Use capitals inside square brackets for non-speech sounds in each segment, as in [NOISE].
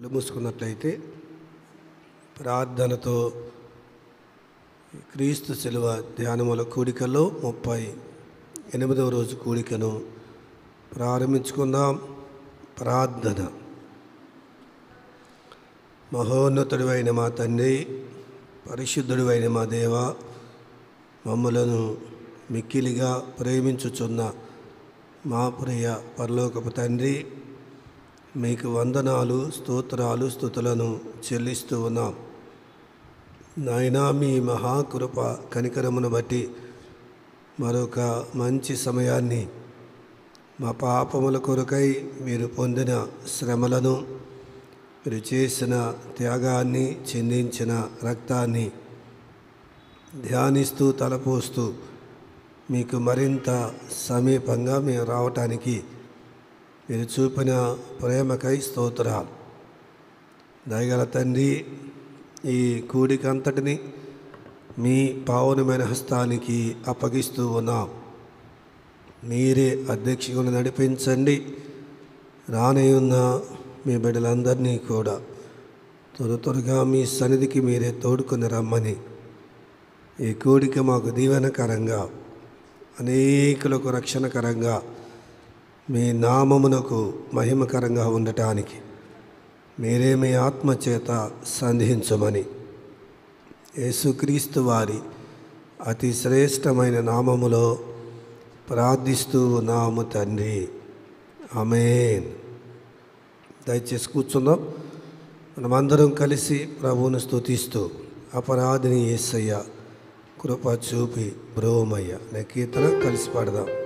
కళ్ళు మూసుకున్నట్లయితే ప్రార్థనతో క్రీస్తు శిలువ ధ్యానముల కూడికలో ముప్పై ఎనిమిదవ రోజు కూడికను ప్రారంభించుకుందాం. ప్రార్థన. మహోన్నతుడివైన మా తండ్రి పరిశుద్ధుడివైన మా దేవ మమ్మలను మిక్కిలిగా ప్రేమించుచున్న మా ప్రియ పరలోకపు తండ్రి మీకు వందనాలు స్తోత్రాలు స్థుతులను చెల్లిస్తూ ఉన్నాం. నాయనా మీ మహాకృప కనికరమును బట్టి మరొక మంచి సమయాన్ని మా పాపముల కొరకై మీరు పొందిన శ్రమలను మీరు చేసిన త్యాగాన్ని చెందించిన రక్తాన్ని ధ్యానిస్తూ తలపోస్తూ మీకు మరింత సమీపంగా మేము రావటానికి మీరు చూపిన ప్రేమకై స్తోత్రాలు. దయగల తండ్రి ఈ కూడికంతటిని మీ పావనమైన హస్తానికి అప్పగిస్తూ ఉన్నాం. మీరే అధ్యక్షులను నడిపించండి. రానయ్యున్న మీ బిడ్డలందరినీ కూడా త్వర త్వరగా మీ సన్నిధికి మీరే తోడుకొని రమ్మని. ఈ కూడిక మాకు దీవెనకరంగా అనేకులకు రక్షణకరంగా మీ నామమునకు మహిమకరంగా ఉండటానికి మీరే మీ ఆత్మచేత సంధించమని. యేసుక్రీస్తు వారి అతి శ్రేష్టమైన నామములో ప్రార్థిస్తూ ఉన్నాము తండ్రి. అమేన్ దయచేసి కూర్చుందాం. మనమందరం కలిసి ప్రభువును స్థుతిస్తూ అపరాధిని ఏసయ్య కృప చూపి బ్రోమయ్య అనే కీర్తన కలిసి పాడదాం.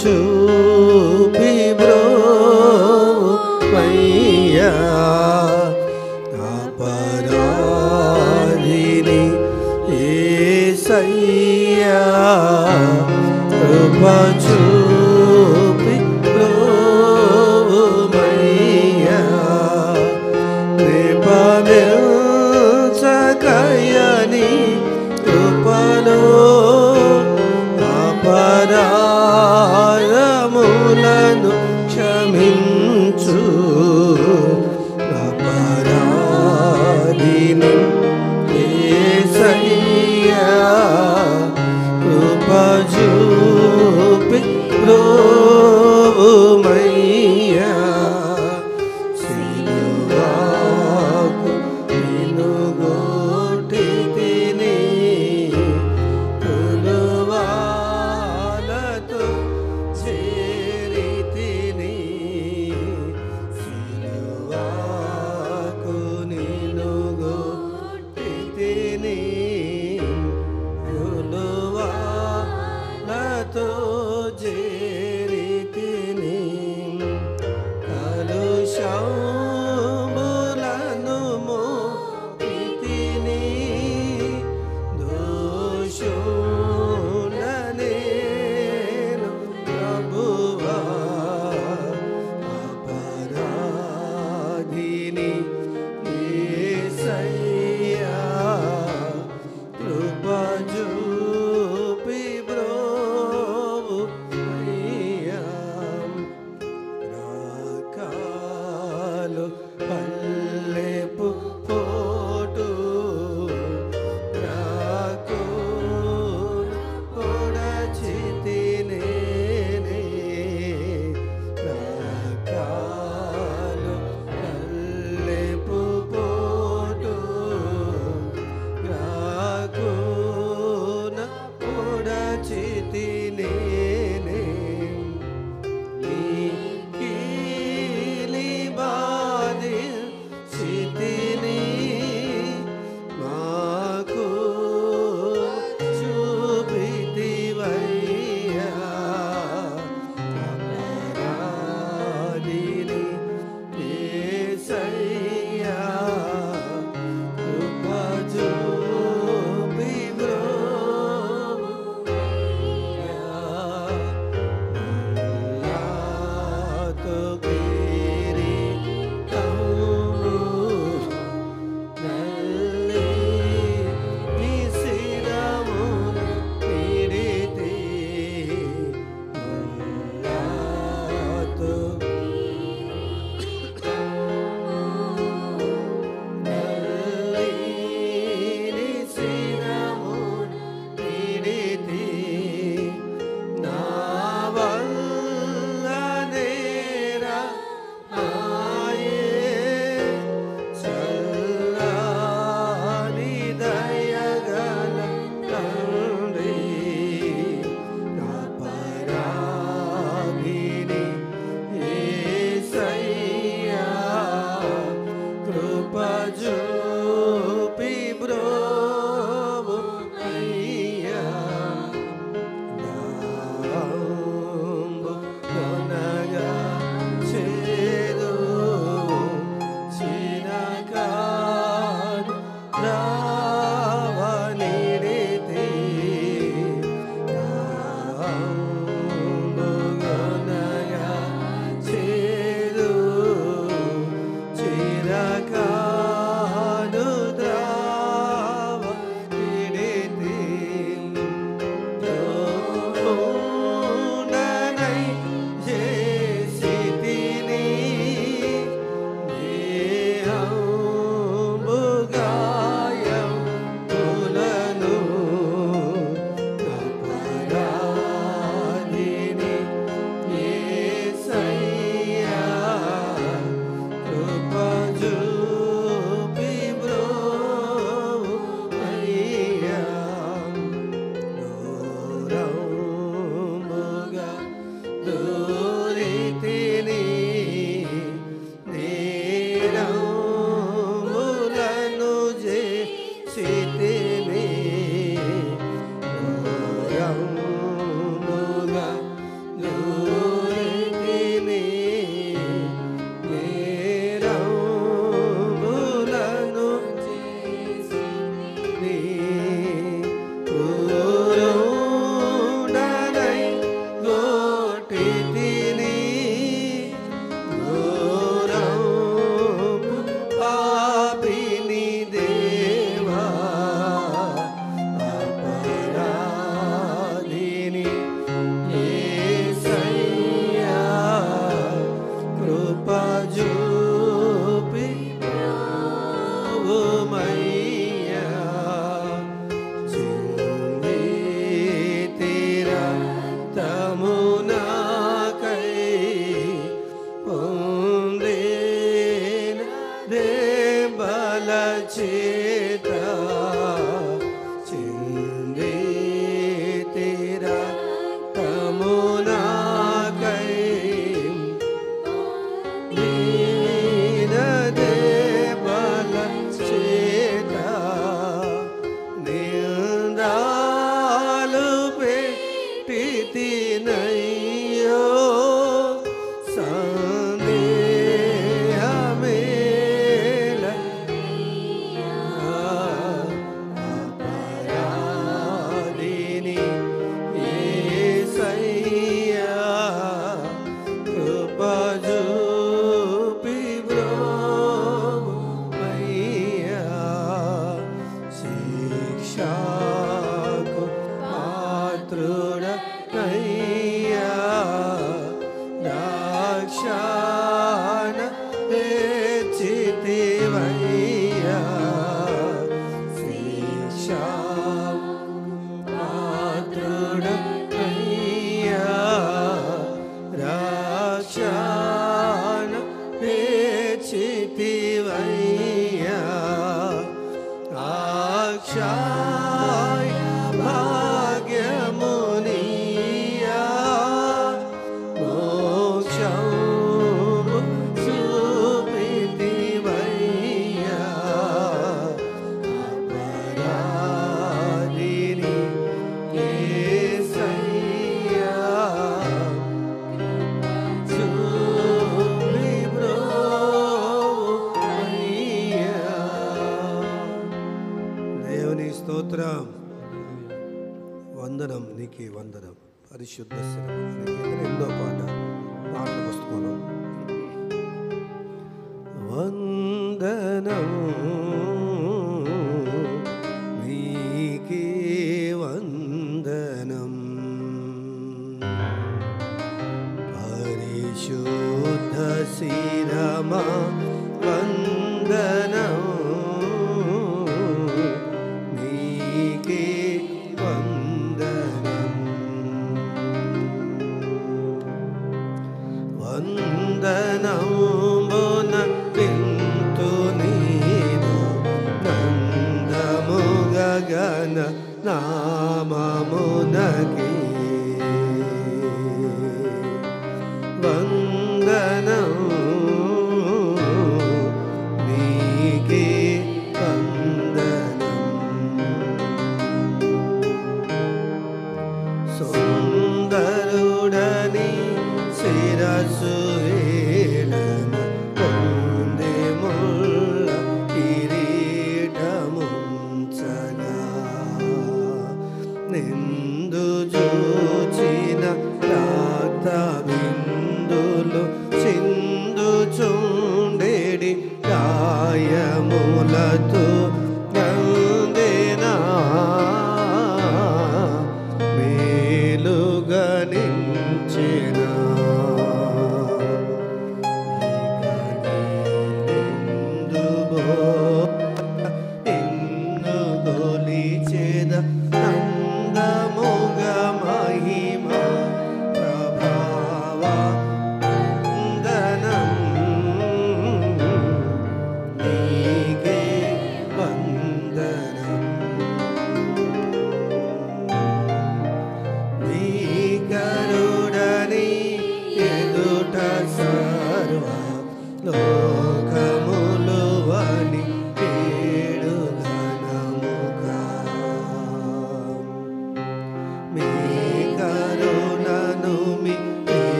చూపి బ్రోమయ్యా అపరాధిని ఏసయ్యా కృప చూపి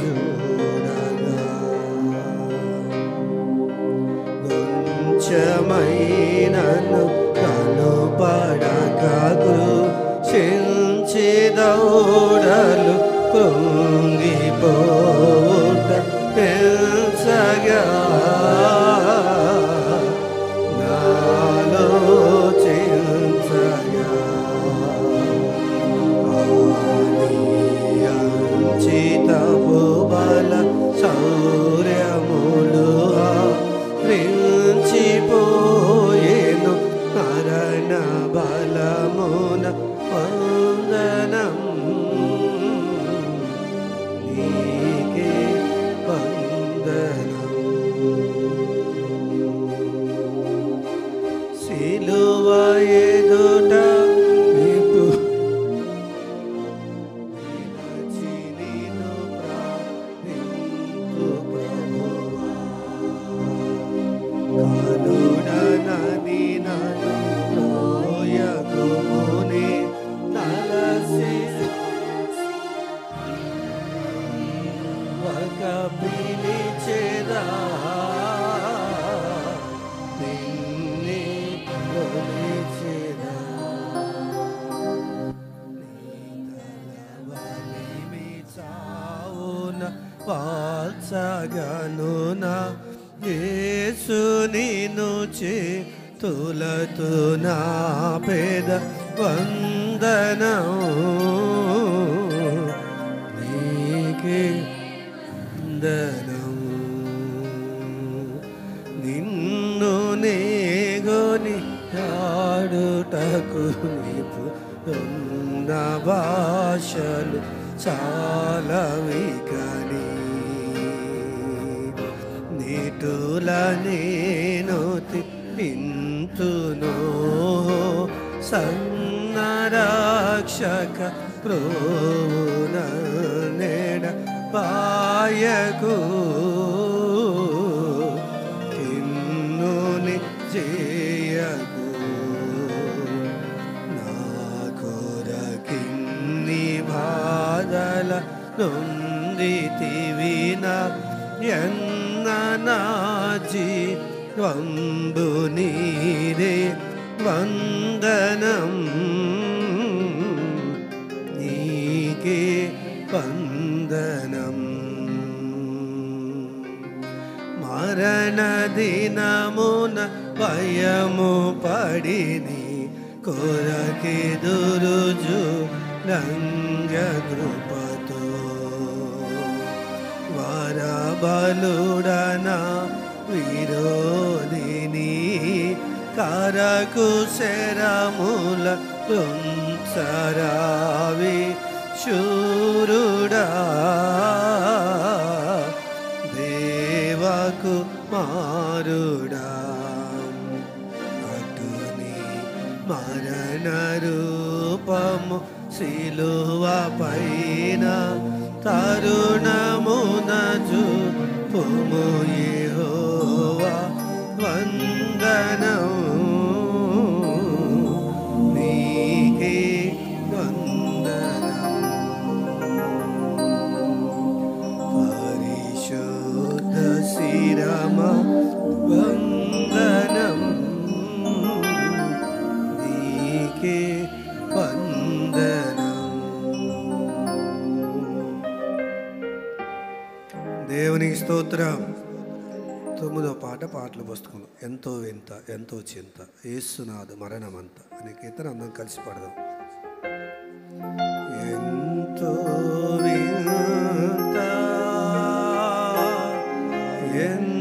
గురునగా గుంచమైనను కనుపడక కృషించి దౌడలు కృంగిపో ఎంతో చింత. ఏసునాథ అంత నీకు ఇతర అందం కలిసి పాడదాం. ఎంతో ఎంత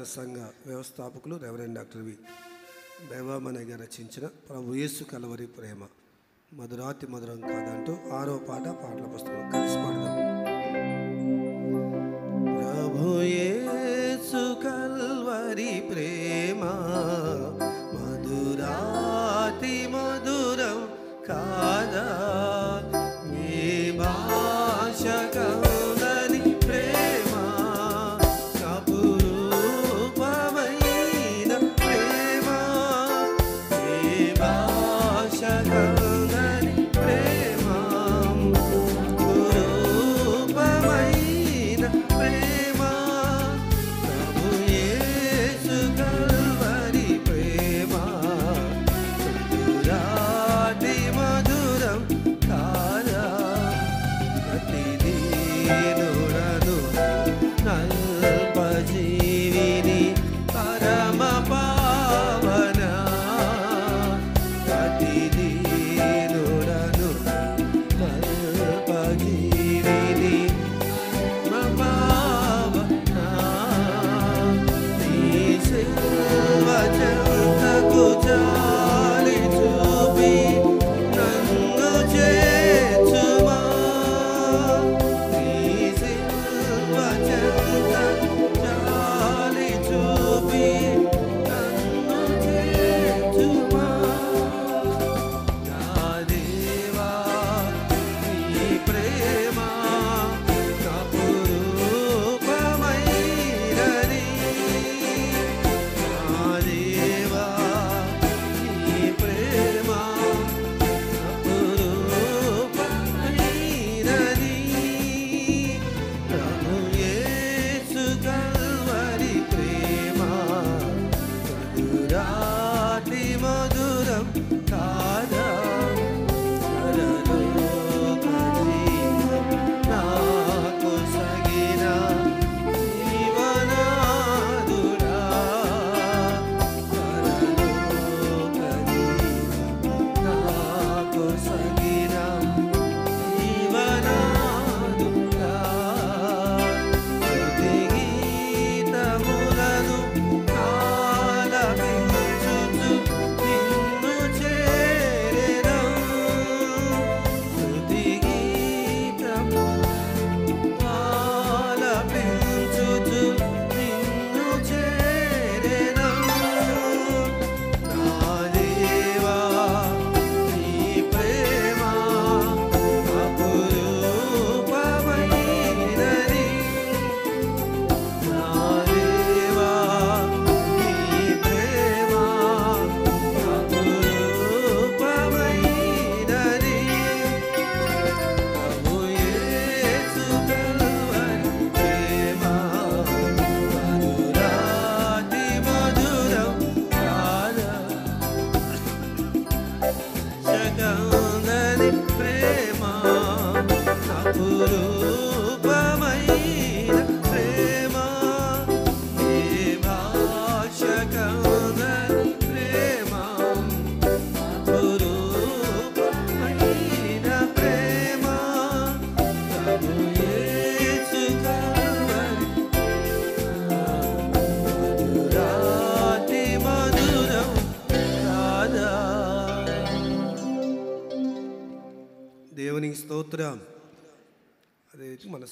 ప్రార్థన సంఘ వ్యవస్థాపకులు రెవరెండ్ డాక్టర్ వి. దైవామణి గారు రచించిన ప్రభు యేసు కలవరి ప్రేమ. మధురాతి మధురం కాదంటూ ఆరో పాట పాటల పుస్తకం. కలిసి పాడదాం. ప్రభు యేసు కల్వరి ప్రేమ.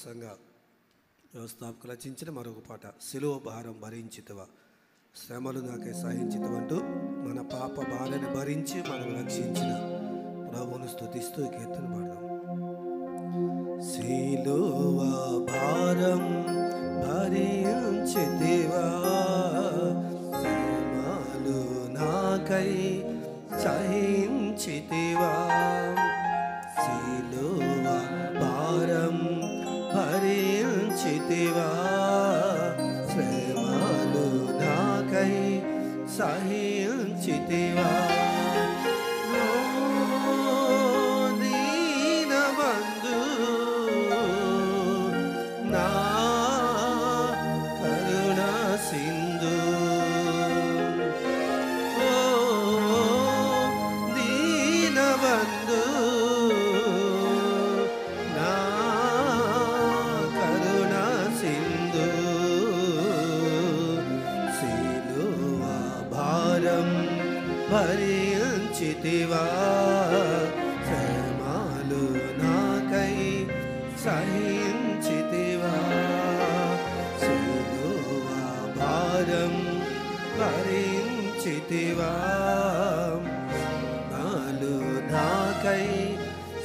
సంఘ వ్యవస్థాపకు రచించిన మరొక పాట శిలువ భారం భరించితవ శ్రమలు నాకే సహించితవంటూ మన పాప బాలని భరించి మనం రక్షించిన ప్రభువును స్థుతిస్తూ కీర్తన పాడదాం. శిలువ భారం భరించితివా శ్రమలు నాకై సహించితివా శిలువ భారం परियञ्छिते वा श्रीमादोधाकै सहियञ्चिते वा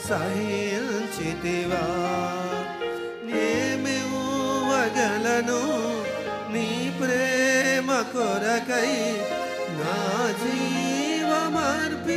సహించితివా. वगल नो निे मुरकै न जीव मर्प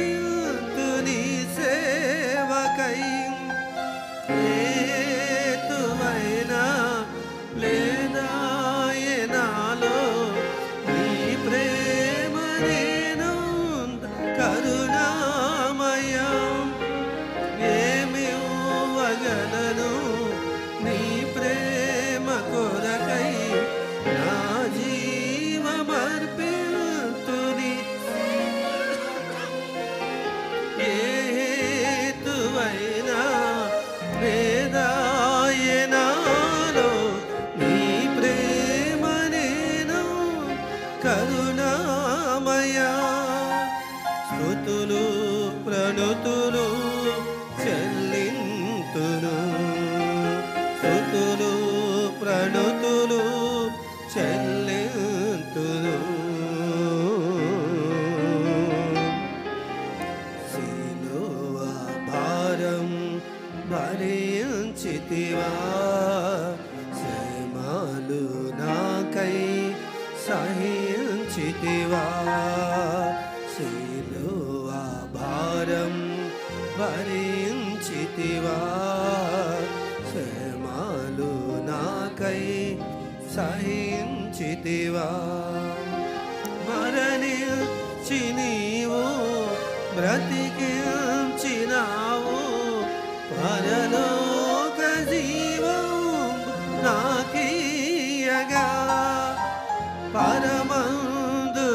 పరమందు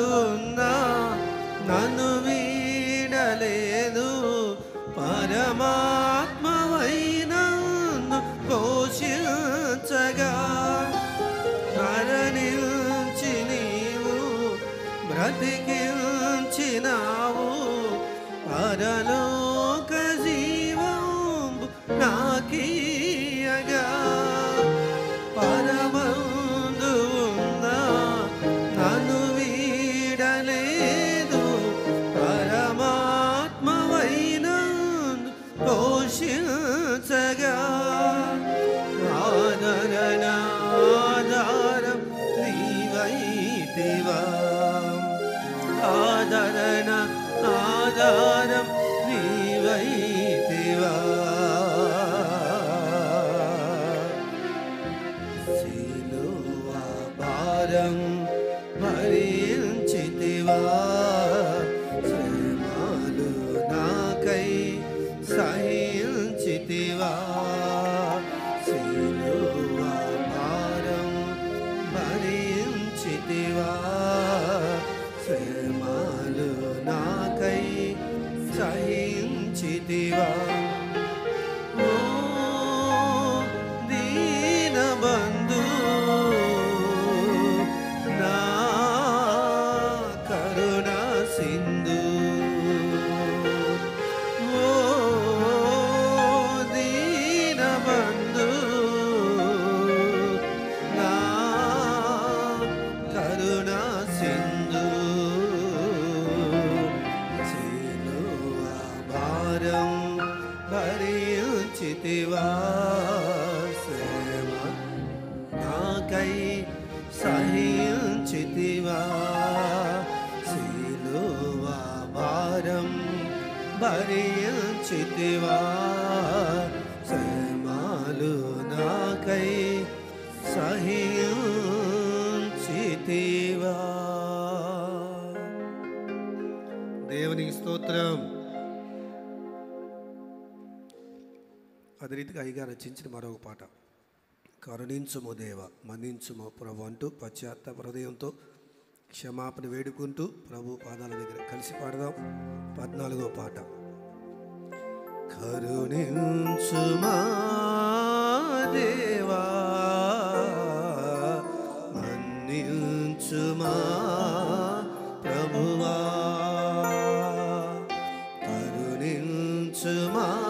నన్ను వీడలేదు. పరమాత్మవైనందు పోషించగా. మరణించి నీవు బ్రతికించినావు. పరలో రచించిన మరొక పాట. కరుణించుము దేవ మన్నించుము ప్రభు అంటూ పశ్చాత్త హృదయంతో క్షమాపణ వేడుకుంటూ ప్రభు పాదాల దగ్గర కలిసి పాడదాం. పద్నాలుగో పాట. కరుణించుమా దేవా మన్నించుమా ప్రభువా కరుణించుమా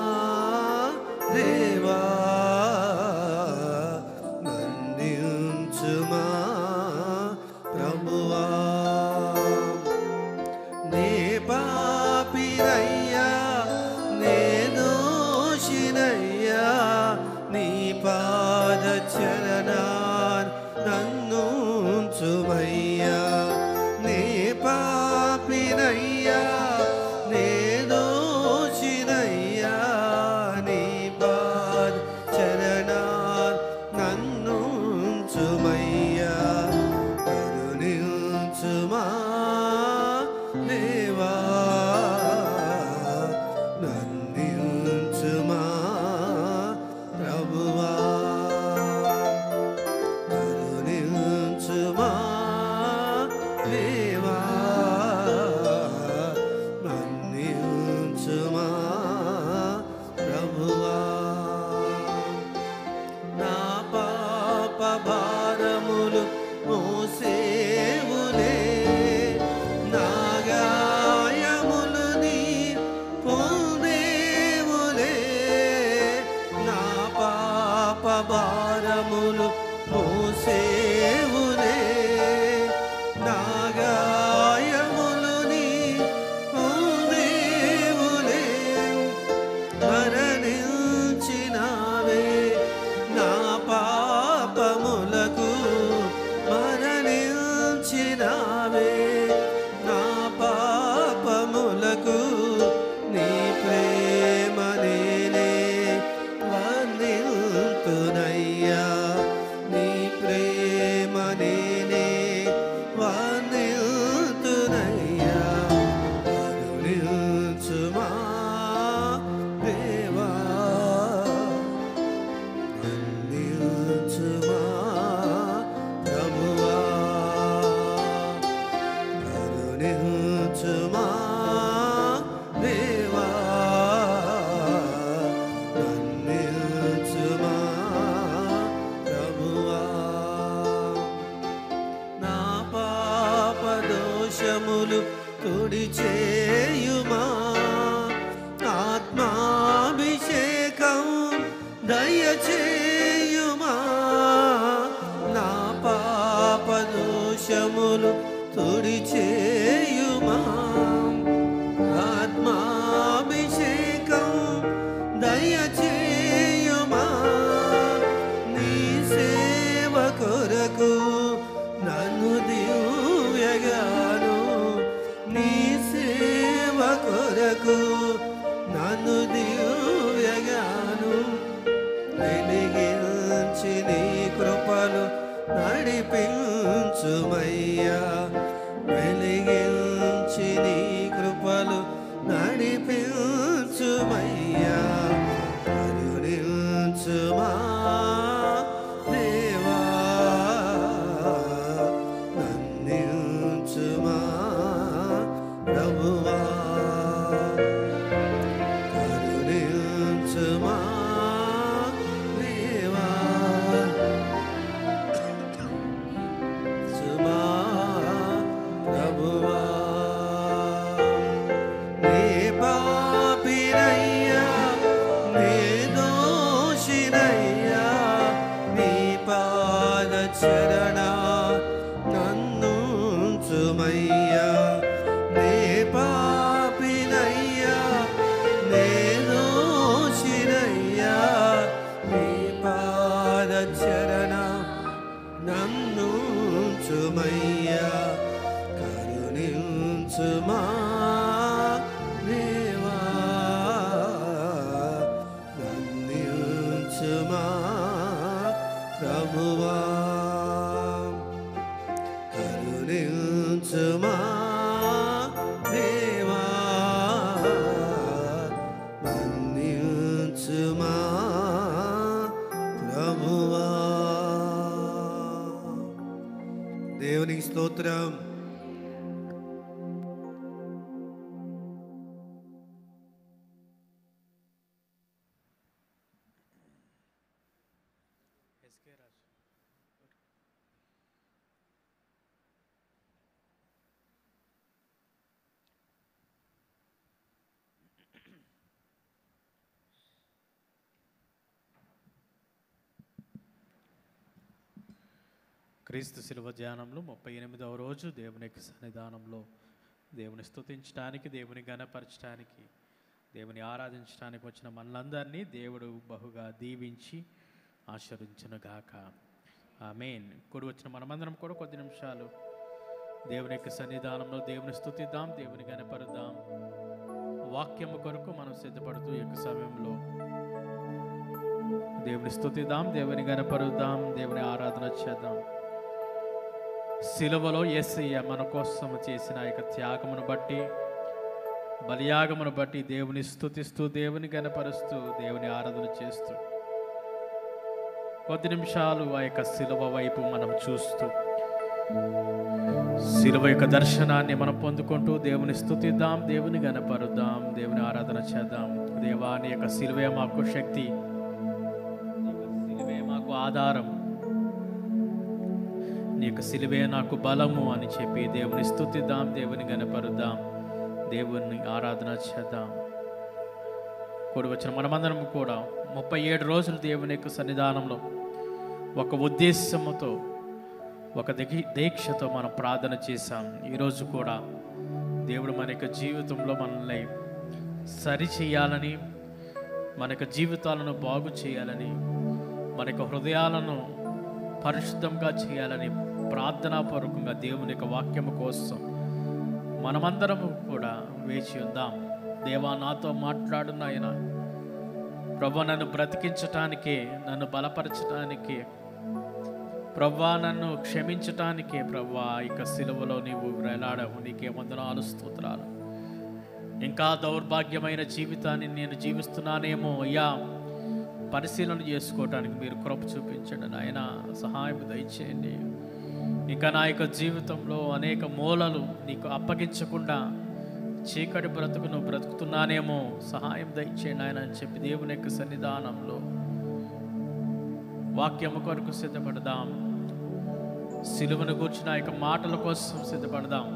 క్రీస్తు శిలువ ధ్యానంలో ముప్పై ఎనిమిదవ రోజు దేవుని యొక్క సన్నిధానంలో దేవుని స్తుతించడానికి దేవుని గణపరచడానికి దేవుని ఆరాధించడానికి వచ్చిన మనలందరినీ దేవుడు బహుగా దీవించి ఆశీర్వించునుగాక మెయిన్ కూడి వచ్చిన మనమందరం కూడా కొద్ది నిమిషాలు దేవుని యొక్క సన్నిధానంలో దేవుని స్థుతిద్దాం దేవుని గణపరుద్దాం వాక్యము కొరకు మనం సిద్ధపడుతూ యొక్క సమయంలో దేవుని స్థుతిద్దాం దేవుని గణపరుద్దాం దేవుని ఆరాధన చేద్దాం. సిలువలో యేసయ్య మన కోసం చేసిన యొక్క త్యాగమును బట్టి బలియాగమును బట్టి దేవుని స్థుతిస్తూ దేవుని గనపరుస్తూ దేవుని ఆరాధన చేస్తూ కొద్ది నిమిషాలు ఆ యొక్క సిలువ వైపు మనం చూస్తూ సిలువ యొక్క దర్శనాన్ని మనం పొందుకుంటూ దేవుని స్థుతిద్దాం దేవుని గనపరుద్దాం దేవుని ఆరాధన చేద్దాం. దేవాని యొక్క సిలువే మాకు శక్తి శిలువే సిలువే మాకు ఆధారం. నీ యొక్క సిలువే నాకు బలము అని చెప్పి దేవుని స్థుతిద్దాం దేవుని గణపరుద్దాం దేవుని ఆరాధన చేద్దాం. కూడి వచ్చిన మనమందరం కూడా ముప్పై ఏడు రోజులు దేవుని యొక్క సన్నిధానంలో ఒక ఉద్దేశముతో ఒక దిగి దీక్షతో మనం ప్రార్థన చేశాం. ఈరోజు కూడా దేవుడు మన యొక్క జీవితంలో మనల్ని సరి చేయాలని మన యొక్క జీవితాలను బాగు చేయాలని మన యొక్క హృదయాలను పరిశుద్ధంగా చేయాలని ప్రార్థనాపూర్వకంగా దేవుని యొక్క వాక్యము కోసం మనమందరము కూడా వేచి ఉందాం. దేవా నాతో మాట్లాడు నాయన ప్రభా నన్ను బ్రతికించటానికి నన్ను బలపరచటానికి ప్రభా నన్ను క్షమించటానికే ప్రభా ఇక సిలువలో నీవు వేలాడవు. నీకే వందనాలు స్తోత్రాలు. ఇంకా దౌర్భాగ్యమైన జీవితాన్ని నేను జీవిస్తున్నానేమో అయ్యా పరిశీలన చేసుకోవటానికి మీరు కృప చూపించండి నాయన. సహాయం దయచేయండి. ఇక నా యొక్క జీవితంలో అనేక మూలలు నీకు అప్పగించకుండా చీకటి బ్రతుకును బ్రతుకుతున్నానేమో సహాయం దయచేయండి ఆయన అని చెప్పి దేవుని యొక్క సన్నిధానంలో వాక్యము కొరకు సిద్ధపడదాం. సిలువను కూర్చున్న ఆ యొక్క మాటల కోసం సిద్ధపడదాం.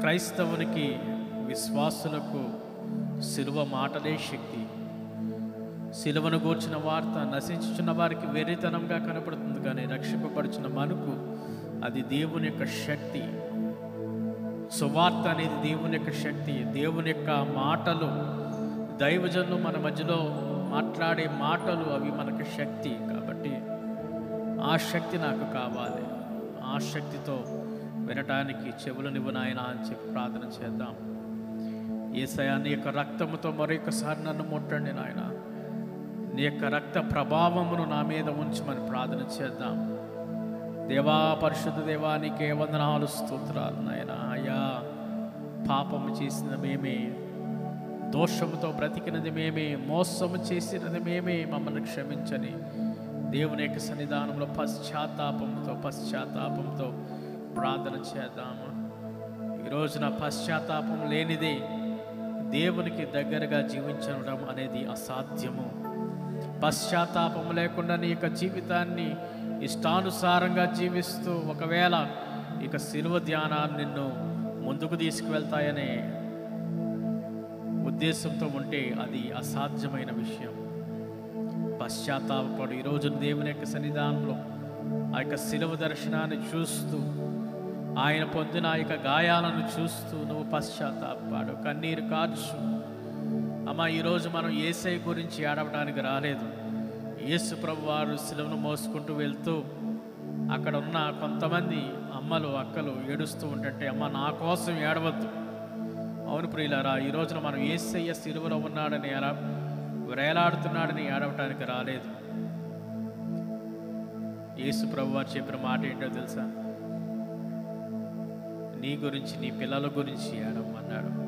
క్రైస్తవునికి విశ్వాసులకు సిలువ మాటలే శక్తి. శిలువను గూర్చిన వార్త నశించుచున్న వారికి వెర్రితనంగా కనపడుతుంది కానీ రక్షింపబడుచున్న మనకు అది దేవుని యొక్క శక్తి. సువార్త అనేది దేవుని యొక్క శక్తి. దేవుని యొక్క మాటలు దైవజనులు మన మధ్యలో మాట్లాడే మాటలు అవి మనకు శక్తి. కాబట్టి ఆ శక్తి నాకు కావాలి. ఆ శక్తితో వినటానికి చెవులనివ్వు నాయన అని చెప్పి ప్రార్థన చేద్దాం. ఏసయా నీ యొక్క రక్తముతో మరొకసారి నన్ను ముట్టండి నాయన. నీ యొక్క రక్త ప్రభావమును నా మీద ఉంచమని ప్రార్థన చేద్దాం. దేవా పరిశుద్ధ దేవా నీకే వందనాలు స్తోత్రాలు నాయన. అయ్యా పాపము చేసిన మేమే దోషముతో బ్రతికినది మేమే మోసము చేసినది మేమే మమ్మల్ని క్షమించని దేవుని యొక్క సన్నిధానంలో పశ్చాత్తాపంతో పశ్చాత్తాపంతో ప్రార్థన చేద్దాము. ఈ రోజున పశ్చాత్తాపం లేనిదే దేవునికి దగ్గరగా జీవించడం అనేది అసాధ్యము. పశ్చాత్తాపం లేకుండా నీ యొక్క జీవితాన్ని ఇష్టానుసారంగా జీవిస్తూ ఒకవేళ ఇక శిలువ ధ్యానాలు నిన్ను ముందుకు తీసుకువెళ్తాయనే ఉద్దేశంతో ఉంటే అది అసాధ్యమైన విషయం. పశ్చాత్తాపడు ఈరోజు దేవుని యొక్క సన్నిధానంలో ఆ యొక్క శిలువ దర్శనాన్ని చూస్తూ ఆయన పొందిన ఆ యొక్క గాయాలను చూస్తూ నువ్వు పశ్చాత్తాపడు. కన్నీరు కార్చు. అమ్మ ఈరోజు మనం ఏసై గురించి ఆడవడానికి రాలేదు. యేసు ప్రభు వారు శిలువను మోసుకుంటూ వెళ్తూ అక్కడ ఉన్న కొంతమంది అమ్మలు అక్కలు ఏడుస్తూ ఉంటే అమ్మ నా కోసం ఏడవద్దు. అవును ప్రియులారా ఈ రోజున మనం ఏసయ్య సిలువలో ఉన్నాడని ఎలా వేలాడుతున్నాడని ఏడవటానికి రాలేదు. యేసు ప్రభు వారు చెప్పిన మాట ఏంటో తెలుసా? నీ గురించి నీ పిల్లల గురించి ఏడవమన్నాడు.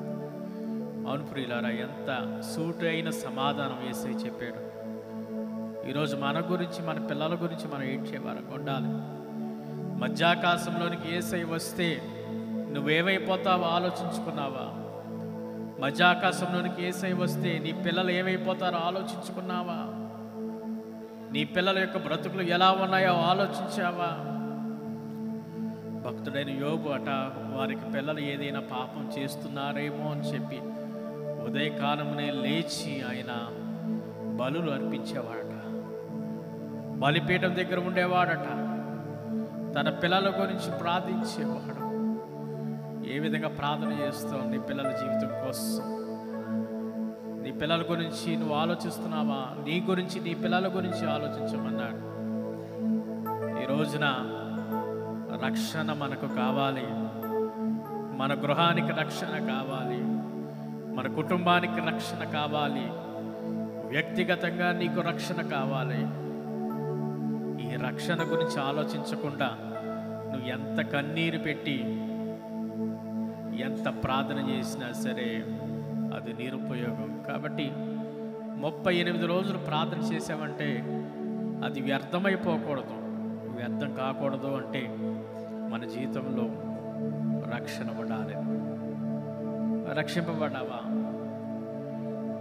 అవును ప్రియులారా ఎంత సూటు అయిన సమాధానం వేసే చెప్పాడు. ఈరోజు మన గురించి మన పిల్లల గురించి మనం ఏడ్చేవారు ఉండాలి? మధ్యాకాశంలోనికి ఏసై వస్తే నువ్వేమైపోతావో ఆలోచించుకున్నావా? మధ్యాకాశంలోనికి ఏసై వస్తే నీ పిల్లలు ఏమైపోతారో ఆలోచించుకున్నావా? నీ పిల్లల యొక్క బ్రతుకులు ఎలా ఉన్నాయో ఆలోచించావా? భక్తుడైన యోగు అట వారికి పిల్లలు ఏదైనా పాపం చేస్తున్నారేమో అని చెప్పి ఉదయకాలమునే లేచి ఆయన బలులు అర్పించేవాడట. బలిపీఠం దగ్గర ఉండేవాడట. తన పిల్లల గురించి ప్రార్థించేవాడు. ఏ విధంగా ప్రార్థన చేస్తావు నీ పిల్లల జీవితం కోసం? నీ పిల్లల గురించి నువ్వు ఆలోచిస్తున్నావా? నీ గురించి నీ పిల్లల గురించి ఆలోచించమన్నాడు. ఈ రోజున రక్షణ మనకు కావాలి. మన గృహానికి రక్షణ కావాలి. మన కుటుంబానికి రక్షణ కావాలి. వ్యక్తిగతంగా నీకు రక్షణ కావాలి. ఈ రక్షణ గురించి ఆలోచించకుండా నువ్వు ఎంత కన్నీరు పెట్టి ఎంత ప్రార్థన చేసినా సరే అది నిరుపయోగం. కాబట్టి ముప్పై ఎనిమిది రోజులు ప్రార్థన చేసామంటే అది వ్యర్థమైపోకూడదు. వ్యర్థం కాకూడదు అంటే మన జీవితంలో రక్షణ ఉండాలి. రక్షింపబడవా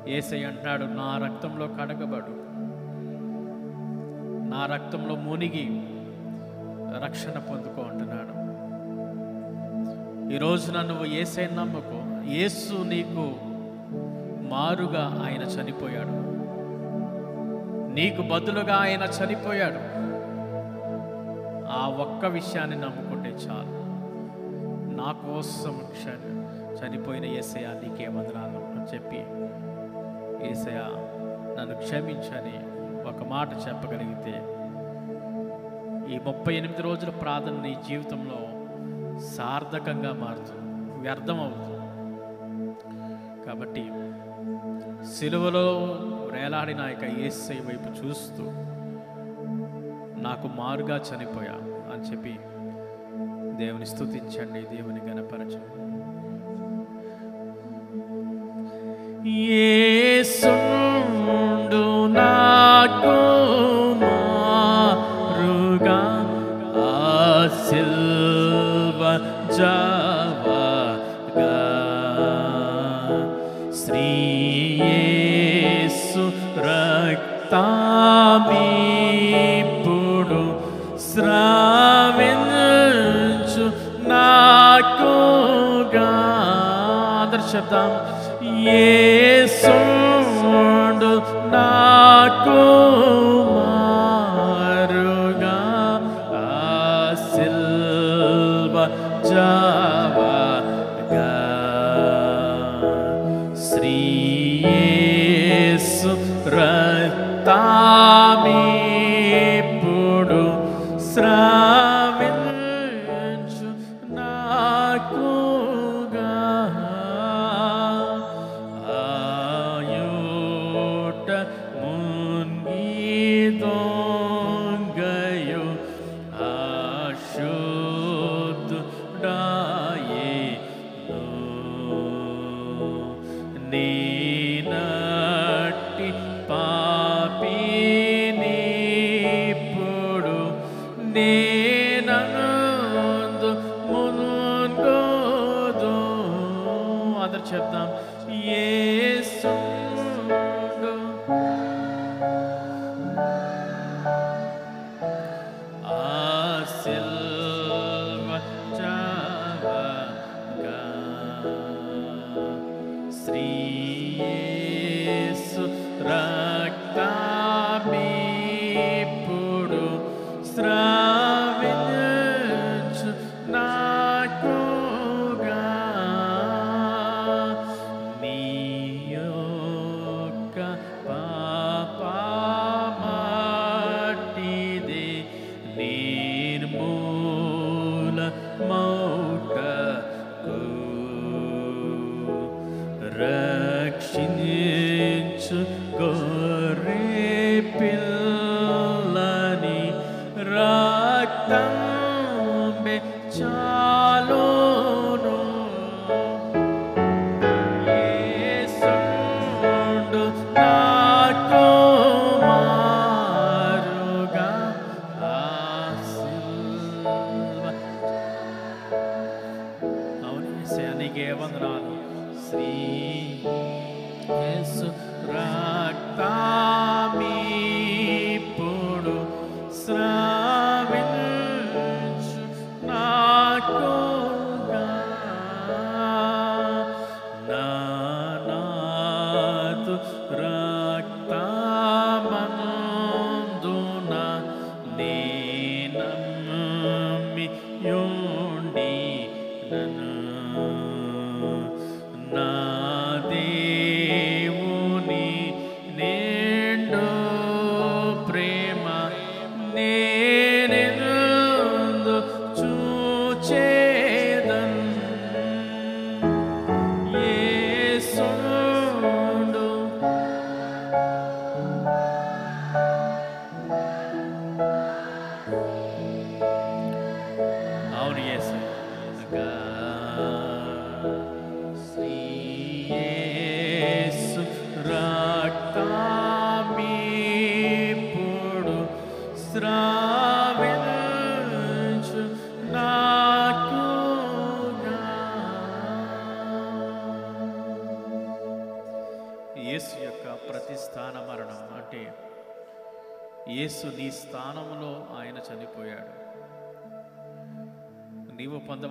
ఏసై అంటున్నాడు నా రక్తంలో కడగబడు. నా రక్తంలో మునిగి రక్షణ పొందుకో అంటున్నాడు. ఈరోజున నువ్వు ఏసై నమ్మకో. ఏసు నీకు మారుగా ఆయన చనిపోయాడు. నీకు బదులుగా ఆయన చనిపోయాడు. ఆ ఒక్క విషయాన్ని నమ్ముకుంటే చాలు. నా కోసం క్ష- చనిపోయిన ఏసయా నీకే వందనాలు అని చెప్పి ఏసయ నన్ను క్షమించని ఒక మాట చెప్పగలిగితే ఈ ముప్పై ఎనిమిది రోజుల ప్రార్థన నీ జీవితంలో సార్థకంగా మారుతుంది వ్యర్థమవుతుంది కాబట్టి సిలువలో వేలాడిన యొక్క ఏసై వైపు చూస్తూ నాకు మారుగా చనిపోయా అని చెప్పి దేవుని స్థుతించండి దేవుని గణపరచండి ेषु नाको नृग असिल्व जग श्रीये सुरक्ताबिबुडो श्राविन् च नाको गादर्शम् Yeah.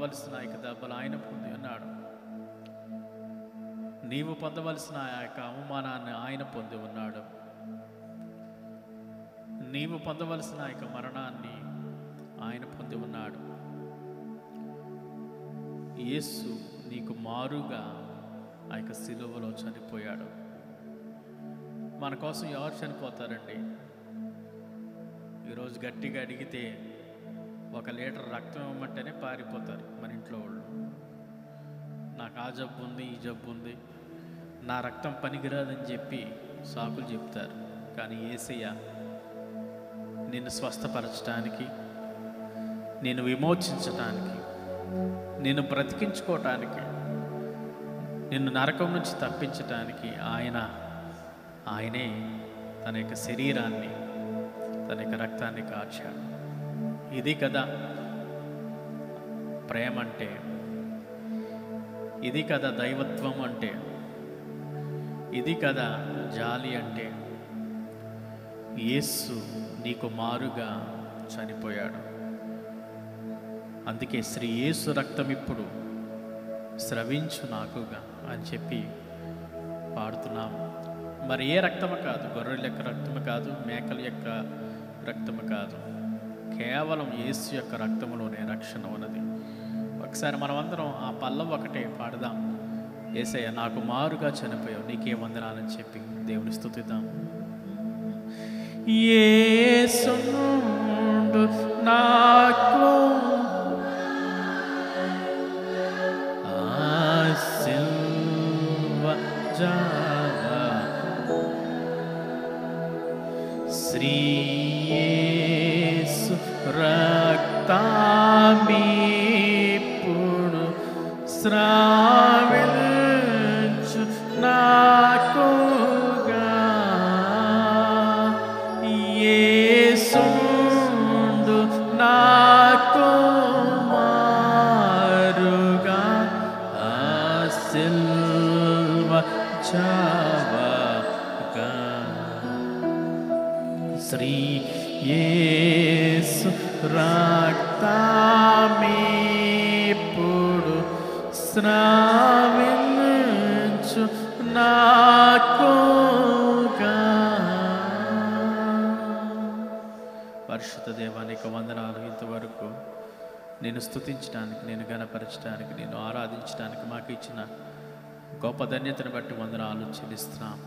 పొందవలసిన ఆ యొక్క దెబ్బలు ఆయన పొంది ఉన్నాడు. నీవు పొందవలసిన ఆ యొక్క అవమానాన్ని ఆయన పొంది ఉన్నాడు. నీవు పొందవలసిన ఆ యొక్క మరణాన్ని ఆయన పొంది ఉన్నాడు. యేసు నీకు మారుగా ఆ యొక్క సిలువలో చనిపోయాడు. మన కోసం ఎవరు చనిపోతారండి? ఈరోజు గట్టిగా అడిగితే ఒక లీటర్ రక్తం ఇవ్వమంటేనే పారిపోతారు మన ఇంట్లో వాళ్ళు. నాకు ఆ జబ్బు ఉంది ఈ జబ్బు ఉంది. నా రక్తం పనికిరాదని చెప్పి సాకులు చెప్తారు. కానీ ఏసయ్య నిన్ను స్వస్థపరచడానికి నేను విమోచించటానికి నేను బ్రతికించుకోవటానికి నిన్ను నరకం నుంచి తప్పించటానికి ఆయన ఆయనే తన యొక్క శరీరాన్ని తన యొక్క రక్తాన్ని కాచాడు. ఇది కదా. ప్రేమ అంటే ఇది కదా దైవత్వం అంటే. ఇది కదా జాలి అంటే. యేస్సు నీకు మారుగా చనిపోయాడు. అందుకే శ్రీ యేసు రక్తం ఇప్పుడు స్రవించు నాకుగా అని చెప్పి పాడుతున్నాం. మరి ఏ రక్తము కాదు? గొర్రెల యొక్క రక్తము కాదు మేకల యొక్క రక్తము కాదు. కేవలం యేసు యొక్క రక్తంలోనే రక్షణ ఉన్నది. ఒకసారి మనమందరం ఆ పల్లవ ఒకటే పాడదాం. ఏసయ్య నాకు మారుగా చనిపోయావు. నీకే వందనాలని చెప్పి దేవుని స్థుతిద్దాం. యేసునుండు నా నేను నేను ఆరాధించడానికి మాకు ఇచ్చిన గొప్ప ధన్యతను బట్టి వందనాలు చెల్లిస్తున్నాం.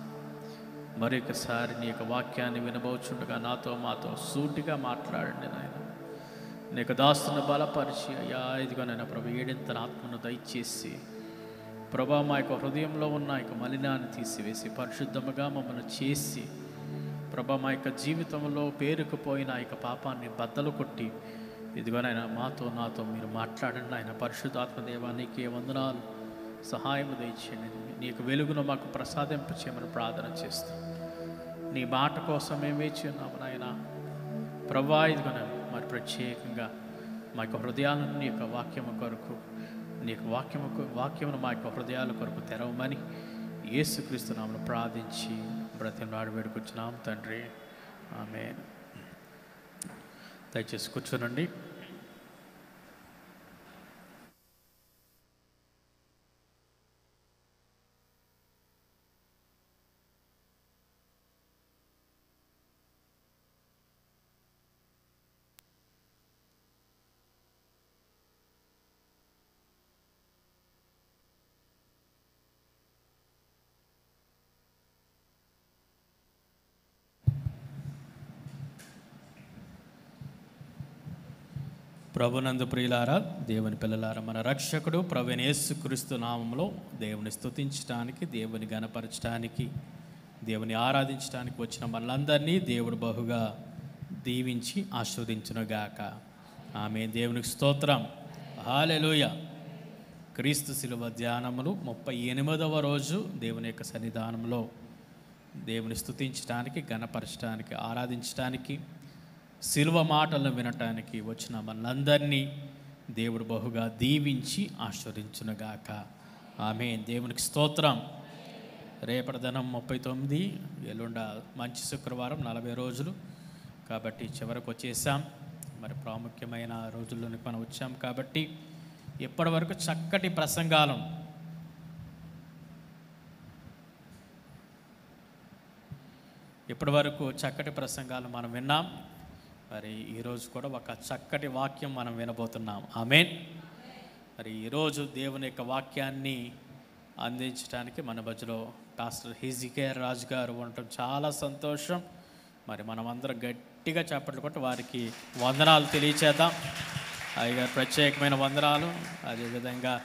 మరొకసారి నీ యొక్క వాక్యాన్ని వినబోచుండగా నాతో మాతో సూటిగా మాట్లాడండి నాయన. నీకు దాస్తున్న బలపరిచి అయ్యా ఇదిగో నాయన ప్రభు ఏడింతల ఆత్మను దయచేసి ప్రభా మా యొక్క హృదయంలో ఉన్న యొక్క మలినాన్ని తీసివేసి పరిశుద్ధముగా మమ్మల్ని చేసి ప్రభా మా యొక్క జీవితంలో పేరుకుపోయిన యొక్క పాపాన్ని బద్దలు కొట్టి ఇదిగోనైనా మాతో నాతో మీరు మాట్లాడండి ఆయన పరిశుద్ధాత్మ దేవానికి వందనాలు. సహాయం దయచేయండి. నీ యొక్క వెలుగును మాకు ప్రసాదింపచేయమని ప్రార్థన చేస్తాం. నీ మాట కోసం మేము వేచి ఉన్నాము నాయన. ప్రభా ఇదిగోనే మరి ప్రత్యేకంగా మా యొక్క హృదయాలను నీ యొక్క వాక్యము కొరకు నీ యొక్క వాక్యము వాక్యమును మా యొక్క హృదయాల కొరకు తెరవమని ఏసుక్రీస్తు నామను ప్రార్థించి బ్రతిమలాడి వేడుకొచ్చినాం తండ్రి. ఆమె దయచేసి కూర్చోనండి. ప్రభునందు ప్రియులారా దేవుని పిల్లలారా మన రక్షకుడు ప్రభుని యేసుక్రీస్తు నామంలో దేవుని స్తుతించడానికి దేవుని గణపరచడానికి దేవుని ఆరాధించడానికి వచ్చిన మనలందరినీ దేవుడు బహుగా దీవించి ఆస్వాదించునుగాక ఆమె దేవునికి స్తోత్రం. హాలెలూయ. క్రీస్తు శిలువ ధ్యానములు ముప్పై ఎనిమిదవ రోజు దేవుని యొక్క సన్నిధానంలో దేవుని స్తుతించడానికి గణపరచడానికి ఆరాధించడానికి శిలువ మాటలను వినటానికి వచ్చిన మనందరినీ దేవుడు బహుగా దీవించి ఆశ్వరించునుగాక ఆమె దేవునికి స్తోత్రం. రేపటి దినం ముప్పై తొమ్మిది ఎల్లుండ మంచి శుక్రవారం నలభై రోజులు. కాబట్టి చివరకు వచ్చేసాం. మరి ప్రాముఖ్యమైన రోజుల్లోనికి మనం వచ్చాం కాబట్టి ఇప్పటి వరకు చక్కటి ప్రసంగాలను ఇప్పటి వరకు చక్కటి ప్రసంగాలు మనం విన్నాం. మరి ఈరోజు కూడా ఒక చక్కటి వాక్యం మనం వినబోతున్నాం. ఆమెన్. మరి ఈరోజు దేవుని యొక్క వాక్యాన్ని అందించడానికి మన మధ్యలో పాస్టర్ హిజికేర్ రాజు గారు ఉండటం చాలా సంతోషం. మరి మనమందరం గట్టిగా చప్పట్లు కొట్టి వారికి వందనాలు తెలియచేద్దాం. అయ్యగారు ప్రత్యేకమైన వందనాలు. అదేవిధంగా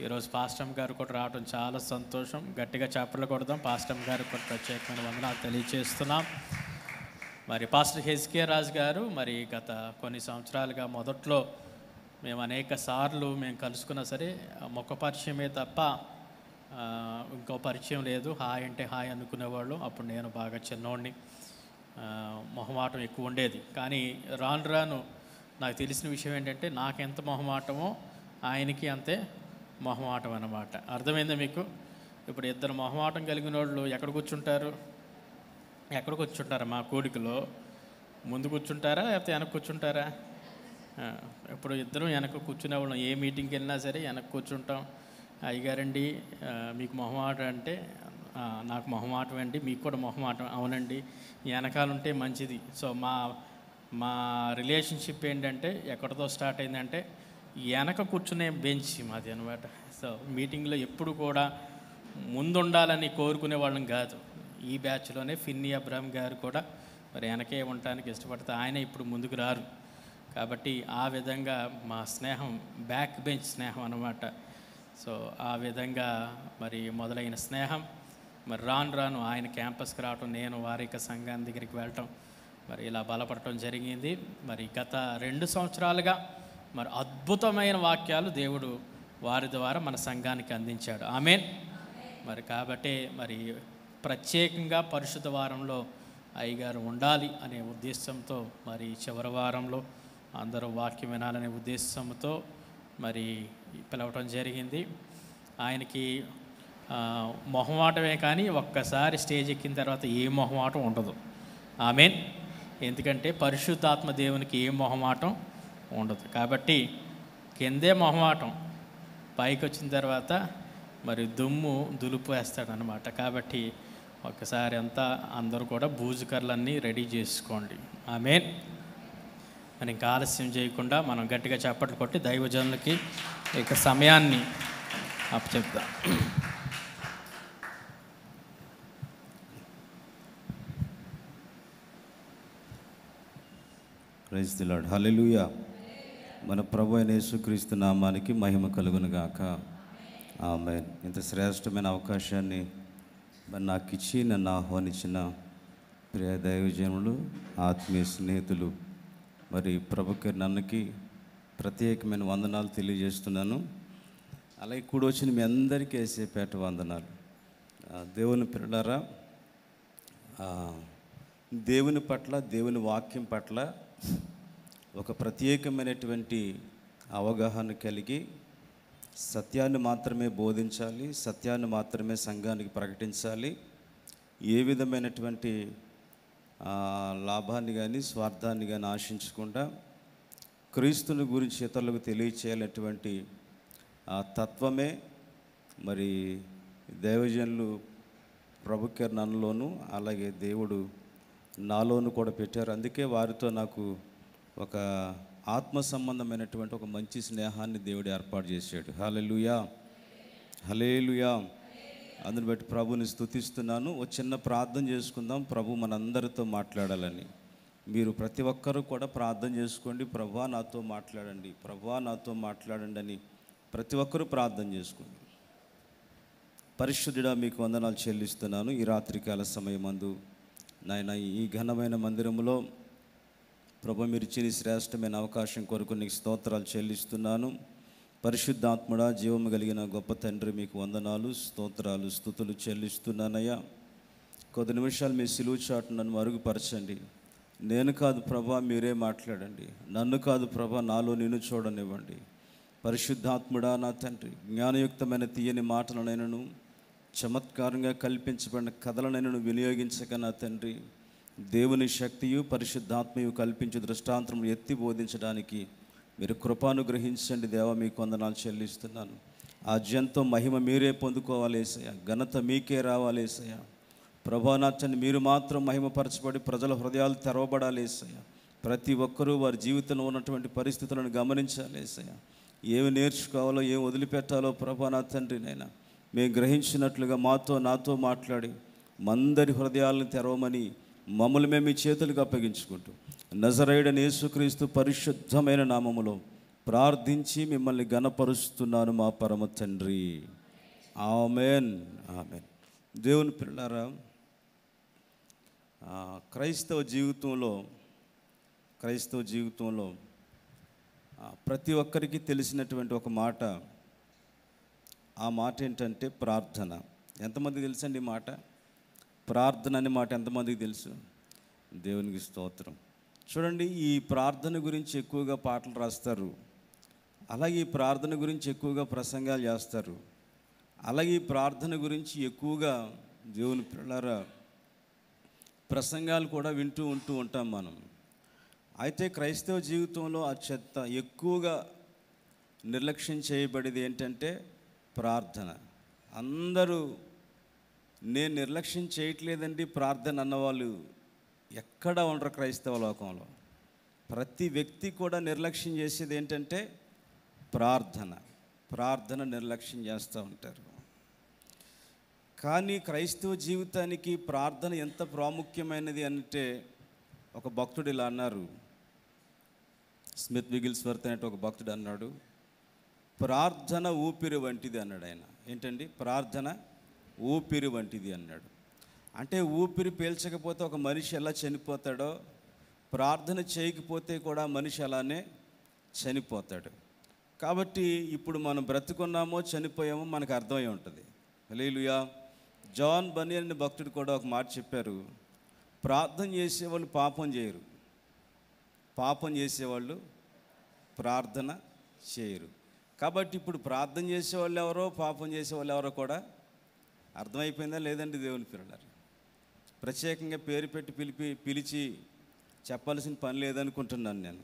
ఈరోజు పాస్టమ్ గారు కూడా రావడం చాలా సంతోషం. గట్టిగా చప్పట్లు కొడదాం. పాస్టమ్ గారికి కూడా ప్రత్యేకమైన వందనాలు తెలియచేస్తున్నాం. మరి పాస్టర్ హెచ్కే రాజు గారు మరి గత కొన్ని సంవత్సరాలుగా మొదట్లో మేము అనేక సార్లు మేము కలుసుకున్నా సరే ఆ ముఖ పరిచయమే తప్ప ఇంకో పరిచయం లేదు. హాయ్ అంటే హాయ్ అనుకునేవాళ్ళు. అప్పుడు నేను బాగా చిన్నోడిని మొహమాటం ఎక్కువ ఉండేది. కానీ రాను రాను నాకు తెలిసిన విషయం ఏంటంటే నాకెంత మొహమాటమో ఆయనకి అంతే మొహమాటం అన్నమాట. అర్థమైందా మీకు? ఇప్పుడు ఇద్దరు మొహమాటం కలిగిన వాళ్ళు ఎక్కడ కూర్చుంటారు? ఎక్కడ కూర్చుంటారా మా కోడికలో? ముందు కూర్చుంటారా? లేకపోతే వెనక కూర్చుంటారా? ఇప్పుడు ఇద్దరం వెనక కూర్చునే వాళ్ళం. ఏ మీటింగ్కి వెళ్ళినా సరే వెనక కూర్చుంటాం. అయ్యగారండి మీకు మొహమాటం అంటే నాకు మొహమాటం అండి మీకు కూడా మొహమాటం అవునండి. వెనకాలంటే మంచిది. సో మా మా రిలేషన్షిప్ ఏంటంటే ఎక్కడితో స్టార్ట్ అయిందంటే వెనక కూర్చునే బెంచ్ మాది అనమాట సో మీటింగ్లో ఎప్పుడు కూడా ముందుండాలని కోరుకునే వాళ్ళం కాదు. ఈ బ్యాచ్లోనే ఫిన్ని అబ్రామ్ గారు కూడా మరి వెనకే ఉండటానికి ఇష్టపడితే ఆయన ఇప్పుడు ముందుకు రారు. కాబట్టి ఆ విధంగా మా స్నేహం బ్యాక్ బెంచ్ స్నేహం అన్నమాట. సో ఆ విధంగా మరి మొదలైన స్నేహం. మరి రాను రాను ఆయన క్యాంపస్కి రావటం నేను వారిక సంఘం దగ్గరికి వెళ్ళటం మరి ఇలా బలపడటం జరిగింది. మరి గత రెండు సంవత్సరాలుగా మరి అద్భుతమైన వాక్యాలు దేవుడు వారి ద్వారా మన సంఘానికి అందించాడు. ఆమెన్. మరి కాబట్టి మరి ప్రత్యేకంగా పరిశుద్ధ వారంలో అయ్యగారు ఉండాలి అనే ఉద్దేశంతో మరి చివరి వారంలో అందరూ వాక్యం వినాలనే ఉద్దేశంతో మరి పిలవటం జరిగింది. ఆయనకి మొహమాటమే కానీ ఒక్కసారి స్టేజ్ ఎక్కిన తర్వాత ఏ మొహమాటం ఉండదు. ఆమెన్. ఎందుకంటే పరిశుద్ధాత్మ దేవునికి ఏ మొహమాటం ఉండదు. కాబట్టి కిందే మొహమాటం పైకి వచ్చిన తర్వాత మరి దుమ్ము దులుపు వేస్తాడనమాట కాబట్టి ఒకసారి అంతా అందరూ కూడా బూజుకర్లన్నీ రెడీ చేసుకోండి. ఆమెన్. మనం ఇంకా ఆలస్యం చేయకుండా మనం గట్టిగా చప్పట్లు కొట్టి దైవజనులకి ఇక సమయాన్ని అప్పచెప్దాం ప్రైజ్ ది లార్డ్ మన ప్రభు అయిన యేసుక్రీస్తు నామానికి మహిమ కలుగునుగాక ఆమె ఇంత శ్రేష్టమైన అవకాశాన్ని మరి నాకు ఇచ్చి నన్ను ఆహ్వానించిన ప్రియ దైవజనులు ఆత్మీయ స్నేహితులు మరి ప్రభుకి నన్నకి ప్రత్యేకమైన వందనాలు తెలియజేస్తున్నాను. అలాగే కూడా వచ్చిన మీ అందరికీ వేసేపేట వందనాలు. దేవుని పిల్లరా దేవుని పట్ల దేవుని వాక్యం పట్ల ఒక ప్రత్యేకమైనటువంటి అవగాహన కలిగి సత్యాన్ని మాత్రమే బోధించాలి సత్యాన్ని మాత్రమే సంఘానికి ప్రకటించాలి. ఏ విధమైనటువంటి లాభాన్ని కానీ స్వార్థాన్ని కానీ ఆశించకుండా క్రీస్తుని గురించి ఇతరులకు తెలియచేయాలటువంటి ఆ తత్వమే మరి దైవజనులు ప్రభుకర్ నన్నులోను అలాగే దేవుడు నాలోను కూడా పెట్టారు. అందుకే వారితో నాకు ఒక ఆత్మ సంబంధమైనటువంటి ఒక మంచి స్నేహాన్ని దేవుడు ఏర్పాటు చేశాడు. హలెలుయా హలేలుయా అందుని బట్టి ప్రభుని స్తుతిస్తున్నాను. ఒక చిన్న ప్రార్థన చేసుకుందాం. ప్రభు మనందరితో మాట్లాడాలని. మీరు ప్రతి ఒక్కరూ కూడా ప్రార్థన చేసుకోండి. ప్రభా నాతో మాట్లాడండి. ప్రభా నాతో మాట్లాడండి అని ప్రతి ఒక్కరూ ప్రార్థన చేసుకోండి. పరిశుద్ధుడా మీకు వందనాలు చెల్లిస్తున్నాను. ఈ రాత్రికాల సమయమందు నాయన ఈ ఘనమైన మందిరంలో ప్రభు మీరు ఇచ్చిన శ్రేష్టమైన అవకాశం కొరకు నీకు స్తోత్రాలు చెల్లిస్తున్నాను. పరిశుద్ధాత్ముడా జీవము కలిగిన గొప్ప తండ్రి మీకు వందనాలు స్తోత్రాలు స్థుతులు చెల్లిస్తున్నానయ్యా. కొద్ది నిమిషాలు మీ సిలువు చాటు నన్ను మరుగుపరచండి. నేను కాదు ప్రభా మీరే మాట్లాడండి. నన్ను కాదు ప్రభా నాలో నిన్ను చూడనివ్వండి. పరిశుద్ధాత్ముడా నా తండ్రి జ్ఞానయుక్తమైన తీయని మాటలనైనను చమత్కారంగా కల్పించబడిన కథలనైనను వినియోగించక నా తండ్రి. దేవుని శక్తియు పరిశుద్ధాత్మయు కల్పించు దృష్టాంతం ఎత్తి బోధించడానికి మీరు కృపానుగ్రహించండి. దేవ మీకు వందనాలు చెల్లిస్తున్నాను. ఆ జంతో మహిమ మీరే పొందుకోవాలేసయ్య ఘనత మీకే రావాలి ప్రభానాథ్యాన్ని మీరు మాత్రం మహిమపరచబడి ప్రజల హృదయాలు తెరవబడాలేసయ్య ప్రతి ఒక్కరూ వారి జీవితంలో ఉన్నటువంటి పరిస్థితులను గమనించాలేసయ్య ఏమి నేర్చుకోవాలో ఏం వదిలిపెట్టాలో ప్రభానా తండ్రి నైనా మేము గ్రహించినట్లుగా మాతో నాతో మాట్లాడి మందరి హృదయాలను తెరవమని మమ్మల్ని మేము మీ చేతులకు అప్పగించుకుంటూ నజరైడని యేసుక్రీస్తు పరిశుద్ధమైన నామములో ప్రార్థించి మిమ్మల్ని గణపరుస్తున్నాను మా పరమ తండ్రి. ఆమెన్. ఆమెన్. దేవుని పిల్లారా క్రైస్తవ జీవితంలో క్రైస్తవ జీవితంలో ప్రతి ఒక్కరికి తెలిసినటువంటి ఒక మాట ఆ మాట ఏంటంటే ప్రార్థన. ఎంతమంది తెలుసండి ఈ మాట? ప్రార్థన అనే మాట ఎంతమందికి తెలుసు? దేవునికి స్తోత్రం. చూడండి ఈ ప్రార్థన గురించి ఎక్కువగా పాటలు రాస్తారు. అలాగే ఈ ప్రార్థన గురించి ఎక్కువగా ప్రసంగాలు చేస్తారు. అలాగే ఈ ప్రార్థన గురించి ఎక్కువగా దేవుని పిల్లరా ప్రసంగాలు కూడా వింటూ ఉంటూ ఉంటాం మనం. అయితే క్రైస్తవ జీవితంలో ఆ చెత్త ఎక్కువగా నిర్లక్ష్యం చేయబడేది ఏంటంటే ప్రార్థన. అందరూ నేను నిర్లక్ష్యం చేయట్లేదండి ప్రార్థన అన్నవాళ్ళు ఎక్కడ ఉండరు క్రైస్తవ లోకంలో. ప్రతి వ్యక్తి కూడా నిర్లక్ష్యం చేసేది ఏంటంటే ప్రార్థన ప్రార్థన నిర్లక్ష్యం చేస్తూ ఉంటారు. కానీ క్రైస్తవ జీవితానికి ప్రార్థన ఎంత ప్రాముఖ్యమైనది అంటే ఒక భక్తుడు ఇలా అన్నారు. స్మిత్ విగిల్స్వర్త్ అనేటి ఒక భక్తుడు అన్నాడు. ప్రార్థన ఊపిరి వంటిది అన్నాడు ఆయన. ఏంటండి? ప్రార్థన ఊపిరి వంటిది అన్నాడు. అంటే ఊపిరి పీల్చకపోతే ఒక మనిషి ఎలా చనిపోతాడో ప్రార్థన చేయకపోతే కూడా మనిషి అలానే చనిపోతాడు. కాబట్టి ఇప్పుడు మనం బ్రతుకున్నామో చనిపోయామో మనకు అర్థమై ఉంటుంది. లేలుయా జాన్ బనీ అనే భక్తుడు కూడా ఒక మాట చెప్పారు. ప్రార్థన చేసేవాళ్ళు పాపం చేయరు. పాపం చేసేవాళ్ళు ప్రార్థన చేయరు. కాబట్టి ఇప్పుడు ప్రార్థన చేసేవాళ్ళు ఎవరో పాపం చేసేవాళ్ళు ఎవరో కూడా అర్థమైపోయిందా లేదండి దేవుని పిల్లలు ప్రత్యేకంగా పేరు పెట్టి పిలిపి పిలిచి చెప్పాల్సిన పని లేదనుకుంటున్నాను నేను.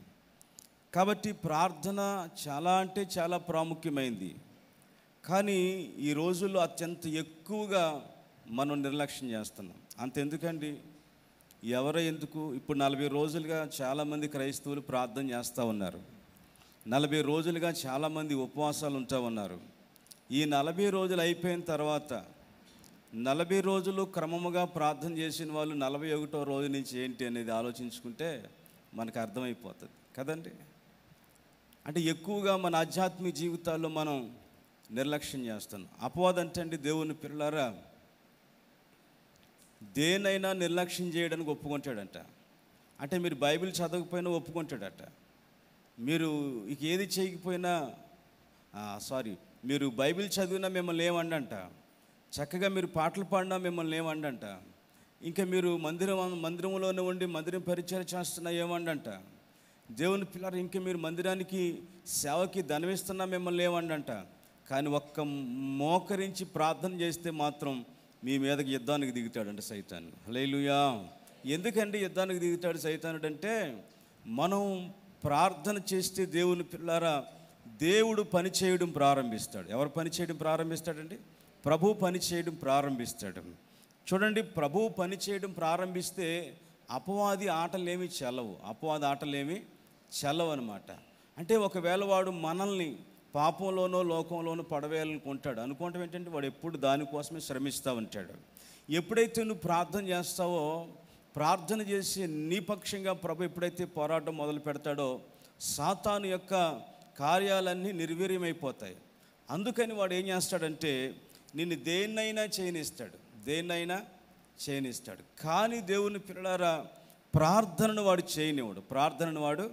కాబట్టి ప్రార్థన చాలా అంటే చాలా ప్రాముఖ్యమైంది. కానీ ఈ రోజుల్లో అత్యంత ఎక్కువగా మనం నిర్లక్ష్యం చేస్తున్నాం. అంతెందుకండి? ఎవరో ఎందుకు ఇప్పుడు నలభై రోజులుగా చాలామంది క్రైస్తవులు ప్రార్థన చేస్తూ ఉన్నారు. నలభై రోజులుగా చాలామంది ఉపవాసాలు ఉంటా ఉన్నారు. ఈ నలభై రోజులు అయిపోయిన తర్వాత నలభై రోజులు క్రమముగా ప్రార్థన చేసిన వాళ్ళు నలభై ఒకటో రోజు నుంచి ఏంటి అనేది ఆలోచించుకుంటే మనకు అర్థమైపోతుంది. కదండి? అంటే ఎక్కువగా మన ఆధ్యాత్మిక జీవితాల్లో మనం నిర్లక్ష్యం చేస్తున్నాం. అపవాదం అంటే అండి దేవుని పిల్లలారా దేనైనా నిర్లక్ష్యం చేయడానికి ఒప్పుకుంటాడంట. అంటే మీరు బైబిల్ చదవకపోయినా ఒప్పుకుంటాడట. మీరు ఇక ఏది చేయకపోయినా సారీ మీరు బైబిల్ చదివినా మిమ్మల్ని ఏమండంట చక్కగా మీరు పాటలు పాడినా మిమ్మల్ని ఏమండంట? ఇంకా మీరు మందిరం మందిరంలోనే ఉండి మందిరం పరిచయం చేస్తున్నా ఏమండంట? దేవుని పిల్లలు ఇంకా మీరు మందిరానికి సేవకి ధనమిస్తున్నా మిమ్మల్ని ఏమండంట? కానీ ఒక్క మోకరించి ప్రార్థన చేస్తే మాత్రం మీ మీదకి యుద్ధానికి దిగుతాడంట సైతాను. లేలుయా ఎందుకండి యుద్ధానికి దిగుతాడు సైతానుడు అంటే మనం ప్రార్థన చేస్తే దేవుని పిల్లారా దేవుడు పని చేయడం ప్రారంభిస్తాడు. ఎవరు పని చేయడం ప్రారంభిస్తాడండి? ప్రభు పని చేయడం ప్రారంభిస్తాడు. చూడండి ప్రభు పనిచేయడం ప్రారంభిస్తే అపవాది ఆటలేమి చెలవు అపవాది ఆటలేమి చెలవు అనమాట అంటే ఒకవేళ వాడు మనల్ని పాపంలోనో లోకంలోనో పడవేయాలనుకుంటాడు అనుకోవటం ఏంటంటే వాడు ఎప్పుడు దానికోసమే శ్రమిస్తూ ఉంటాడు. ఎప్పుడైతే నువ్వు ప్రార్థన చేస్తావో ప్రార్థన చేసి నిపక్షంగా ప్రభు ఎప్పుడైతే పోరాటం మొదలు పెడతాడో సాతాను యొక్క కార్యాలన్నీ నిర్వీర్యమైపోతాయి. అందుకని వాడు ఏం చేస్తాడంటే నిన్ను దేన్నైనా చేయనిస్తాడు. దేన్నైనా చేయనిస్తాడు. కానీ దేవుని పిల్లలారా ప్రార్థనను వాడు చేయనివాడు ప్రార్థనను వాడు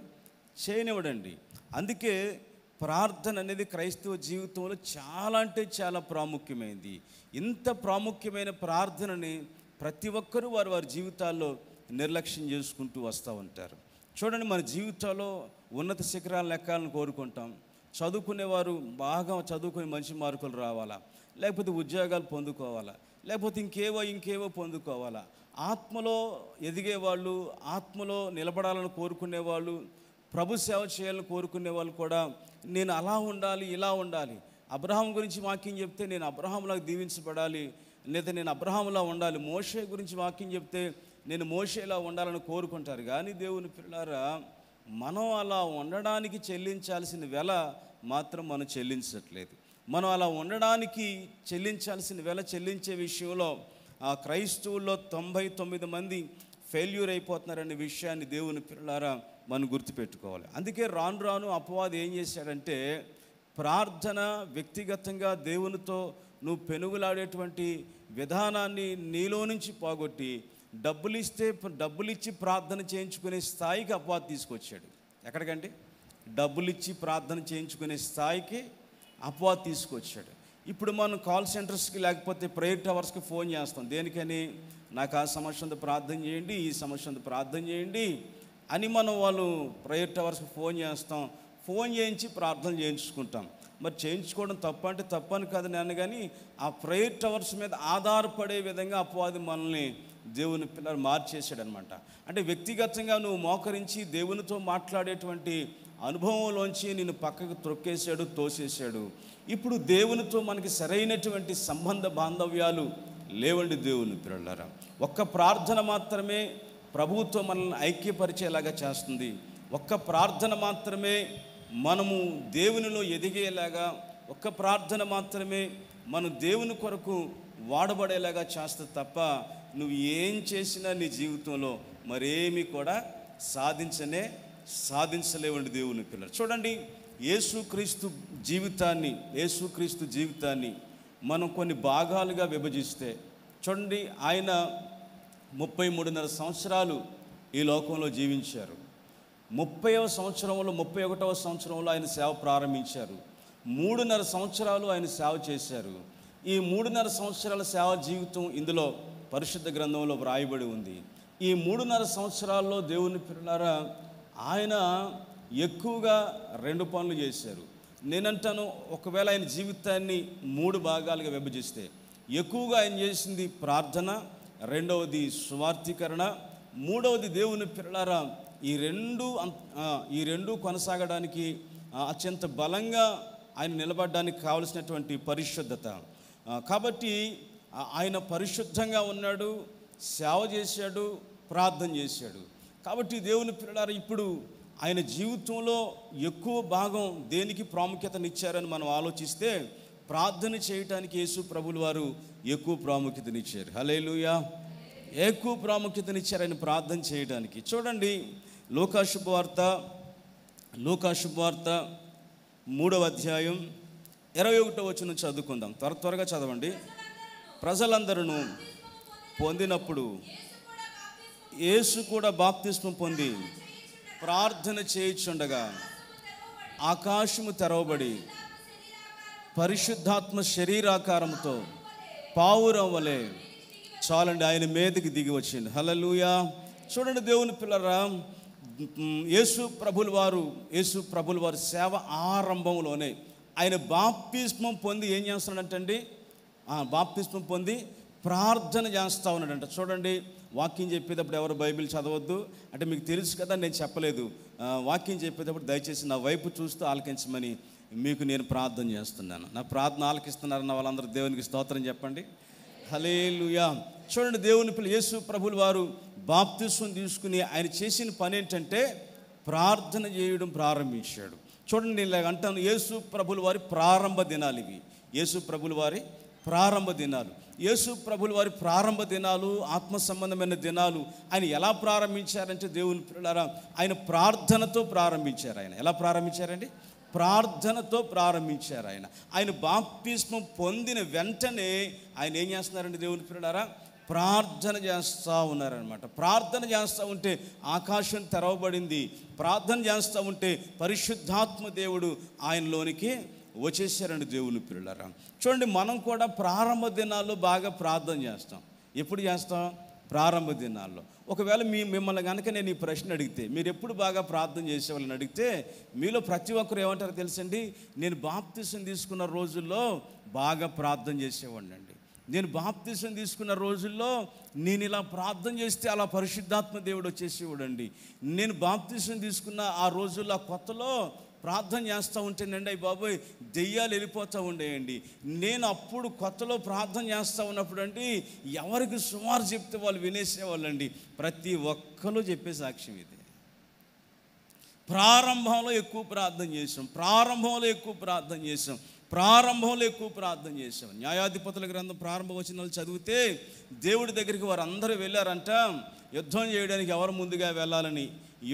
చేయనివ్వడండి. అందుకే ప్రార్థన అనేది క్రైస్తవ జీవితంలో చాలా అంటే చాలా ప్రాముఖ్యమైనది ఇంత ప్రాముఖ్యమైన ప్రార్థనని ప్రతి ఒక్కరూ వారు వారి జీవితాల్లో నిర్లక్ష్యం చేసుకుంటూ వస్తూ ఉంటారు. చూడండి మన జీవితాల్లో ఉన్నత శిఖరాలను ఎక్కాలని కోరుకుంటాం. చదువుకునేవారు బాగా చదువుకుని మంచి మార్కులు రావాలా? లేకపోతే ఉద్యోగాలు పొందుకోవాలా? లేకపోతే ఇంకేవో ఇంకేవో పొందుకోవాలా? ఆత్మలో ఎదిగేవాళ్ళు ఆత్మలో నిలబడాలని కోరుకునేవాళ్ళు ప్రభు సేవ చేయాలని కోరుకునే వాళ్ళు కూడా నేను అలా ఉండాలి ఇలా ఉండాలి. అబ్రహాం గురించి వాక్యం చెప్తే నేను అబ్రహాంలాగా దీవించబడాలి. లేదా నేను అబ్రహాంలా ఉండాలి. మోషే గురించి వాక్యం చెప్తే నేను మోషేలా ఉండాలని కోరుకుంటారు. కానీ దేవుని పిల్లారా మనం అలా ఉండడానికి చెల్లించాల్సిన వెల మాత్రం మనం చెల్లించట్లేదు. మనం అలా ఉండడానికి చెల్లించాల్సిన వెల చెల్లించే విషయంలో ఆ క్రైస్తవుల్లో తొంభై తొమ్మిది మంది ఫెయిల్యూర్ అయిపోతున్నారనే విషయాన్ని దేవుని పిల్లలారా మనం గుర్తుపెట్టుకోవాలి. అందుకే రాను రాను అపవాది ఏం చేశాడంటే ప్రార్థన వ్యక్తిగతంగా దేవునితో నువ్వు పెనుగులాడేటువంటి విధానాన్ని నీలో నుంచి పోగొట్టి డబ్బులు ఇస్తే డబ్బులు ఇచ్చి ప్రార్థన చేయించుకునే స్థాయికి అపవాది తీసుకొచ్చాడు. ఎక్కడికంటే డబ్బులు ఇచ్చి ప్రార్థన చేయించుకునే స్థాయికి అపవాద్ తీసుకొచ్చాడు. ఇప్పుడు మనం కాల్ సెంటర్స్కి లేకపోతే ప్రేయర్ టవర్స్కి ఫోన్ చేస్తాం. దేనికని? నాకు ఆ సమస్య ప్రార్థన చేయండి ఈ సమస్య ప్రార్థన చేయండి అని మనం వాళ్ళు ప్రేయర్ టవర్స్కి ఫోన్ చేస్తాం. ఫోన్ చేయించి ప్రార్థన చేయించుకుంటాం. మరి చేయించుకోవడం తప్పు అంటే తప్పని అని కాదు నేను కానీ ఆ ప్రేయర్ టవర్స్ మీద ఆధారపడే విధంగా అపవాది మనల్ని దేవుని పిల్లలు మార్చేసాడనమాట అంటే వ్యక్తిగతంగా నువ్వు మోకరించి దేవునితో మాట్లాడేటువంటి అనుభవంలోంచి నిన్ను పక్కకు త్రొక్కేశాడు తోసేశాడు. ఇప్పుడు దేవునితో మనకి సరైనటువంటి సంబంధ బాంధవ్యాలు లేవండి దేవుని పిల్లలారా. ఒక్క ప్రార్థన మాత్రమే ప్రభువుతో మనల్ని ఐక్యపరిచేలాగా చేస్తుంది. ఒక్క ప్రార్థన మాత్రమే మనము దేవునిలో ఎదిగేలాగా ఒక్క ప్రార్థన మాత్రమే మనం దేవుని కొరకు వాడబడేలాగా చేస్తుంది తప్ప నువ్వు ఏం చేసినా నీ జీవితంలో మరేమీ కూడా సాధించనే సాధించలేవండి దేవుని పిల్లలు. చూడండి యేసుక్రీస్తు జీవితాన్ని యేసుక్రీస్తు జీవితాన్ని మనం కొన్ని భాగాలుగా విభజిస్తే చూడండి ఆయన ముప్పై మూడున్నర సంవత్సరాలు ఈ లోకంలో జీవించారు. ముప్పైవ సంవత్సరంలో ముప్పై ఒకటవ సంవత్సరంలో ఆయన సేవ ప్రారంభించారు. మూడున్నర సంవత్సరాలు ఆయన సేవ చేశారు. ఈ మూడున్నర సంవత్సరాల సేవ జీవితం ఇందులో పరిశుద్ధ గ్రంథంలో వ్రాయబడి ఉంది. ఈ మూడున్నర సంవత్సరాల్లో దేవుని పిల్లలారా ఆయన ఎక్కువగా రెండు పనులు చేశారు. నేనంటాను ఒకవేళ ఆయన జీవితాన్ని మూడు భాగాలుగా విభజిస్తే ఎక్కువగా ఆయన చేసింది ప్రార్థన రెండవది సువార్థీకరణ మూడవది దేవుని పిల్లలారా ఈ రెండు ఈ రెండు కొనసాగడానికి అత్యంత బలంగా ఆయన నిలబడడానికి కావలసినటువంటి పరిశుద్ధత. కాబట్టి ఆయన పరిశుద్ధంగా ఉన్నాడు సేవ చేశాడు ప్రార్థన చేశాడు. కాబట్టి దేవుని పిల్లలారా ఇప్పుడు ఆయన జీవితంలో ఎక్కువ భాగం దేనికి ప్రాముఖ్యతనిచ్చారని మనం ఆలోచిస్తే ప్రార్థన చేయటానికి యేసు ప్రభులు వారు ఎక్కువ ప్రాముఖ్యతనిచ్చారు. హలేలుయా ఎక్కువ ప్రాముఖ్యతనిచ్చారు ఆయన ప్రార్థన చేయడానికి చూడండి లోకాశుభవార్త లోకాశుభవార్త మూడవ అధ్యాయం ఇరవై ఒకటో వచ్చిన చదువుకుందాం. త్వర త్వరగా చదవండి. ప్రజలందరూ పొందినప్పుడు యేసు కూడా బాప్తిస్మం పొంది ప్రార్థన చేయుచుండగా ఆకాశము తెరవబడి పరిశుద్ధాత్మ శరీరాకారంతో పావురం వలె చాలండి ఆయన మీదకి దిగి వచ్చింది హలలుయా చూడండి దేవుని పిల్లరా యేసు ప్రభుల వారు యేసు ప్రభుల వారు సేవ ఆరంభంలోనే ఆయన బాప్తిస్మం పొంది ఏం చేస్తున్నాడంటండి? బాప్తిస్మం పొంది ప్రార్థన చేస్తూ ఉన్నాడంట. చూడండి వాక్యం చెప్పేటప్పుడు ఎవరు బైబిల్ చదవద్దు. అంటే మీకు తెలుసు కదా నేను చెప్పలేదు. వాక్యం చెప్పేటప్పుడు దయచేసి నా వైపు చూస్తూ ఆలకించమని మీకు నేను ప్రార్థన చేస్తున్నాను. నా ప్రార్థన ఆలకిస్తున్నారన్న వాళ్ళందరూ దేవునికి స్తోత్రం చెప్పండి. హలేలుయా చూడండి దేవుని పిల్ల యేసు ప్రభులు వారు బాప్తిస్వం తీసుకుని ఆయన చేసిన పని ఏంటంటే ప్రార్థన చేయడం ప్రారంభించాడు. చూడండి నేను ఇలాగ అంటాను యేసు ప్రభులు వారి ప్రారంభ దినాలు ఇవి. యేసు ప్రభులు వారి ప్రారంభ దినాలు. యేసు ప్రభుల వారి ప్రారంభ దినాలు ఆత్మ సంబంధమైన దినాలు ఆయన ఎలా ప్రారంభించారంటే దేవుని పిల్లరా ఆయన ప్రార్థనతో ప్రారంభించారు ఆయన. ఎలా ప్రారంభించారండి? ప్రార్థనతో ప్రారంభించారు ఆయన. ఆయన బాప్తిస్మం పొందిన వెంటనే ఆయన ఏం చేస్తున్నారండి దేవుని పిల్లరా ప్రార్థన చేస్తూ ఉన్నారనమాట ప్రార్థన చేస్తూ ఉంటే ఆకాశం తెరవబడింది. ప్రార్థన చేస్తూ ఉంటే పరిశుద్ధాత్మ దేవుడు ఆయనలోనికి వచ్చేసారండి దేవుని పిల్లరా చూడండి మనం కూడా ప్రారంభ దినాల్లో బాగా ప్రార్థన చేస్తాం. ఎప్పుడు చేస్తాం? ప్రారంభ దినాల్లో. ఒకవేళ మీ మిమ్మల్ని కనుక నేను ఈ ప్రశ్న అడిగితే మీరు ఎప్పుడు బాగా ప్రార్థన చేసేవాళ్ళని అడిగితే మీలో ప్రతి ఒక్కరు ఏమంటారో తెలుసండి? నేను బాప్తిసం తీసుకున్న రోజుల్లో బాగా ప్రార్థన చేసేవాడిని అండి. నేను బాప్తిసం తీసుకున్న రోజుల్లో నేను ఇలా ప్రార్థన చేస్తే అలా పరిశుద్ధాత్మ దేవుడు వచ్చేసేవాడండి. నేను బాప్తిసం తీసుకున్న ఆ రోజుల్లో కొత్తలో ప్రార్థన చేస్తూ ఉంటేనండి అయ్యి బాబోయ్ దెయ్యాలు వెళ్ళిపోతూ ఉండేయండి. నేను అప్పుడు కొత్తలో ప్రార్థన చేస్తూ ఉన్నప్పుడు అండి ఎవరికి సుమారు చెప్తే వాళ్ళు వినేసేవాళ్ళండి. ప్రతి ఒక్కరు చెప్పే సాక్ష్యం ఇది. ప్రారంభంలో ఎక్కువ ప్రార్థన చేసాం ప్రారంభంలో ఎక్కువ ప్రార్థన చేసాం ప్రారంభంలో ఎక్కువ ప్రార్థన చేశాం. న్యాయాధిపతుల గ్రంథం ప్రారంభ వచనాలు చదివితే దేవుడి దగ్గరికి వారు అందరూ వెళ్ళారంట యుద్ధం చేయడానికి ఎవరు ముందుగా వెళ్ళాలని?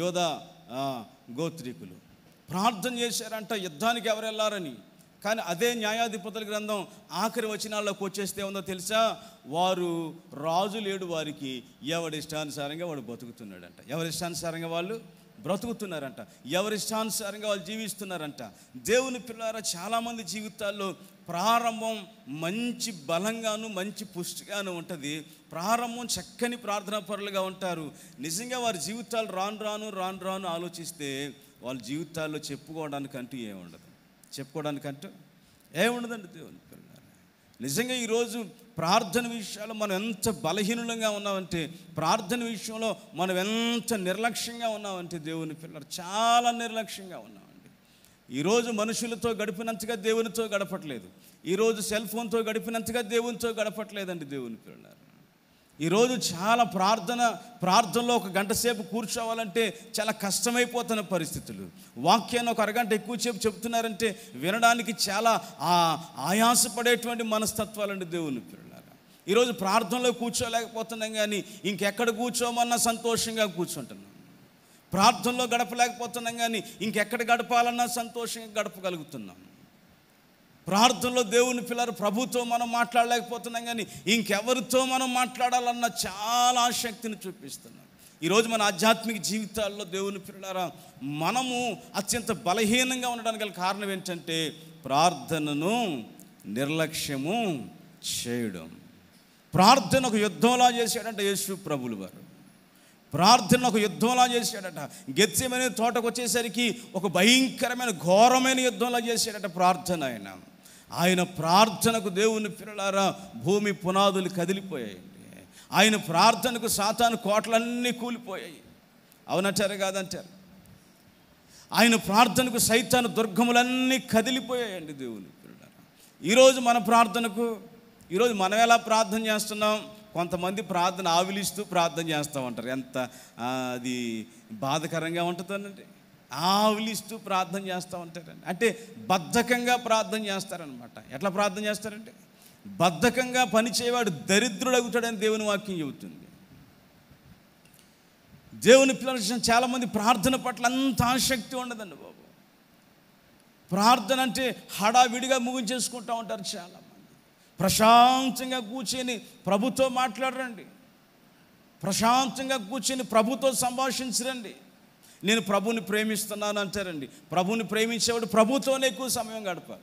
యోధ గోత్రీకులు గోత్రికులు. ప్రార్థన చేశారంట యుద్ధానికి ఎవరు వెళ్ళారని. కానీ అదే న్యాయాధిపతుల గ్రంథం ఆఖరి వచనాల్లోకి వచ్చేస్తే ఉందో తెలుసా? వారు రాజు లేడు వారికి ఎవరి ఇష్టానుసారంగా వాడు బతుకుతున్నాడంట ఎవరి ఇష్టానుసారంగా వాళ్ళు బ్రతుకుతున్నారంట. ఎవరి ఇష్టానుసారంగా వాళ్ళు జీవిస్తున్నారంట. దేవుని పిల్లారా చాలామంది జీవితాల్లో ప్రారంభం మంచి బలంగాను మంచి పుష్టిగాను ఉంటుంది. ప్రారంభం చక్కని ప్రార్థనా పరులుగా ఉంటారు. నిజంగా వారి జీవితాలు రాను రాను రాను రాను ఆలోచిస్తే వాళ్ళ జీవితాల్లో చెప్పుకోవడానికి అంటూ ఏముండదు చెప్పుకోవడానికంటూ ఏముండదండి దేవుని నిజంగా ఈరోజు ప్రార్థన విషయాల్లో మనం ఎంత బలహీనంగా ఉన్నామంటే ప్రార్థన విషయంలో మనం ఎంత నిర్లక్ష్యంగా ఉన్నామంటే దేవుని పిల్లలు చాలా నిర్లక్ష్యంగా ఉన్నామండి. ఈరోజు మనుషులతో గడిపినంతగా దేవునితో గడపట్లేదు. ఈరోజు సెల్ ఫోన్తో గడిపినంతగా దేవునితో గడపట్లేదండి దేవుని పిల్లలు. ఈరోజు చాలా ప్రార్థన ప్రార్థనలో ఒక గంట సేపు కూర్చోవాలంటే చాలా కష్టమైపోతున్న పరిస్థితులు. వాక్యాన్ని ఒక అరగంట ఎక్కువ సేపు చెప్తున్నారంటే వినడానికి చాలా ఆ ఆయాసపడేటువంటి మనస్తత్వాలండి దేవుని పిల్లలారా. ఈరోజు ప్రార్థనలో కూర్చోలేకపోతున్నాం కానీ ఇంకెక్కడ కూర్చోమన్నా సంతోషంగా కూర్చుంటున్నాం. ప్రార్థనలో గడపలేకపోతున్నాం కానీ ఇంకెక్కడ గడపాలన్నా సంతోషంగా గడపగలుగుతున్నాం. ప్రార్థనలో దేవుని పిల్లలు ప్రభుతో మనం మాట్లాడలేకపోతున్నాం కానీ ఇంకెవరితో మనం మాట్లాడాలన్న చాలా ఆసక్తిని చూపిస్తున్నాం ఈరోజు మన ఆధ్యాత్మిక జీవితాల్లో దేవుని పిల్లలారా మనము అత్యంత బలహీనంగా ఉండడానికి గల కారణం ఏంటంటే ప్రార్థనను నిర్లక్ష్యము చేయడం. ప్రార్థన ఒక యుద్ధంలా చేశాడంటే యేసు ప్రభులు వారు. ప్రార్థన ఒక యుద్ధంలా చేశాడట. గెత్సెమనే తోటకు వచ్చేసరికి ఒక భయంకరమైన ఘోరమైన యుద్ధంలా చేశాడట ప్రార్థన ఆయన. ఆయన ప్రార్థనకు దేవుని పిల్లలారా భూమి పునాదులు కదిలిపోయాయండి ఆయన ప్రార్థనకు సాతాను కోటలన్నీ కూలిపోయాయి. అవునంటారు కాదంటారు? ఆయన ప్రార్థనకు సైతాను దుర్గములన్నీ కదిలిపోయాయండి దేవుని పిల్లలారా. ఈరోజు మన ప్రార్థనకు ఈరోజు మనం ఎలా ప్రార్థన చేస్తున్నాం? కొంతమంది ప్రార్థన ఆవిలిస్తూ ప్రార్థన చేస్తూ ఉంటారు ఎంత అది బాధకరంగా ఉంటుందనండి. ఆవిలిస్తూ ప్రార్థన చేస్తూ ఉంటారండి. అంటే బద్ధకంగా ప్రార్థన చేస్తారనమాట ఎట్లా ప్రార్థన చేస్తారంటే బద్ధకంగా పనిచేయవాడు దరిద్రుడు అవుతాడని దేవుని వాక్యం చెబుతుంది. దేవుని పిల్లల చాలామంది ప్రార్థన పట్ల అంత ఆసక్తి ఉండదండి బాబు. ప్రార్థన అంటే హడావిడిగా ముగించేసుకుంటూ ఉంటారు చాలామంది. ప్రశాంతంగా కూర్చొని ప్రభుతో మాట్లాడరండి. ప్రశాంతంగా కూర్చొని ప్రభుతో సంభాషించరండి. నేను ప్రభుని ప్రేమిస్తున్నాను అంటారండి. ప్రభుని ప్రేమించేవాడు ప్రభుతోనే ఎక్కువ సమయం గడపాలి.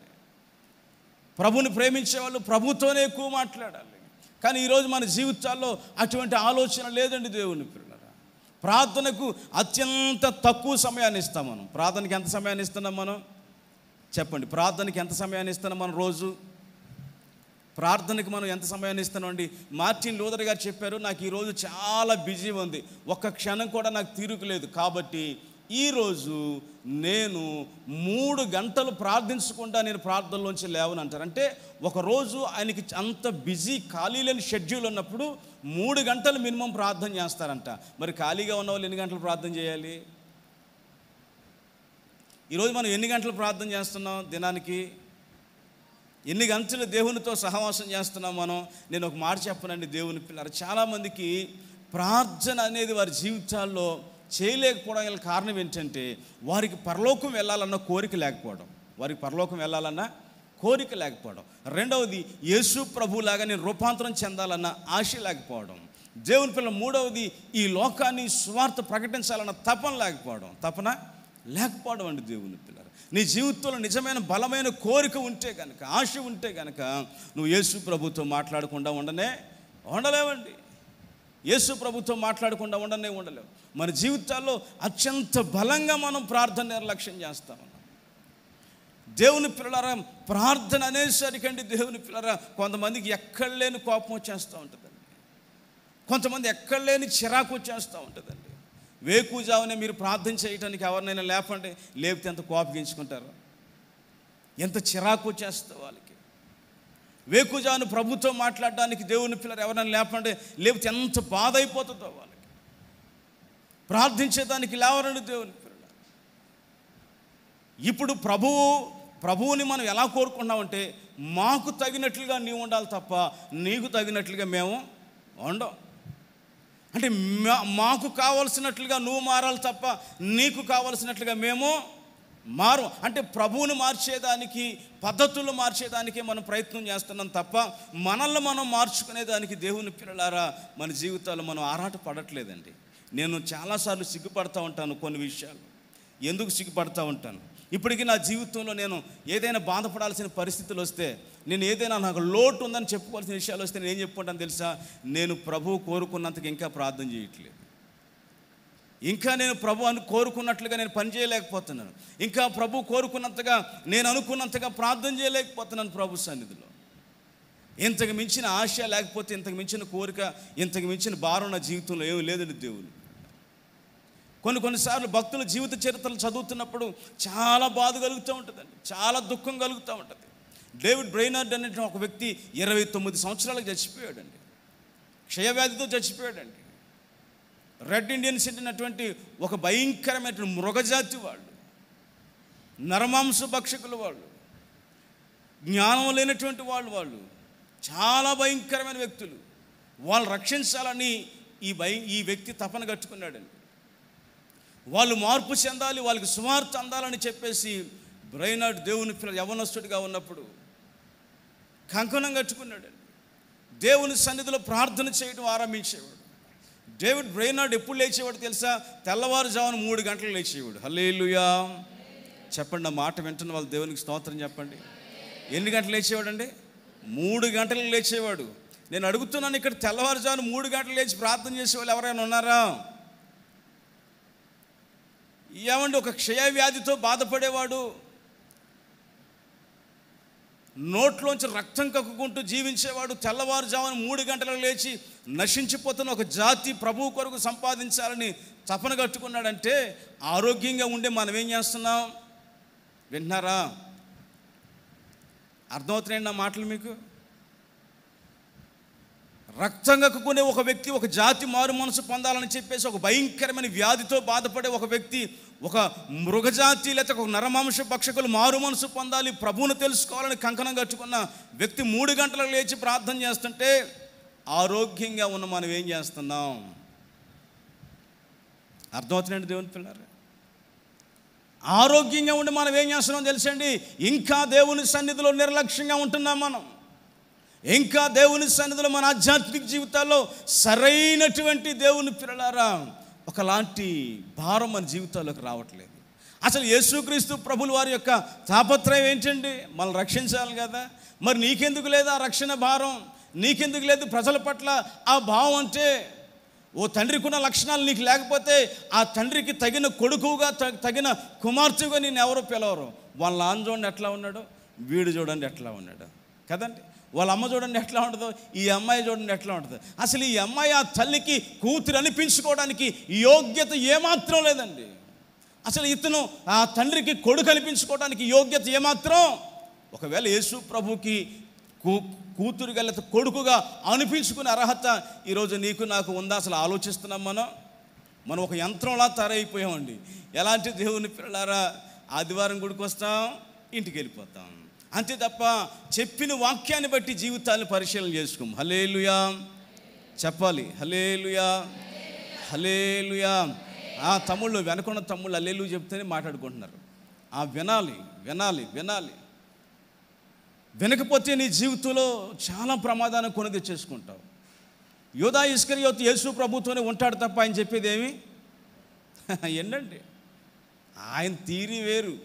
ప్రభుని ప్రేమించేవాళ్ళు ప్రభుతోనే ఎక్కువ మాట్లాడాలి. కానీ ఈరోజు మన జీవితాల్లో అటువంటి ఆలోచన లేదండి దేవుని పిల్లరా. ప్రార్థనకు అత్యంత తక్కువ సమయాన్ని ఇస్తాం మనం. ప్రార్థనకి ఎంత సమయాన్ని ఇస్తున్నాం మనం? చెప్పండి. ప్రార్థనకి ఎంత సమయాన్ని ఇస్తున్నాం మనం రోజు? ప్రార్థనకి మనం ఎంత సమయాన్ని ఇస్తున్నామండి మార్టిన్ లూథర్ గారు చెప్పారు నాకు ఈరోజు చాలా బిజీ ఉంది. ఒక్క క్షణం కూడా నాకు తీరుకులేదు కాబట్టి ఈరోజు నేను మూడు గంటలు ప్రార్థించకుండా నేను ప్రార్థనలోంచి లేవని అంటారు అంటే ఒకరోజు ఆయనకి అంత బిజీ ఖాళీ లేని షెడ్యూల్ ఉన్నప్పుడు మూడు గంటలు మినిమం ప్రార్థన చేస్తారంట. మరి ఖాళీగా ఉన్న వాళ్ళు ఎన్ని గంటలు ప్రార్థన చేయాలి? ఈరోజు మనం ఎన్ని గంటలు ప్రార్థన చేస్తున్నాం? దినానికి ఎన్ని గంటలు దేవునితో సహవాసం చేస్తున్నాం మనం? నేను ఒక మాట చెప్పనండి దేవుని పిల్లలు. చాలామందికి ప్రార్థన అనేది వారి జీవితాల్లో చేయలేకపోవడం గల కారణం ఏంటంటే వారికి పరలోకం వెళ్ళాలన్న కోరిక లేకపోవడం. వారికి పరలోకం వెళ్ళాలన్న కోరిక లేకపోవడం. రెండవది యేసు ప్రభులాగా నేను రూపాంతరం చెందాలన్న ఆశ లేకపోవడం. దేవుని పిల్ల మూడవది ఈ లోకాన్ని స్వార్థ ప్రకటించాలన్న తపన లేకపోవడం. తపన లేకపోవడం అండి దేవుని పిల్లలు. నీ జీవితంలో నిజమైన బలమైన కోరిక ఉంటే కనుక ఆశ ఉంటే కనుక నువ్వు యేసు ప్రభుత్వం మాట్లాడకుండా ఉండనే ఉండలేవండి. యేసు ప్రభుత్వం మాట్లాడకుండా ఉండనే ఉండలేవు. మన జీవితాల్లో అత్యంత బలంగా మనం ప్రార్థన నిర్లక్ష్యం చేస్తాం దేవుని పిల్లరా ప్రార్థన అనేసరికండి దేవుని పిల్లరా కొంతమందికి ఎక్కడ లేని కోపం వచ్చేస్తూ ఉంటుందండి. కొంతమంది ఎక్కడ లేని చిరాకు వచ్చేస్తూ ఉంటుందండి. వేకుజావునే మీరు ప్రార్థన చేయటానికి ఎవరినైనా లేపండి లేపితే ఎంత కోపగించుకుంటారు? ఎంత చిరాకు వచ్చేస్తుంది వాళ్ళకి. వేకుజాను ప్రభుత్వం మాట్లాడడానికి దేవుని పిల్లలు ఎవరైనా లేపండి లేపితే ఎంత బాధ అయిపోతుందో వాళ్ళకి. ప్రార్థించేదానికి లేవరండి దేవుని పిల్లలు. ఇప్పుడు ప్రభువు ప్రభువుని మనం ఎలా కోరుకుంటున్నామంటే మాకు తగినట్లుగా నీవు ఉండాలి తప్ప నీకు తగినట్లుగా మేము ఉండం. అంటే మా- మాకు కావలసినట్లుగా నువ్వు మారాలి తప్ప నీకు కావలసినట్లుగా మేము మారు. అంటే ప్రభువును మార్చేదానికి పద్ధతులు మార్చేదానికి మనం ప్రయత్నం చేస్తున్నాం తప్ప మనల్ని మనం మార్చుకునేదానికి దేవుని పిల్లలారా మన జీవితాలు మనం ఆరాట పడట్లేదండి. నేను చాలాసార్లు సిగ్గుపడతా ఉంటాను కొన్ని విషయాలు. ఎందుకు సిగ్గుపడతా ఉంటాను? ఇప్పటికీ నా జీవితంలో నేను ఏదైనా బాధపడాల్సిన పరిస్థితులు వస్తే నేను ఏదైనా నాకు లోటు ఉందని చెప్పుకోవాల్సిన విషయాలు వస్తే నేను ఏం చెప్పుకుంటాను తెలుసా? నేను ప్రభువు కోరుకున్నంతగా ఇంకా ప్రార్థన చేయట్లేదు. ఇంకా నేను ప్రభు అని కోరుకున్నట్లుగా నేను పని చేయలేకపోతున్నాను. ఇంకా ప్రభు కోరుకున్నంతగా నేను అనుకున్నంతగా ప్రార్థన చేయలేకపోతున్నాను ప్రభు సన్నిధిలో. ఇంతకు మించిన ఆశ లేకపోతే ఇంతకు మించిన కోరిక ఇంతకు మించిన భారం నా జీవితంలో ఏమీ లేదండి దేవుడు కొన్ని కొన్నిసార్లు భక్తుల జీవిత చరిత్రలు చదువుతున్నప్పుడు చాలా బాధ కలుగుతూ ఉంటుందండి. చాలా దుఃఖం కలుగుతూ ఉంటుంది. డేవిడ్ బ్రెయినార్డ్ అనే ఒక వ్యక్తి ఇరవై తొమ్మిది సంవత్సరాలకు చచ్చిపోయాడండి. క్షయవ్యాధితో చచ్చిపోయాడండి. రెడ్ ఇండియన్స్ అన్నటువంటి ఒక భయంకరమైన మృగజాతి వాళ్ళు. నరమాంస భక్షకులు వాళ్ళు. జ్ఞానం లేనటువంటి వాళ్ళు వాళ్ళు. చాలా భయంకరమైన వ్యక్తులు. వాళ్ళు రక్షించాలని ఈ భయం ఈ వ్యక్తి తపన కట్టుకున్నాడండి. వాళ్ళు మార్పు చెందాలి వాళ్ళకి సుమార్త అందాలని చెప్పేసి బ్రైనాడ్ దేవుని పిల్ల యవనస్తుడిగా ఉన్నప్పుడు కంకణం కట్టుకున్నాడు. దేవుని సన్నిధిలో ప్రార్థన చేయడం ఆరంభించేవాడు. డేవిడ్ బ్రెయినాడ్ ఎప్పుడు లేచేవాడు తెలుసా? తెల్లవారుజామున మూడు గంటలు లేచేవాడు. హల్లేలుయా. చెప్పండి ఆ మాట వింటున్న వాళ్ళు దేవునికి స్తోత్రం చెప్పండి. ఎన్ని గంటలు లేచేవాడండి? మూడు గంటలు లేచేవాడు. నేను అడుగుతున్నాను ఇక్కడ తెల్లవారుజామున మూడు గంటలు లేచి ప్రార్థన చేసేవాళ్ళు ఎవరైనా ఉన్నారా? ఏమండి ఒక క్షయవ్యాధితో బాధపడేవాడు? నోట్లోంచి రక్తం కక్కుకుంటూ జీవించేవాడు తెల్లవారుజామున మూడు గంటలకు లేచి నశించిపోతున్న ఒక జాతి ప్రభువు కొరకు సంపాదించాలని తపన కట్టుకున్నాడంటే ఆరోగ్యంగా ఉండే మనం ఏం చేస్తున్నాం? వింటున్నారా? అర్థమవుతున్నాయండి నా మాటలు మీకు? రక్తంగక్కునే ఒక వ్యక్తి ఒక జాతి మారు మనసు పొందాలని చెప్పేసి ఒక భయంకరమైన వ్యాధితో బాధపడే ఒక వ్యక్తి ఒక మృగజాతి లేకపోతే ఒక నరమాంస భక్షకులు మారు మనసు పొందాలి ప్రభువును తెలుసుకోవాలని కంకణం కట్టుకున్న వ్యక్తి మూడు గంటలకు లేచి ప్రార్థన చేస్తుంటే ఆరోగ్యంగా ఉన్న మనం ఏం చేస్తున్నాం? అర్థమవుతుందండి దేవుని పిల్లలు ఆరోగ్యంగా ఉండి మనం ఏం చేస్తున్నాం తెలుసండి? ఇంకా దేవుని సన్నిధిలో నిర్లక్ష్యంగా ఉంటున్నాం మనం. ఇంకా దేవుని సన్నిధిలో మన ఆధ్యాత్మిక జీవితాల్లో సరైనటువంటి దేవుని పిల్లలారా ఒకలాంటి భారం మన జీవితాల్లోకి రావట్లేదు. అసలు యేసుక్రీస్తు ప్రభుల వారి యొక్క తాపత్రయం ఏంటండి? మనల్ని రక్షించాలి కదా. మరి నీకెందుకు లేదు ఆ రక్షణ భారం? నీకెందుకు లేదు ప్రజల పట్ల ఆ భావం అంటే ఓ తండ్రికి ఉన్న లక్షణాలు నీకు లేకపోతే ఆ తండ్రికి తగిన కొడుకుగా తగిన కుమార్తెగా నేను ఎవరో పిలవరు. వాళ్ళ నాన్న చూడండి ఎట్లా ఉన్నాడు? వీడు చూడండి ఎట్లా ఉన్నాడు. కదండి? వాళ్ళ అమ్మ చూడండి ఎట్లా ఉంటుందో ఈ అమ్మాయి చూడండి ఎట్లా ఉంటుందో. అసలు ఈ అమ్మాయి ఆ తల్లికి కూతురు అనిపించుకోవడానికి యోగ్యత ఏమాత్రం లేదండి. అసలు ఇతను ఆ తండ్రికి కొడుకు అనిపించుకోవడానికి యోగ్యత ఏమాత్రం. ఒకవేళ యేసు ప్రభుకి కూ కూతురుగా కొడుకుగా అనిపించుకునే అర్హత ఈరోజు నీకు నాకు ఉందా? అసలు ఆలోచిస్తున్నాం మనం. మనం ఒక యంత్రంలా తయారైపోయామండి. ఎలాంటి దేవుని పిల్లలారా? ఆదివారం గుడికి వస్తాం ఇంటికి వెళ్ళిపోతాం. అంతే తప్ప చెప్పిన వాక్యాన్ని బట్టి జీవితాన్ని పరిశీలన చేసుకోం. హలేలుయా చెప్పాలి. హలేలుయా హలేలుయా ఆ తమ్ముళ్ళు వెనకున్న తమ్ముళ్ళు అల్లేలు చెప్తేనే మాట్లాడుకుంటున్నారు. ఆ వినాలి వినాలి వినాలి. వినకపోతే నీ జీవితంలో చాలా ప్రమాదాన్ని కొని తెచ్చేసుకుంటావు. యోధా ఇస్కరియోత్ యేసు ప్రభుతోనే ఉంటాడు తప్ప ఆయన చెప్పేది ఏమి [LAUGHS] ఏంటండి ఆయన తీరి వేరు.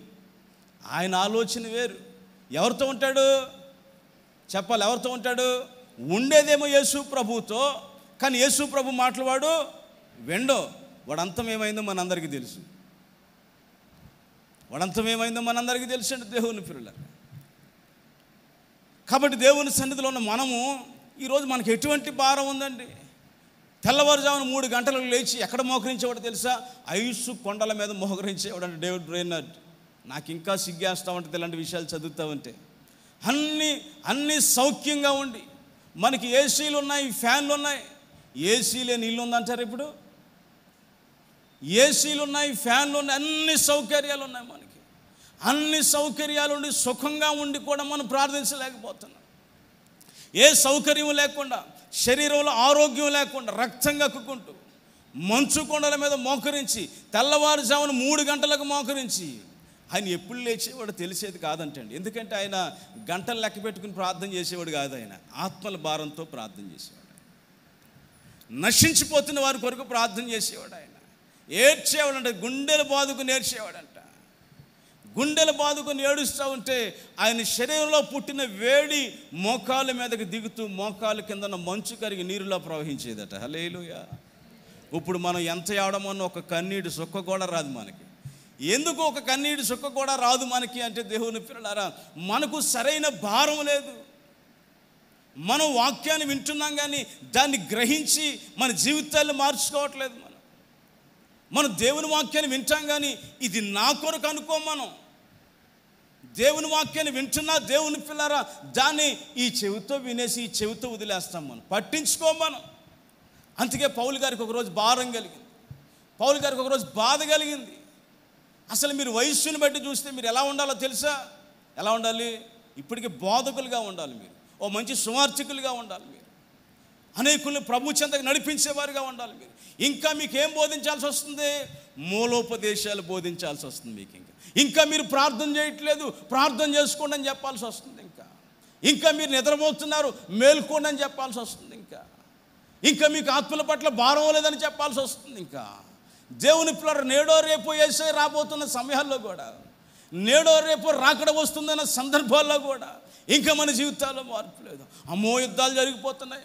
ఆయన ఆలోచన వేరు. ఎవరితో ఉంటాడు? చెప్పాలి ఎవరితో ఉంటాడు? ఉండేదేమో యేసు ప్రభుతో కానీ యేసు ప్రభు మాటలు వాడు. వెండో వాడంతం ఏమైందో మనందరికీ తెలుసు. వాడంతం ఏమైందో మనందరికీ తెలుసు అండి దేవుని పిల్లలు. కాబట్టి దేవుని సన్నిధిలో ఉన్న మనము ఈరోజు మనకి ఎటువంటి భారం ఉందండి? తెల్లవారుజామున మూడు గంటలకు లేచి ఎక్కడ మోకరించేవాడు తెలుసా? ఐసు కొండల మీద మోకరించేవాడు అంటే డేవిడ్ బ్రెయినర్డ్ నాకు ఇంకా సిగ్గేస్తా ఉంటుంది ఇలాంటి విషయాలు చదువుతూ ఉంటే అన్ని అన్ని సౌఖ్యంగా ఉండి. మనకి ఏసీలు ఉన్నాయి ఫ్యాన్లు ఉన్నాయి. ఏసీ లేని ఇల్లు ఉందంటారు ఇప్పుడు? ఏసీలు ఉన్నాయి ఫ్యాన్లు ఉన్నాయి అన్ని సౌకర్యాలు ఉన్నాయి మనకి. అన్ని సౌకర్యాలు ఉండి సుఖంగా ఉండి కూడా మనం ప్రార్థించలేకపోతున్నాం. ఏ సౌకర్యం లేకుండా శరీరంలో ఆరోగ్యం లేకుండా రక్తం కక్కుకుంటూ మంచు కొండల మీద మోకరించి తెల్లవారుజామున మూడు గంటలకు మోకరించి ఆయన ఎప్పుడు లేచేవాడు తెలిసేది కాదంటండి. ఎందుకంటే ఆయన గంటలు లెక్క పెట్టుకుని ప్రార్థన చేసేవాడు కాదు ఆయన. ఆత్మల భారంతో ప్రార్థన చేసేవాడు నశించిపోతున్న వారి కొరకు ప్రార్థన చేసేవాడు ఆయన. ఏడ్చేవాడంట గుండెలు బాదుకుని ఏడ్చేవాడంట గుండెలు బాదుకుని ఏడుస్తూ ఉంటే ఆయన శరీరంలో పుట్టిన వేడి మోకాలు మీదకి దిగుతూ మోకాలు కిందన మంచు కరిగి నీరులో ప్రవహించేదట. హలేలుయా ఇప్పుడు మనం ఎంత ఏడమన్న ఒక కన్నీడు సుక్క కూడా రాదు మనకి. ఎందుకు ఒక కన్నీటి చుక్క కూడా రాదు మనకి అంటే దేవుని పిల్లలారా? మనకు సరైన భారం లేదు. మనం వాక్యాన్ని వింటున్నాం కానీ దాన్ని గ్రహించి మన జీవితాన్ని మార్చుకోవట్లేదు మనం. మనం దేవుని వాక్యాన్ని వింటాం కానీ ఇది నా కొరకు అనుకో మనం. దేవుని వాక్యాన్ని వింటున్నా దేవుని పిల్లరా దాన్ని ఈ చెవితో వినేసి ఈ చెవితో వదిలేస్తాం మనం. పట్టించుకో మనం. అందుకే పౌలు గారికి ఒకరోజు భారం కలిగింది. పౌలు గారికి ఒకరోజు బాధ కలిగింది. అసలు మీరు వయస్సును బట్టి చూస్తే మీరు ఎలా ఉండాలో తెలుసా? ఎలా ఉండాలి? ఇప్పటికీ బోధకులుగా ఉండాలి మీరు. ఓ మంచి సువార్థికులుగా ఉండాలి మీరు. అనేకుల్ని ప్రభు చెంతకు నడిపించేవారుగా ఉండాలి మీరు. ఇంకా మీకు ఏం బోధించాల్సి వస్తుంది? మూలోపదేశాలు బోధించాల్సి వస్తుంది మీకు ఇంకా. ఇంకా మీరు ప్రార్థన చేయట్లేదు ప్రార్థన చేసుకోండి అని చెప్పాల్సి వస్తుంది ఇంకా. ఇంకా మీరు నిద్రపోతున్నారు మేల్కోండి అని చెప్పాల్సి వస్తుంది ఇంకా. ఇంకా మీకు ఆత్మల పట్ల భారం లేదని చెప్పాల్సి వస్తుంది ఇంకా. దేవుని పిల్లలు నేడో రేపు వేసే రాబోతున్న సమయాల్లో కూడా నేడో రేపు రాకడ వస్తుందన్న సందర్భాల్లో కూడా ఇంకా మన జీవితాల్లో మార్పు లేదు. అమ్మో యుద్ధాలు జరిగిపోతున్నాయి.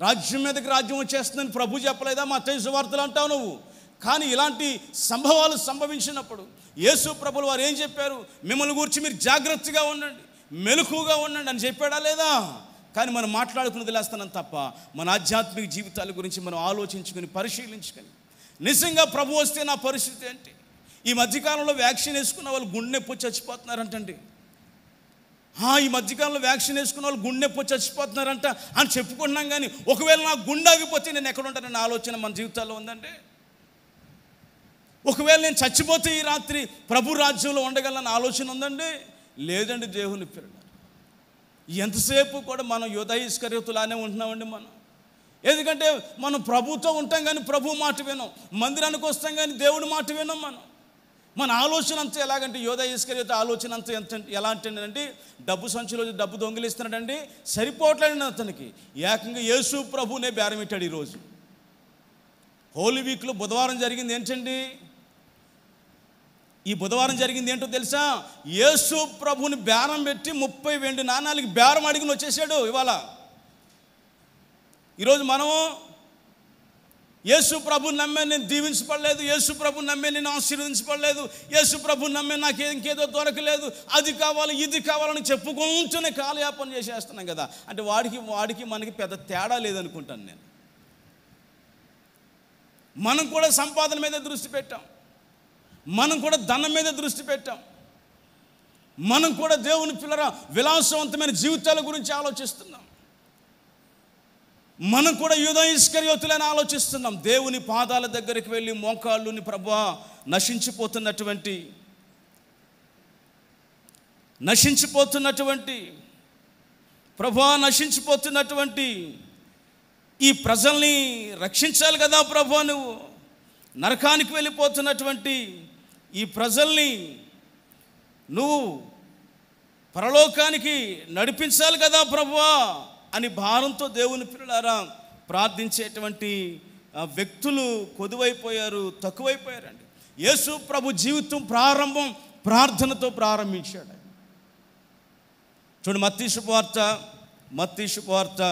రాజ్యం మీదకి రాజ్యం వచ్చేస్తుందని ప్రభు చెప్పలేదా? మా తెలుసు వార్తలు అంటావు నువ్వు. కానీ ఇలాంటి సంభవాలు సంభవించినప్పుడు యేసు ప్రభులు వారు ఏం చెప్పారు? మిమ్మల్ని గురించి మీరు జాగ్రత్తగా ఉండండి మెలకుగా ఉండండి అని చెప్పాడా లేదా? కానీ మనం మాట్లాడుకుని వదిలేస్తున్నాం తప్ప మన ఆధ్యాత్మిక జీవితాల గురించి మనం ఆలోచించుకొని పరిశీలించుకొని నిజంగా ప్రభు వస్తే నా పరిస్థితి ఏంటి? ఈ మధ్యకాలంలో వ్యాక్సిన్ వేసుకున్న వాళ్ళు గుండె నొప్పి చచ్చిపోతున్నారంటండి. ఈ మధ్యకాలంలో వ్యాక్సిన్ వేసుకున్న వాళ్ళు గుండె నొప్పి చచ్చిపోతున్నారంట అని చెప్పుకుంటున్నాం కానీ ఒకవేళ నాకు గుండె ఆగిపోతే నేను ఎక్కడ ఉంటానన్న ఆలోచన మన జీవితాల్లో ఉందండి? ఒకవేళ నేను చచ్చిపోతే ఈ రాత్రి ప్రభు రాజ్యంలో ఉండగలన్న ఆలోచన ఉందండి? లేదండి దేవుని పిల్లలు. ఎంతసేపు కూడా మనం యుధయిస్కర్యతులానే ఉంటున్నామండి మనం. ఎందుకంటే మనం ప్రభుతో ఉంటాం కానీ ప్రభు మాట వినం. మందిరానికి వస్తాం కానీ దేవుడి మాట వినం మనం. మన ఆలోచన అంతా ఎలాగంటే యోధ ఇస్కర్యత ఆలోచన అంతా ఎంత ఎలా అంటే డబ్బు సంచిలో డబ్బు దొంగిలిస్తున్నాడండి సరిపోవట్లేదండి అతనికి. ఏకంగా యేసు ప్రభునే బేరమిట్టాడు ఈరోజు. హోలీ వీక్లో బుధవారం జరిగింది ఏంటండి? ఈ బుధవారం జరిగింది ఏంటో తెలుసా? యేసు ప్రభుని బేరం పెట్టి ముప్పై వెండి నాణాలకి బేరం అడిగిన వచ్చేసాడు ఇవాళ. ఈరోజు మనము యేసు ప్రభు నమ్మే నేను దీవించబడలేదు యేసు ప్రభు నమ్మే నేను ఆశీర్వదించబడలేదు యేసు ప్రభు నమ్మే నాకు ఇంకేదో దొరకలేదు అది కావాలి ఇది కావాలని చెప్పుకుంటూనే కాలయాపన చేసేస్తున్నాం కదా. అంటే వాడికి వాడికి మనకి పెద్ద తేడా లేదనుకుంటాను నేను. మనం కూడా సంపాదన మీద దృష్టి పెట్టాం. మనం కూడా ధనం మీద దృష్టి పెట్టాం. మనం కూడా దేవుని పిల్లర విలాసవంతమైన జీవితాల గురించి ఆలోచిస్తున్నాం. మనం కూడా యూదో ఇస్కర్యోతులని ఆలోచిస్తున్నాం. దేవుని పాదాల దగ్గరికి వెళ్ళి మోకాళ్ళుని ప్రభా నశించిపోతున్నటువంటి నశించిపోతున్నటువంటి ప్రభా నశించిపోతున్నటువంటి ఈ ప్రజల్ని రక్షించాలి కదా ప్రభా నువ్వు. నరకానికి వెళ్ళిపోతున్నటువంటి ఈ ప్రజల్ని నువ్వు పరలోకానికి నడిపించాలి కదా ప్రభువా అని భారంతో దేవుని పిల్లలారా ప్రార్థించేటువంటి వ్యక్తులు కొదువైపోయారు తక్కువైపోయారండి. యేసు ప్రభు జీవితం ప్రారంభం ప్రార్థనతో ప్రారంభించాడు. చూడు చూడండి మత్తి శుభవార్త మత్తి శుభవార్త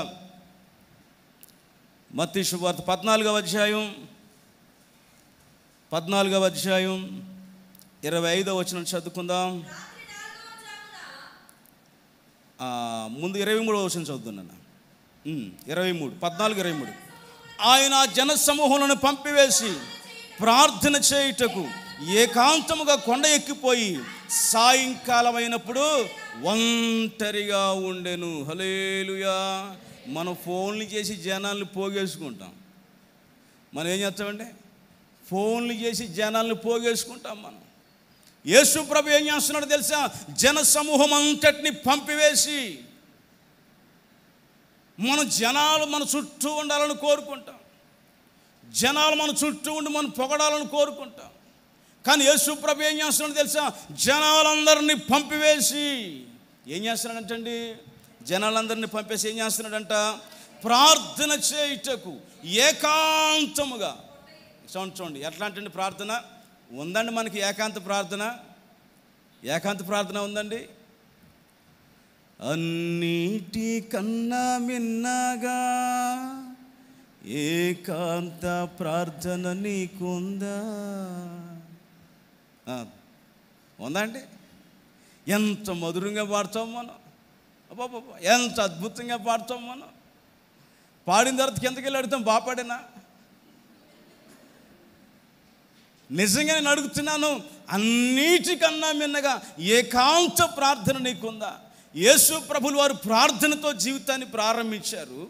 మత్తి శుభవార్త పద్నాలుగవ అధ్యాయం పద్నాలుగవ అధ్యాయం ఇరవై ఐదవ వచనం చదువుకుందాం. ముందు ఇరవై మూడు వచనం చదువుతున్నాను ఇరవై మూడు పద్నాలుగు ఇరవై మూడు. ఆయన జన సమూహములను పంపివేసి ప్రార్థన చేయుటకు ఏకాంతముగా కొండ ఎక్కిపోయి సాయంకాలం అయినప్పుడు ఒంటరిగా ఉండెను. హలేలుయా మనం ఫోన్లు చేసి జనాల్ని పోగేసుకుంటాం. మనం ఏం చేస్తామండి? ఫోన్లు చేసి జనాల్ని పోగేసుకుంటాం మనం. యేసు ప్రభు ఏం చేస్తున్నాడో తెలుసా? జన సమూహం అంతటిని పంపివేసి మన జనాలు మన చుట్టూ ఉండాలని కోరుకుంటాం. జనాలు మన చుట్టూ ఉండి మనం పొగడాలని కోరుకుంటాం. కానీ యేసు ప్రభు ఏం చేస్తున్నాడో తెలుసా? జనాలందరినీ పంపివేసి ఏం చేస్తున్నాడంటండి? జనాలందరినీ పంపేసి ఏం చేస్తున్నాడంట? ప్రార్థన చేయుటకు ఏకాంతముగా చూడండి చూడండి ఎట్లా అంటే ప్రార్థన? ఉందండి మనకి ఏకాంత ప్రార్థన. ఏకాంత ప్రార్థన ఉందండి? అన్నిటి కన్నా మిన్నగా ఏకాంత ప్రార్థన నీకుందా? ఉందా అండి? ఎంత మధురంగా పాడతాం మనం. అబ్బాబ్బా ఎంత అద్భుతంగా పాడతాం మనం. పాడిన తర్వాత కిందకి వెళ్ళి అడుగుతాం బాగా పాడినా? నిజంగా నేను అడుగుతున్నాను అన్నిటికన్నా మిన్నగా ఏకాంత ప్రార్థన నీకుందా? యేసు ప్రభులు వారు ప్రార్థనతో జీవితాన్ని ప్రారంభించారు.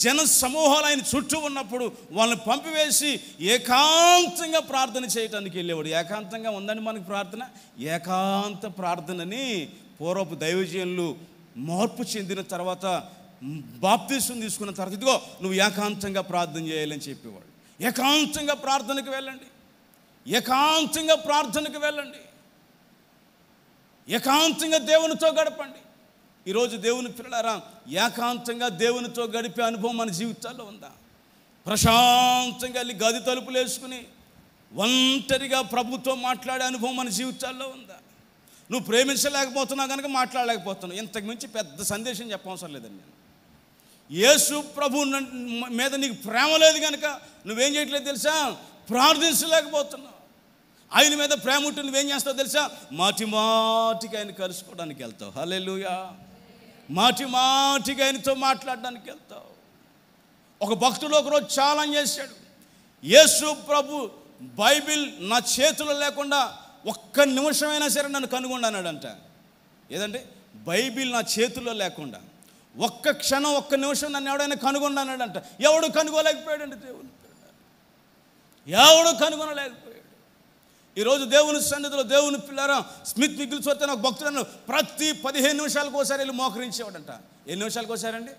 జన సమూహాలు ఆయన చుట్టూ ఉన్నప్పుడు వాళ్ళని పంపివేసి ఏకాంతంగా ప్రార్థన చేయటానికి వెళ్ళేవాడు. ఏకాంతంగా ఉందండి మనకి ప్రార్థన ఏకాంత ప్రార్థనని పూర్వపు దైవజనులు మార్పు చెందిన తర్వాత బాప్తీసం తీసుకున్న తర్వాత ఇదిగో నువ్వు ఏకాంతంగా ప్రార్థన చేయాలని చెప్పేవాడు. ఏకాంతంగా ప్రార్థనకు వెళ్ళండి. ఏకాంతంగా ప్రార్థనకు వెళ్ళండి. ఏకాంతంగా దేవునితో గడపండి. ఈరోజు దేవుని పిల్లలారా ఏకాంతంగా దేవునితో గడిపే అనుభవం మన జీవితాల్లో ఉందా? ప్రశాంతంగా వెళ్ళి గది తలుపులు వేసుకుని ఒంటరిగా ప్రభుతో మాట్లాడే అనుభవం మన జీవితాల్లో ఉందా? నువ్వు ప్రేమించలేకపోతున్నావు కనుక మాట్లాడలేకపోతున్నావు. ఇంతకు మించి పెద్ద సందేశం చెప్పవసరం లేదండి నేను. యేసు ప్రభు మీద నీకు ప్రేమ లేదు కనుక నువ్వేం చేయట్లేదు తెలుసా? ప్రార్థించలేకపోతున్నావు. ఆయన మీద ప్రేమ ఉంటే నువ్వేం చేస్తావు తెలుసా? మాటి మాటికి ఆయన కలుసుకోవడానికి వెళ్తావు. హల్లెలూయా. మాటి మాటికి ఆయనతో మాట్లాడడానికి వెళ్తావు. ఒక భక్తుడు ఒకరోజు ఛాలెంజ్ చేశాడు. యేసు ప్రభు బైబిల్ నా చేతిలో లేకుండా ఒక్క నిమిషమైనా సరే నన్ను కనుగొన్నాడంట ఏదంటే? బైబిల్ నా చేతిలో లేకుండా ఒక్క క్షణం ఒక్క నిమిషం నన్ను ఎవడైనా కనుగొన్నాడంట ఎవడు కనుగోలేకపోయాడండి దేవుని ఎవడు కనుగొనలేకపోయాడు? ఈరోజు దేవుని సన్నిధిలో దేవుని పిల్లారా స్మిత్ మిగిల్స్ వస్తే నాకు భక్తులను ప్రతి పదిహేను నిమిషాలకు ఒకసారి వెళ్ళి మోకరించేవాడంట ఎన్ని నిమిషాలకు ఒకసారండి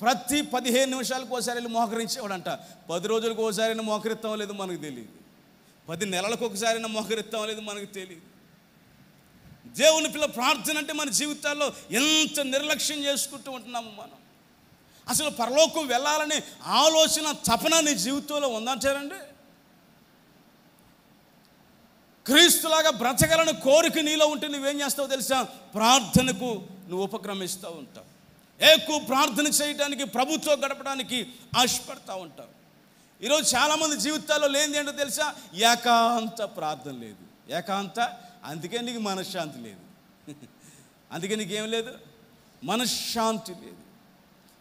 ప్రతి పదిహేను నిమిషాలకు ఒకసారి వెళ్ళి మోకరించేవాడంట పది రోజులకు ఒకసారి మోకరిస్తాం లేదు మనకు తెలియదు పది నెలలకు ఒకసారి మోకరిస్తాం లేదు మనకు తెలియదు దేవుని పిల్ల ప్రార్థన అంటే మన జీవితాల్లో ఎంత నిర్లక్ష్యం చేసుకుంటూ ఉంటున్నాము మనం. అసలు పరలోకం వెళ్ళాలనే ఆలోచన తపన నీ జీవితంలో ఉందంటారండి? క్రీస్తులాగా బ్రతకలని కోరిక నీలో ఉంటే నువ్వేం చేస్తావు తెలుసా? ప్రార్థనకు నువ్వు ఉపక్రమిస్తూ ఉంటావు. ఎక్కువ ప్రార్థన చేయడానికి ప్రభుత్వం గడపడానికి ఆశపడతా ఉంటావు. ఈరోజు చాలామంది జీవితాల్లో లేనిది ఏంటో తెలుసా? ఏకాంత ప్రార్థన లేదు. ఏకాంత అందుకే నీకు మనశ్శాంతి లేదు. అందుకే నీకేం లేదు? మనశ్శాంతి లేదు.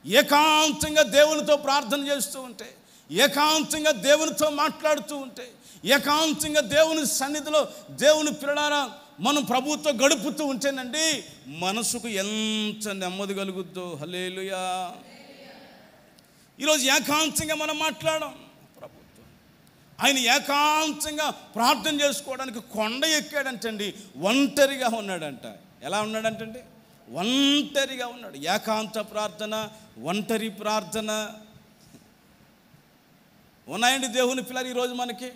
ఏకాంతంగా దేవునితో ప్రార్థన చేస్తూ ఉంటే ఏకాంతంగా దేవునితో మాట్లాడుతూ ఉంటే ఏకాంతంగా దేవుని సన్నిధిలో దేవుని పిల్లడారా మనం ప్రభుత్వం గడుపుతూ ఉంటేనండి మనసుకు ఎంత నెమ్మది కలుగుద్దో. హలేలుయా ఈరోజు ఏకాంతంగా మనం మాట్లాడాం ప్రభుత్వం ఆయన ఏకాంతంగా ప్రార్థన చేసుకోవడానికి కొండ ఎక్కాడంటండి. ఒంటరిగా ఉన్నాడంట. ఎలా ఉన్నాడంటండి? ఒంటరిగా ఉన్నాడు. ఏకాంత ప్రార్థన ఒంటరి ప్రార్థన. ఉన్నాయండి దేవుని పిల్లలు ఈరోజు మనకి?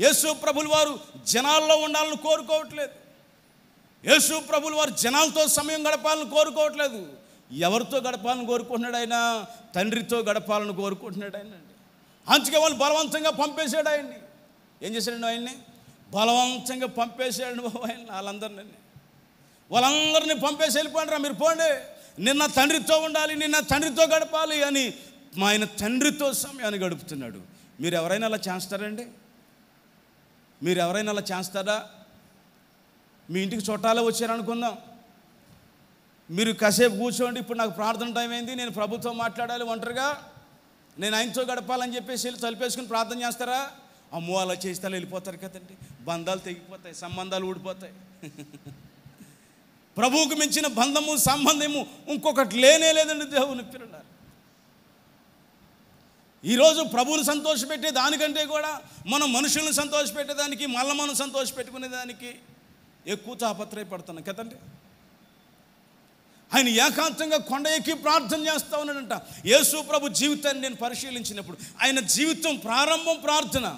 యేసు ప్రభులు వారు జనాల్లో ఉండాలని కోరుకోవట్లేదు. యేసు ప్రభులు వారు జనాలతో సమయం గడపాలని కోరుకోవట్లేదు. ఎవరితో గడపాలని కోరుకుంటున్నాడు ఆయన? తండ్రితో గడపాలని కోరుకుంటున్నాడు ఆయన అండి. అందుకే వాళ్ళు బలవంతంగా పంపేశాడు ఆయన్ని. ఏం చేశాడు ఆయన్ని? బలవంతంగా పంపేశాడు బాబు ఆయన వాళ్ళందరినీ. వాళ్ళందరినీ పంపేసి వెళ్ళిపోండి మీరు పోండి. నిన్న తండ్రితో ఉండాలి నిన్న తండ్రితో గడపాలి అని మా ఆయన తండ్రితో సమయాన్ని గడుపుతున్నాడు. మీరు ఎవరైనా అలా చేస్తారండి? మీరు ఎవరైనా అలా చేస్తారా? మీ ఇంటికి చుట్టాలే వచ్చారనుకుందాం. మీరు కాసేపు కూర్చోండి ఇప్పుడు నాకు ప్రార్థన టైం అయింది నేను ప్రభుత్వం మాట్లాడాలి ఒంటరిగా. నేను ఆయనతో గడపాలని చెప్పేసి వెళ్ళి తలిపేసుకుని ప్రార్థన చేస్తారా? అమ్మో అలా చేస్తే అలా వెళ్ళిపోతారు కదండి. బంధాలు తెగిపోతాయి సంబంధాలు ఊడిపోతాయి. [LAUGHS] ప్రభువుకు మించిన బంధము సంబంధము ఇంకొకటి లేనే లేదండి దేవుని పిల్లలు ఈరోజు ప్రభువులు సంతోషపెట్టే దానికంటే కూడా మనం మనుషుల్ని సంతోషపెట్టేదానికి మళ్ళీ మనం సంతోషపెట్టుకునేదానికి ఎక్కువ తాపత్రయపడుతున్నాం కదండి? ఆయన ఏకాంతంగా కొండ ఎక్కి ప్రార్థన చేస్తా ఉన్నాడంట. యేసు ప్రభు జీవితాన్ని నేను పరిశీలించినప్పుడు ఆయన జీవితం ప్రారంభం ప్రార్థన.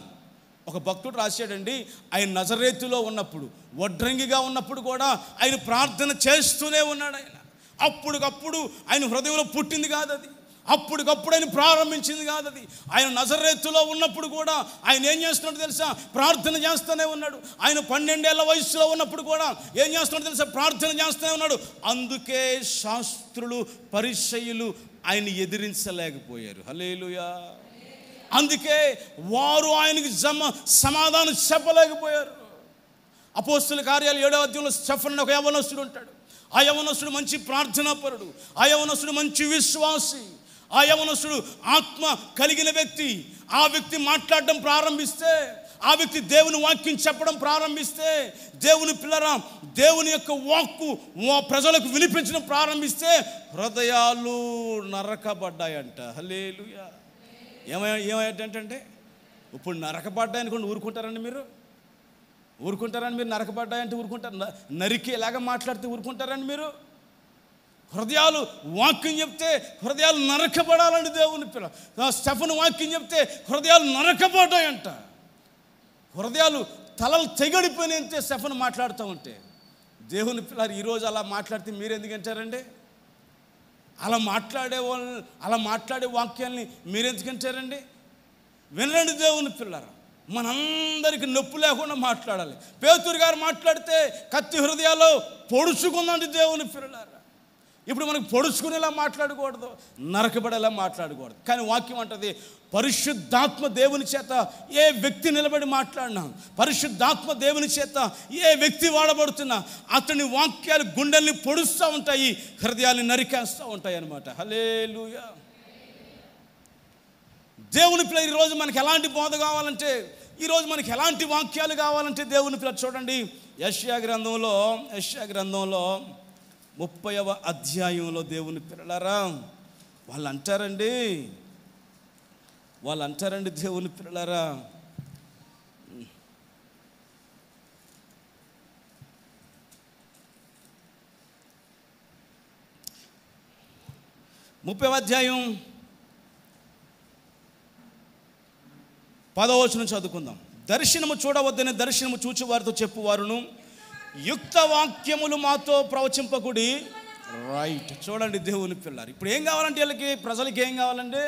ఒక భక్తుడు రాశాడండి ఆయన నజరేతులో ఉన్నప్పుడు వడ్రంగిగా ఉన్నప్పుడు కూడా ఆయన ప్రార్థన చేస్తూనే ఉన్నాడు ఆయన. అప్పుడుకప్పుడు ఆయన హృదయంలో పుట్టింది కాదు అది. అప్పటికప్పుడు ఆయన ప్రారంభించింది కాదు అది. ఆయన నజరెత్తులో ఉన్నప్పుడు కూడా ఆయన ఏం చేస్తున్నాడు తెలుసా? ప్రార్థన చేస్తూనే ఉన్నాడు. ఆయన పన్నెండేళ్ళ వయసులో ఉన్నప్పుడు కూడా ఏం చేస్తున్నాడు తెలుసా? ప్రార్థన చేస్తూనే ఉన్నాడు. అందుకే శాస్త్రులు పరిచయులు ఆయన ఎదిరించలేకపోయారు. హలేలుయా అందుకే వారు ఆయనకి జమ సమాధానం చెప్పలేకపోయారు. అపోస్తుల కార్యాలు ఏడవ అధ్యాయంలో స్టెఫన్ ఒక యవనస్తుడు ఉంటాడు. ఆ యవనస్తుడు మంచి ప్రార్థనాపరుడు. ఆ యవనస్తుడు మంచి విశ్వాసి. ఆ యవనస్తుడు ఆత్మ కలిగిన వ్యక్తి ఆ వ్యక్తి మాట్లాడడం ప్రారంభిస్తే ఆ వ్యక్తి దేవుని వాక్యం చెప్పడం ప్రారంభిస్తే దేవుని పిల్లరా దేవుని యొక్క వాక్కు ప్రజలకు వినిపించడం ప్రారంభిస్తే హృదయాలు నరకబడ్డాయంట. హలేలుయా ఏమై ఏమయ్యాడంటే ఇప్పుడు నరకబడ్డాయనుకోండి ఊరుకుంటారండి మీరు? ఊరుకుంటారని మీరు నరకబడ్డాయంటే ఊరుకుంటారు. నరికి ఎలాగ మాట్లాడితే ఊరుకుంటారండి మీరు? హృదయాలు వాక్యం చెప్తే హృదయాలు నరకబడాలని దేవుని పిల్ల. స్టెఫన్ వాక్యం చెప్తే హృదయాలు నరకబడ్డాయంట హృదయాలు తలలు తెగడిపోయినంతే స్టెఫన్ మాట్లాడుతూ ఉంటే. దేవుని పిల్లలు ఈరోజు అలా మాట్లాడితే మీరు ఎందుకు అంటారండి? అలా మాట్లాడే వాళ్ళు అలా మాట్లాడే వాక్యాల్ని మీరు ఎందుకు అంటారండి? వినరండి దేవుని పిల్లరా మనందరికి నొప్పి లేకుండా మాట్లాడాలి. పేతురు గారు మాట్లాడితే కత్తి హృదయాల్లో పొడుచుకుందండి దేవుని పిల్లలు. ఇప్పుడు మనకు పొడుచుకునేలా మాట్లాడకూడదు నరకబడేలా మాట్లాడకూడదు. కానీ వాక్యం అంటది పరిశుద్ధాత్మ దేవుని చేత ఏ వ్యక్తి నిలబడి మాట్లాడినా పరిశుద్ధాత్మ దేవుని చేత ఏ వ్యక్తి వాడబడుతున్నా అతని వాక్యాలు గుండెల్ని పొడుస్తూ ఉంటాయి హృదయాల్ని నరికేస్తూ ఉంటాయి అనమాట హలే దేవుని పిల్ల ఈరోజు మనకి ఎలాంటి బోధ కావాలంటే ఈరోజు మనకి ఎలాంటి వాక్యాలు కావాలంటే దేవుని పిల్ల చూడండి యష్యా గ్రంథంలో యష్యా గ్రంథంలో ముప్పైవ అధ్యాయంలో దేవుని పిల్లలరా వాళ్ళు అంటారండి వాళ్ళు అంటారండి దేవుని పిల్లలరా. ముప్పై అధ్యాయం పదవచనం చదువుకుందాం. దర్శనము చూడవద్దని దర్శనము చూచి వారితో చెప్పువారును యుక్త వాక్యములు మాతో ప్రవచింపకుడి రైట్ చూడండి దేవుని పిల్లలు. ఇప్పుడు ఏం కావాలంటే వీళ్ళకి? ప్రజలకి ఏం కావాలంటే?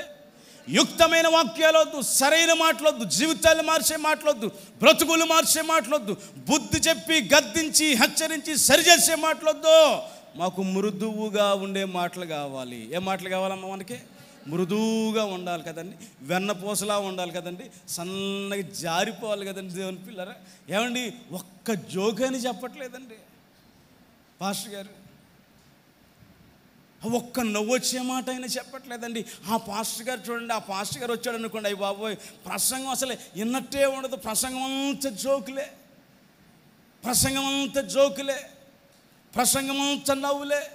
యుక్తమైన వాక్యాలొద్దు సరైన మాటలొద్దు జీవితాలు మార్చే మాటలొద్దు బ్రతుకులు మార్చే మాటలొద్దు బుద్ధి చెప్పి గద్దించి హెచ్చరించి సరిచేసే మాటలొద్దు మాకు మృదువుగా ఉండే మాటలు కావాలి. ఏ మాటలు కావాలమ్మా మనకి? మృదువుగా ఉండాలి కదండి. వెన్నపూసలా ఉండాలి కదండి. సన్నగా జారిపోవాలి కదండి దేవుని పిల్లరా. ఏమండి? ఒక్క జోక్ అని చెప్పట్లేదండి. పాస్టర్ గారు. ఒక్క నవ్వు వచ్చే మాట అయినా చెప్పట్లేదండి. ఆ పాస్టర్ గారు చూడండి ఆ పాస్టర్ గారు వచ్చాడు అనుకోండి అయ్యి బాబోయ్ ప్రసంగం అసలు ఎన్నట్టే ఉండదు. ప్రసంగం అంతా జోకులే. ప్రసంగం అంత జోకులే. ప్రసంగం అంత నవ్వులే.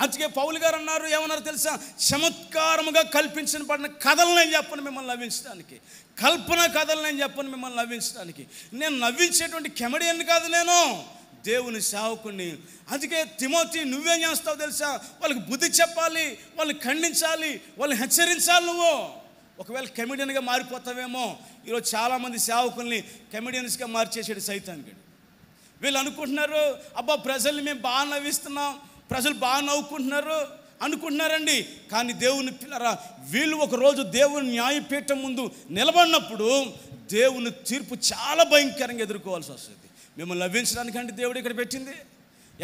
అందుకే పౌలు గారు అన్నారు ఏమన్నారు తెలుసా? చమత్కారముగా కల్పించిన పడిన కథలు నేను చెప్పను మిమ్మల్ని నవ్వించడానికి. కల్పన కథలు నేను చెప్పను మిమ్మల్ని నవ్వించడానికి. నేను నవ్వించేటువంటి కెమెడియన్ కాదు నేను దేవుని సేవకుణ్ణి. అందుకే తిమోతి నువ్వేం చేస్తావు తెలుసా? వాళ్ళకి బుద్ధి చెప్పాలి వాళ్ళని ఖండించాలి వాళ్ళని హెచ్చరించాలి నువ్వు. ఒకవేళ కెమెడియన్గా మారిపోతావేమో ఈరోజు చాలామంది సేవకుల్ని కెమెడియన్స్గా మార్చేసాడు సైతానికి. వీళ్ళు అనుకుంటున్నారు అబ్బా ప్రజల్ని మేము బాగా నవ్విస్తున్నాం ప్రజలు బాగా నవ్వుకుంటున్నారు అనుకుంటున్నారండి. కానీ దేవుని పిల్లరా వీళ్ళు ఒకరోజు దేవుని న్యాయపీఠం ముందు నిలబడినప్పుడు దేవుని తీర్పు చాలా భయంకరంగా ఎదుర్కోవాల్సి వస్తుంది. మిమ్మల్ని లభించడానికంటే దేవుడు ఇక్కడ పెట్టింది.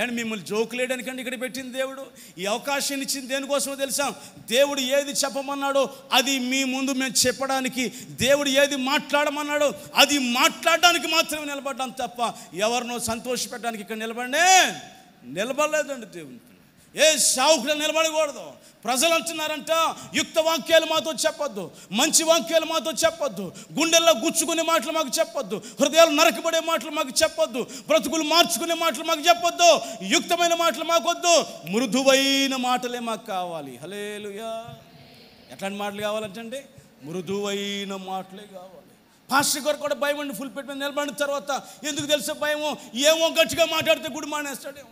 అండ్ మిమ్మల్ని జోకులేయడానికంటే ఇక్కడ పెట్టింది దేవుడు. ఈ అవకాశం ఇచ్చింది దేనికోసమో తెలుసా. దేవుడు ఏది చెప్పమన్నాడో అది మీ ముందు మేము చెప్పడానికి దేవుడు ఏది మాట్లాడమన్నాడో అది మాట్లాడడానికి మాత్రమే నిలబడ్డాం తప్ప ఎవరినో సంతోషపెట్టడానికి ఇక్కడ నిలబడే నిలబడలేదండి దేవుని ఏ సావుకులు నిలబడకూడదు. ప్రజలు అంటున్నారంట యుక్త వాక్యాలు మాతో చెప్పొద్దు మంచి వాక్యాలు మాతో చెప్పొద్దు గుండెల్లో గుచ్చుకునే మాటలు మాకు చెప్పొద్దు హృదయాలు నరకబడే మాటలు మాకు చెప్పొద్దు బ్రతుకులు మార్చుకునే మాటలు మాకు చెప్పొద్దు యుక్తమైన మాటలు మాకు వద్దు మృదువైన మాటలే మాకు కావాలి. హలేలుయా ఎట్లాంటి మాటలు కావాలంటే మృదువైన మాటలే కావాలి. పాస్టర్ గారు కూడా భయం అండి ఫుల్ పెట్టి నిలబడిన తర్వాత. ఎందుకు తెలిసే భయమో? ఏమో గట్టిగా మాట్లాడితే గుడి మానేస్తాడేమో.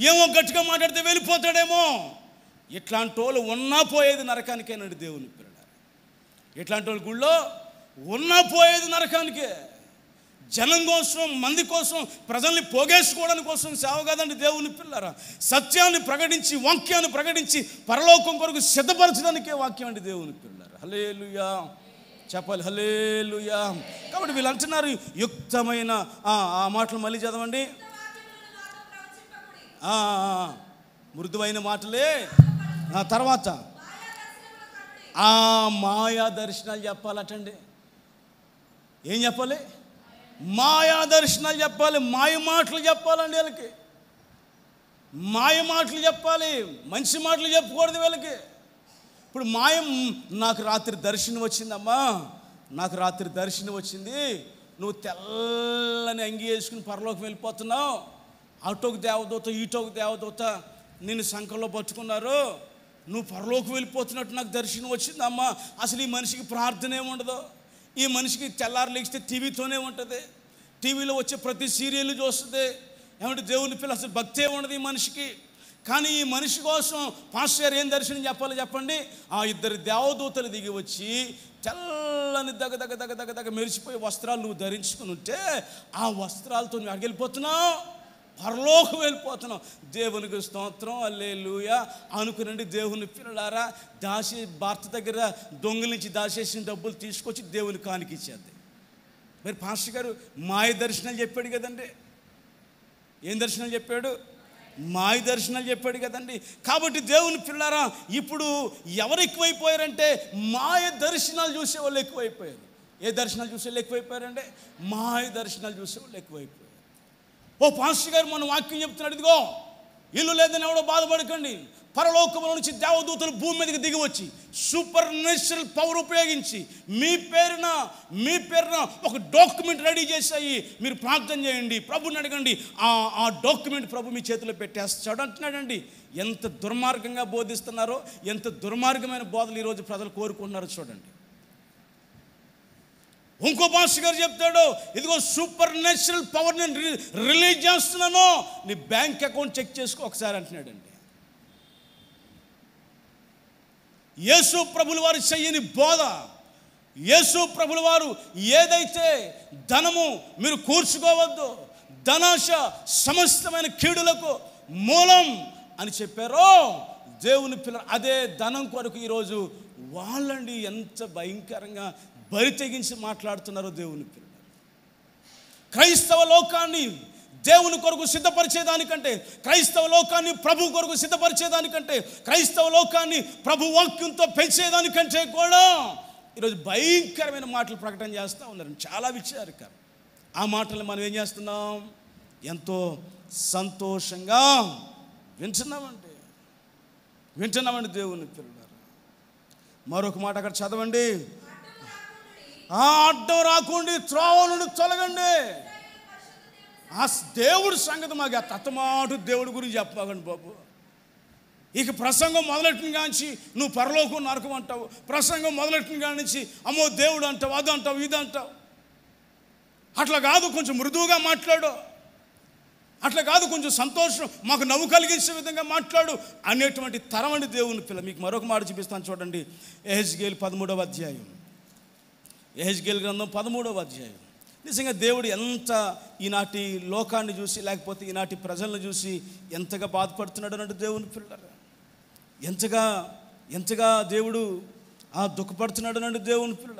ఏమో గట్టిగా మాట్లాడితే వెళ్ళిపోతాడేమో. ఇట్లాంటి వాళ్ళు ఉన్నా పోయేది నరకానికేనండి దేవుని పిల్లడారు ఇట్లాంటి వాళ్ళ గుళ్ళో ఉన్నా పోయేది నరకానికే. జనం కోసం మంది కోసం ప్రజల్ని పోగేసుకోవడానికి కోసం సేవ కాదండి దేవుని పిల్లరా. సత్యాన్ని ప్రకటించి వాక్యాన్ని ప్రకటించి పరలోకం కొరకు సిద్ధపరచడానికే వాక్యం అండి దేవుని పిల్లరా. హలేలుయా చెప్పాలి హలేలుయా కాబట్టి వీళ్ళు అంటున్నారు యుక్తమైన ఆ, ఆ మాటలు మళ్ళీ చదవండి. మృదువైన మాటలే. తర్వాత ఆ మాయా దర్శనాలు చెప్పాలటండి. ఏం చెప్పాలి? మాయా దర్శనాలు చెప్పాలి మాయ మాటలు చెప్పాలండి వీళ్ళకి. మాయ మాటలు చెప్పాలి మంచి మాటలు చెప్పకూడదు వీళ్ళకి. ఇప్పుడు మాయం నాకు రాత్రి దర్శనం వచ్చిందమ్మా నాకు రాత్రి దర్శనం వచ్చింది నువ్వు తెల్లని అంగి వేసుకుని పరలోకి వెళ్ళిపోతున్నావు. అటోకి దేవదూత ఇటోకి దేవదూత నిన్ను సంఖంలో పట్టుకున్నారు. నువ్వు పరలోకి వెళ్ళిపోతున్నట్టు నాకు దర్శనం వచ్చిందమ్మా. అసలు ఈ మనిషికి ప్రార్థన ఏముండదు ఈ మనిషికి తెల్లారు లేచితే టీవీతోనే ఉంటుంది. టీవీలో వచ్చే ప్రతి సీరియల్ చూస్తుంది. ఏమంటే దేవుని పిల్ల అసలు భక్తే ఉండదు ఈ మనిషికి. కానీ ఈ మనిషి కోసం పాస్టర్ గారు ఏం దర్శనం చెప్పాలో చెప్పండి. ఆ ఇద్దరు దేవదూతలు దిగి వచ్చి తెల్లని దగ్గ దగ్గ దగ్గ దగ్గ దగ్గ మెరిసిపోయే వస్త్రాలు నువ్వు ధరించుకుని ఉంటే ఆ వస్త్రాలతో నువ్వు అడిగిపోతున్నావు పరలోకం వెళ్ళిపోతున్నాం. దేవునికి స్తోత్రం అల్లేలుయ అనుకునండి దేవుని పిల్లలారా దాసి భర్త దగ్గర దొంగల నుంచి దాచేసిన డబ్బులు తీసుకొచ్చి దేవుని కానికి మరి పాస్టర్ గారు మాయ దర్శనాలు చెప్పాడు కదండి. ఏం దర్శనాలు చెప్పాడు? మాయ దర్శనాలు చెప్పాడు కదండి. కాబట్టి దేవుని పిల్లారా ఇప్పుడు ఎవరు ఎక్కువైపోయారంటే మాయ దర్శనాలు చూసే వాళ్ళు ఎక్కువైపోయారు. ఏ దర్శనాలు చూసే వాళ్ళు ఎక్కువైపోయారంటే మాయ దర్శనాలు చూసే వాళ్ళు ఎక్కువైపోయారు. ఓ పాస్టర్ గారు మన వాక్యం చెప్తున్నాడు ఇదిగో ఇల్లు లేదని ఎవడో బాధపడకండి. పరలోకముల నుంచి దేవదూతలు భూమి మీదకి దిగి వచ్చి సూపర్ నేచురల్ పవర్ ఉపయోగించి మీ పేరున మీ పేరున ఒక డాక్యుమెంట్ రెడీ చేసాయి మీరు ప్రార్థన చేయండి ప్రభుని అడగండి ఆ ఆ డాక్యుమెంట్ ప్రభు మీ చేతిలో పెట్టేస్తాడు అంటున్నాడండి. ఎంత దుర్మార్గంగా బోధిస్తున్నారో ఎంత దుర్మార్గమైన బోధలు ఈరోజు ప్రజలు కోరుకుంటున్నారో చూడండి. ఇంకో మాస్టర్ గారు చెప్తాడు ఇదిగో సూపర్ నేచురల్ పవర్ నేను రిలీజ్ చేస్తున్నాను నీ బ్యాంక్ అకౌంట్ చెక్ చేసుకో ఒకసారి అంటున్నాడండి. యేసు ప్రభుల వారు చెయ్యని బోధ యేసు ప్రభుల వారు ఏదైతే ధనము మీరు కూర్చుకోవద్దు ధనాశ సమస్తమైన కీడులకు మూలం అని చెప్పారో దేవుని పిల్ల అదే ధనం కొరకు ఈరోజు వాళ్ళండి ఎంత భయంకరంగా బరి తెగించి మాట్లాడుతున్నారో దేవుని పిల్లలు క్రైస్తవ లోకాన్ని దేవుని కొరకు సిద్ధపరిచేదానికంటే క్రైస్తవ లోకాన్ని ప్రభు కొరకు సిద్ధపరిచేదానికంటే క్రైస్తవ లోకాన్ని ప్రభు వాక్యంతో పెంచేదానికంటే కూడా ఈరోజు భయంకరమైన మాటలు ప్రకటన చేస్తూ ఉన్నారు. చాలా విచారకరం. ఆ మాటలు మనం ఏం చేస్తున్నాం? ఎంతో సంతోషంగా వింటున్నామండి. వింటున్నామండి దేవుని పిల్లలు మరొక మాట అక్కడ చదవండి. అడ్డం రాకుండా త్రోవ నుండి తొలగండి ఆ దేవుడి సంగతి మాకు ఆ తత్తమాటు దేవుడి గురించి చెప్పమాకండి బాబు. ఇక ప్రసంగం మొదలెట్టిన కానించి నువ్వు పరలోకం నరకం అంటావు. ప్రసంగం మొదలెట్టిన కానించి అమ్మో దేవుడు అంటావు అది అంటావు ఇది అంటావు. అట్లా కాదు కొంచెం మృదువుగా మాట్లాడు. అట్లా కాదు కొంచెం సంతోషం మాకు నవ్వు కలిగించే విధంగా మాట్లాడు అనేటువంటి తరమని దేవుని పిల్ల. మీకు మరొక మాట చూపిస్తాను చూడండి. ఎహెచ్గేల్ పదమూడవ అధ్యాయం. ఎహెచ్గేల్ గ్రంథం పదమూడవ అధ్యాయం. నిజంగా దేవుడు ఎంత ఈనాటి లోకాన్ని చూసి లేకపోతే ఈనాటి ప్రజలను చూసి ఎంతగా బాధపడుతున్నాడు అన్నట్టు దేవుని పిల్లలు. ఎంతగా ఎంతగా దేవుడు ఆ దుఃఖపడుతున్నాడు అన్నట్టు దేవుని పిల్లలు.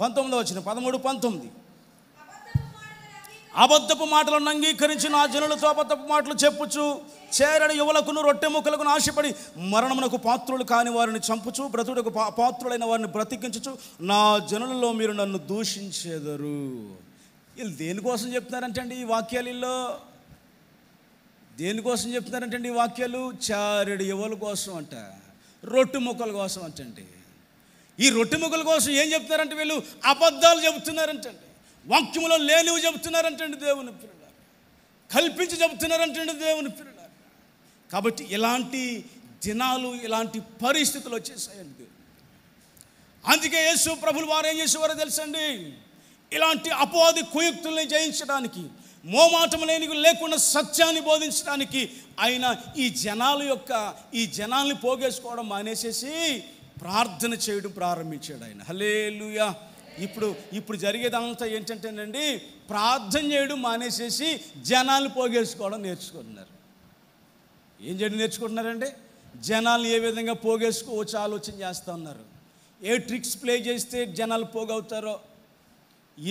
పంతొమ్మిదో వచ్చిన పదమూడు పంతొమ్మిది. అబద్ధపు మాటలను అంగీకరించి నా జనులతో అబద్ధపు మాటలు చెప్పుచు చేరని యువలకును రొట్టె ముక్కలకు ఆశపడి మరణమునకు పాత్రులు కాని వారిని చంపుచు బ్రతుడకు పా- పాత్రులైన వారిని బ్రతికించుచు నా జనులలో మీరు నన్ను దూషించెదరు. వీళ్ళు దేనికోసం చెప్తున్నారంటే అండి ఈ వాక్యాలలో దేనికోసం చెప్తున్నారంటే అండి ఈ వాక్యాలు? చారెడు యువల కోసం అంట రొట్టె ముక్కల కోసం అంటండి. ఈ రొట్టె ముక్కల కోసం ఏం చెప్తున్నారంటే వీళ్ళు అబద్ధాలు చెబుతున్నారంటండి. వాక్యములో లేనివి చెబుతున్నారంటండి దేవుని పిల్లలు. కల్పించి చెబుతున్నారంటండి దేవుని పిల్లలు. కాబట్టి ఇలాంటి దినాలు ఇలాంటి పరిస్థితులు వచ్చేసాయండి అందుకే యేసు ప్రభులు వారు ఏం చేసేవారో తెలుసండి? ఇలాంటి అపవాది కుయుక్తుల్ని జయించడానికి మోమాటం లేని లేకుండా సత్యాన్ని బోధించడానికి ఆయన ఈ జనాల యొక్క ఈ జనాల్ని పోగేసుకోవడం మానేసేసి ప్రార్థన చేయడం ప్రారంభించాడు ఆయన. హలేలుయా ఇప్పుడు ఇప్పుడు జరిగేదంతా ఏంటంటేనండి ప్రార్థన చేయడం మానేసేసి జనాలు పోగేసుకోవడం నేర్చుకుంటున్నారు. ఏం చేయడం నేర్చుకుంటున్నారండి? జనాలు ఏ విధంగా పోగేసుకోవచ్చు ఆలోచన చేస్తూ ఉన్నారు. ఏ ట్రిక్స్ ప్లే చేస్తే జనాలు పోగవుతారో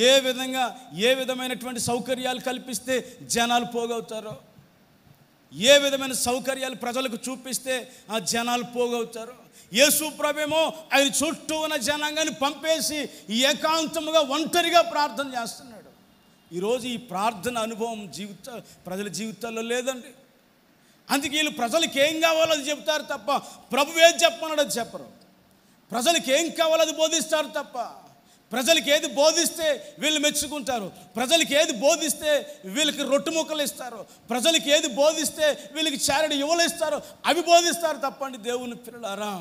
ఏ విధంగా ఏ విధమైనటువంటి సౌకర్యాలు కల్పిస్తే జనాలు పోగవుతారో ఏ విధమైన సౌకర్యాలు ప్రజలకు చూపిస్తే ఆ జనాలు పోగవుతారో యేసు ప్రభేమో ఆయన చుట్టూ ఉన్న జనాంగాన్ని పంపేసి ఏకాంతముగా ఒంటరిగా ప్రార్థన చేస్తున్నాడు. ఈరోజు ఈ ప్రార్థన అనుభవం జీవిత ప్రజల జీవితాల్లో లేదండి. అందుకే వీళ్ళు ప్రజలకు ఏం కావాలో అది చెప్తారు తప్ప ప్రభు ఏది చెప్పమన్నాడు అది చెప్పరు. ప్రజలకు ఏం కావాలో అది బోధిస్తారు తప్ప. ప్రజలకు ఏది బోధిస్తే వీళ్ళు మెచ్చుకుంటారు. ప్రజలకు ఏది బోధిస్తే వీళ్ళకి రొట్టు ముక్కలు ఇస్తారు. ప్రజలకు ఏది బోధిస్తే వీళ్ళకి చారడి యువలు ఇస్తారు. అవి బోధిస్తారు తప్పండి దేవుని పిల్లలారా.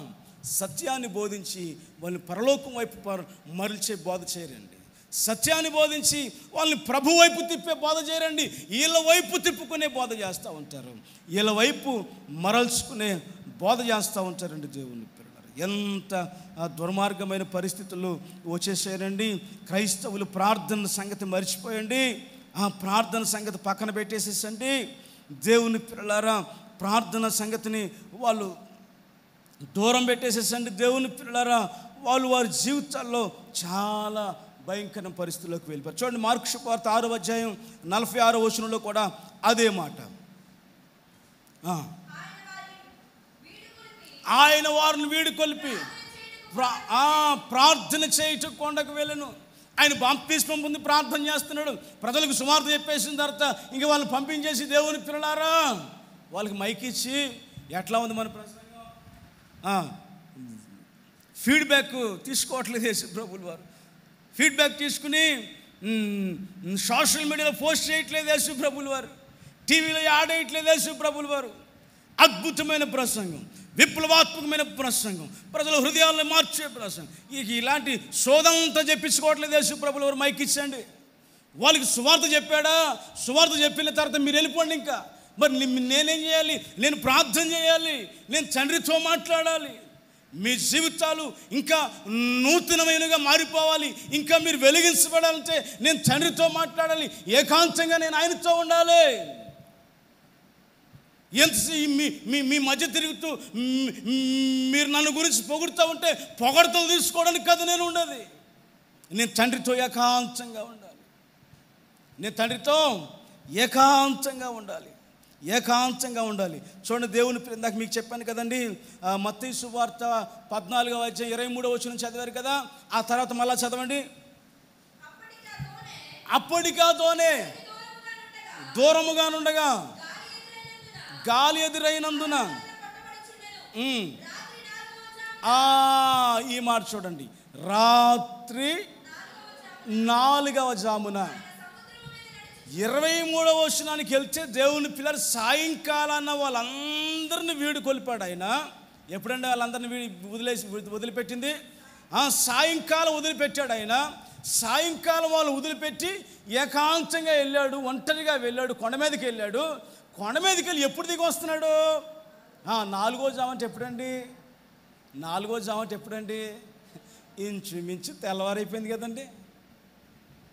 సత్యాన్ని బోధించి వాళ్ళని పరలోకం వైపు మరల్చే బోధ చేయరండి. సత్యాన్ని బోధించి వాళ్ళని ప్రభు వైపు తిప్పే బోధ చేయరండి. వీళ్ళ వైపు తిప్పుకునే బోధ చేస్తూ ఉంటారు. వీళ్ళ వైపు మరల్చుకునే బోధ చేస్తూ ఉంటారండి దేవుని ఎంత దుర్మార్గమైన పరిస్థితులు వచ్చేసారండి క్రైస్తవులు ప్రార్థన సంగతి మర్చిపోయండి. ఆ ప్రార్థన సంగతి పక్కన పెట్టేసేసండి. దేవుని పిల్లలారా ప్రార్థన సంగతిని వాళ్ళు దూరం పెట్టేసేసండి. దేవుని పిల్లలారా వాళ్ళు వారి జీవితాల్లో చాలా భయంకర పరిస్థితుల్లోకి వెళ్ళిపోయారు. చూడండి మార్కు వార్త ఆరో అధ్యాయం నలభై ఆరో వచనంలో కూడా అదే మాట. ఆయన వారిని వీడుకొలిపి ప్రార్థన చేయటం కొండకు వెళ్ళను. ఆయన బాప్తిస్మం పొంది ప్రార్థన చేస్తున్నాడు. ప్రజలకు సుమార్త చెప్పేసిన తర్వాత ఇంక వాళ్ళు పంపించేసి దేవుని పిల్లలారా వాళ్ళకి మైక్ ఇచ్చి ఎట్లా ఉంది మన ప్రసంగం? ఫీడ్బ్యాక్ తీసుకోవట్లేదు యేసు ప్రభులు వారు. ఫీడ్బ్యాక్ తీసుకుని సోషల్ మీడియాలో పోస్ట్ చేయట్లేదు యేసు ప్రభులు వారు. టీవీలో ఆడేయట్లేదు యేసు ప్రభులు వారు. అద్భుతమైన ప్రసంగం. విప్లవాత్మకమైన ప్రసంగం ప్రజల హృదయాలను మార్చే ప్రసంగం ఇక ఇలాంటి శోధంతా చెప్పించుకోవట్లేదు యేసు ప్రభులు మైక్ ఇచ్చండి వాళ్ళకి సువార్త చెప్పాడా? సువార్త చెప్పిన తర్వాత మీరు వెళ్ళిపోండి ఇంకా. మరి నేనేం చేయాలి? నేను ప్రార్థన చేయాలి. నేను తండ్రితో మాట్లాడాలి. మీ జీవితాలు ఇంకా నూతనమైనగా మారిపోవాలి. ఇంకా మీరు వెలిగించబడాలంటే నేను తండ్రితో మాట్లాడాలి. ఏకాంతంగా నేను ఆయనతో ఉండాలి. ఎంత మీ మీ మీ మధ్య తిరుగుతూ మీరు నన్ను గురించి పొగుడుతూ ఉంటే పొగడతలు తీసుకోవడానికి కదా నేను ఉండదు. నేను తండ్రితో ఏకాంతంగా ఉండాలి. నేను తండ్రితో ఏకాంతంగా ఉండాలి. ఏకాంతంగా ఉండాలి. చూడండి దేవుని ఇందాక మీకు చెప్పాను కదండి ఆ, మత్తయి సువార్త పద్నాలుగవ అధ్యాయం ఇరవై మూడవ వచ్చిన చదివారు కదా ఆ తర్వాత మళ్ళా చదవండి. అప్పటికాతోనే దూరముగా నుండగా గాలి ఎదురైనందున ఆ, ఈ మాట చూడండి. రాత్రి నాలుగవ జామున ఇరవై మూడవ వచనానికి వెళ్తే దేవుని పిల్లలు సాయంకాలాన వాళ్ళందరిని వీడు కొలిపాడు ఆయన. ఎప్పుడంటే వాళ్ళందరిని వీడి వదిలేసి వదిలిపెట్టింది? సాయంకాలం వదిలిపెట్టాడు ఆయన. సాయంకాలం వాళ్ళు వదిలిపెట్టి ఏకాంతంగా వెళ్ళాడు ఒంటరిగా వెళ్ళాడు కొండ మీదకి వెళ్ళాడు. కొండ మీదకి వెళ్ళి ఎప్పుడు దిగి వస్తున్నాడు? నాలుగో జామంటే ఎప్పుడండి? నాలుగో జామంటే ఎప్పుడండి? ఇంచుమించు తెల్లవారైపోయింది కదండి.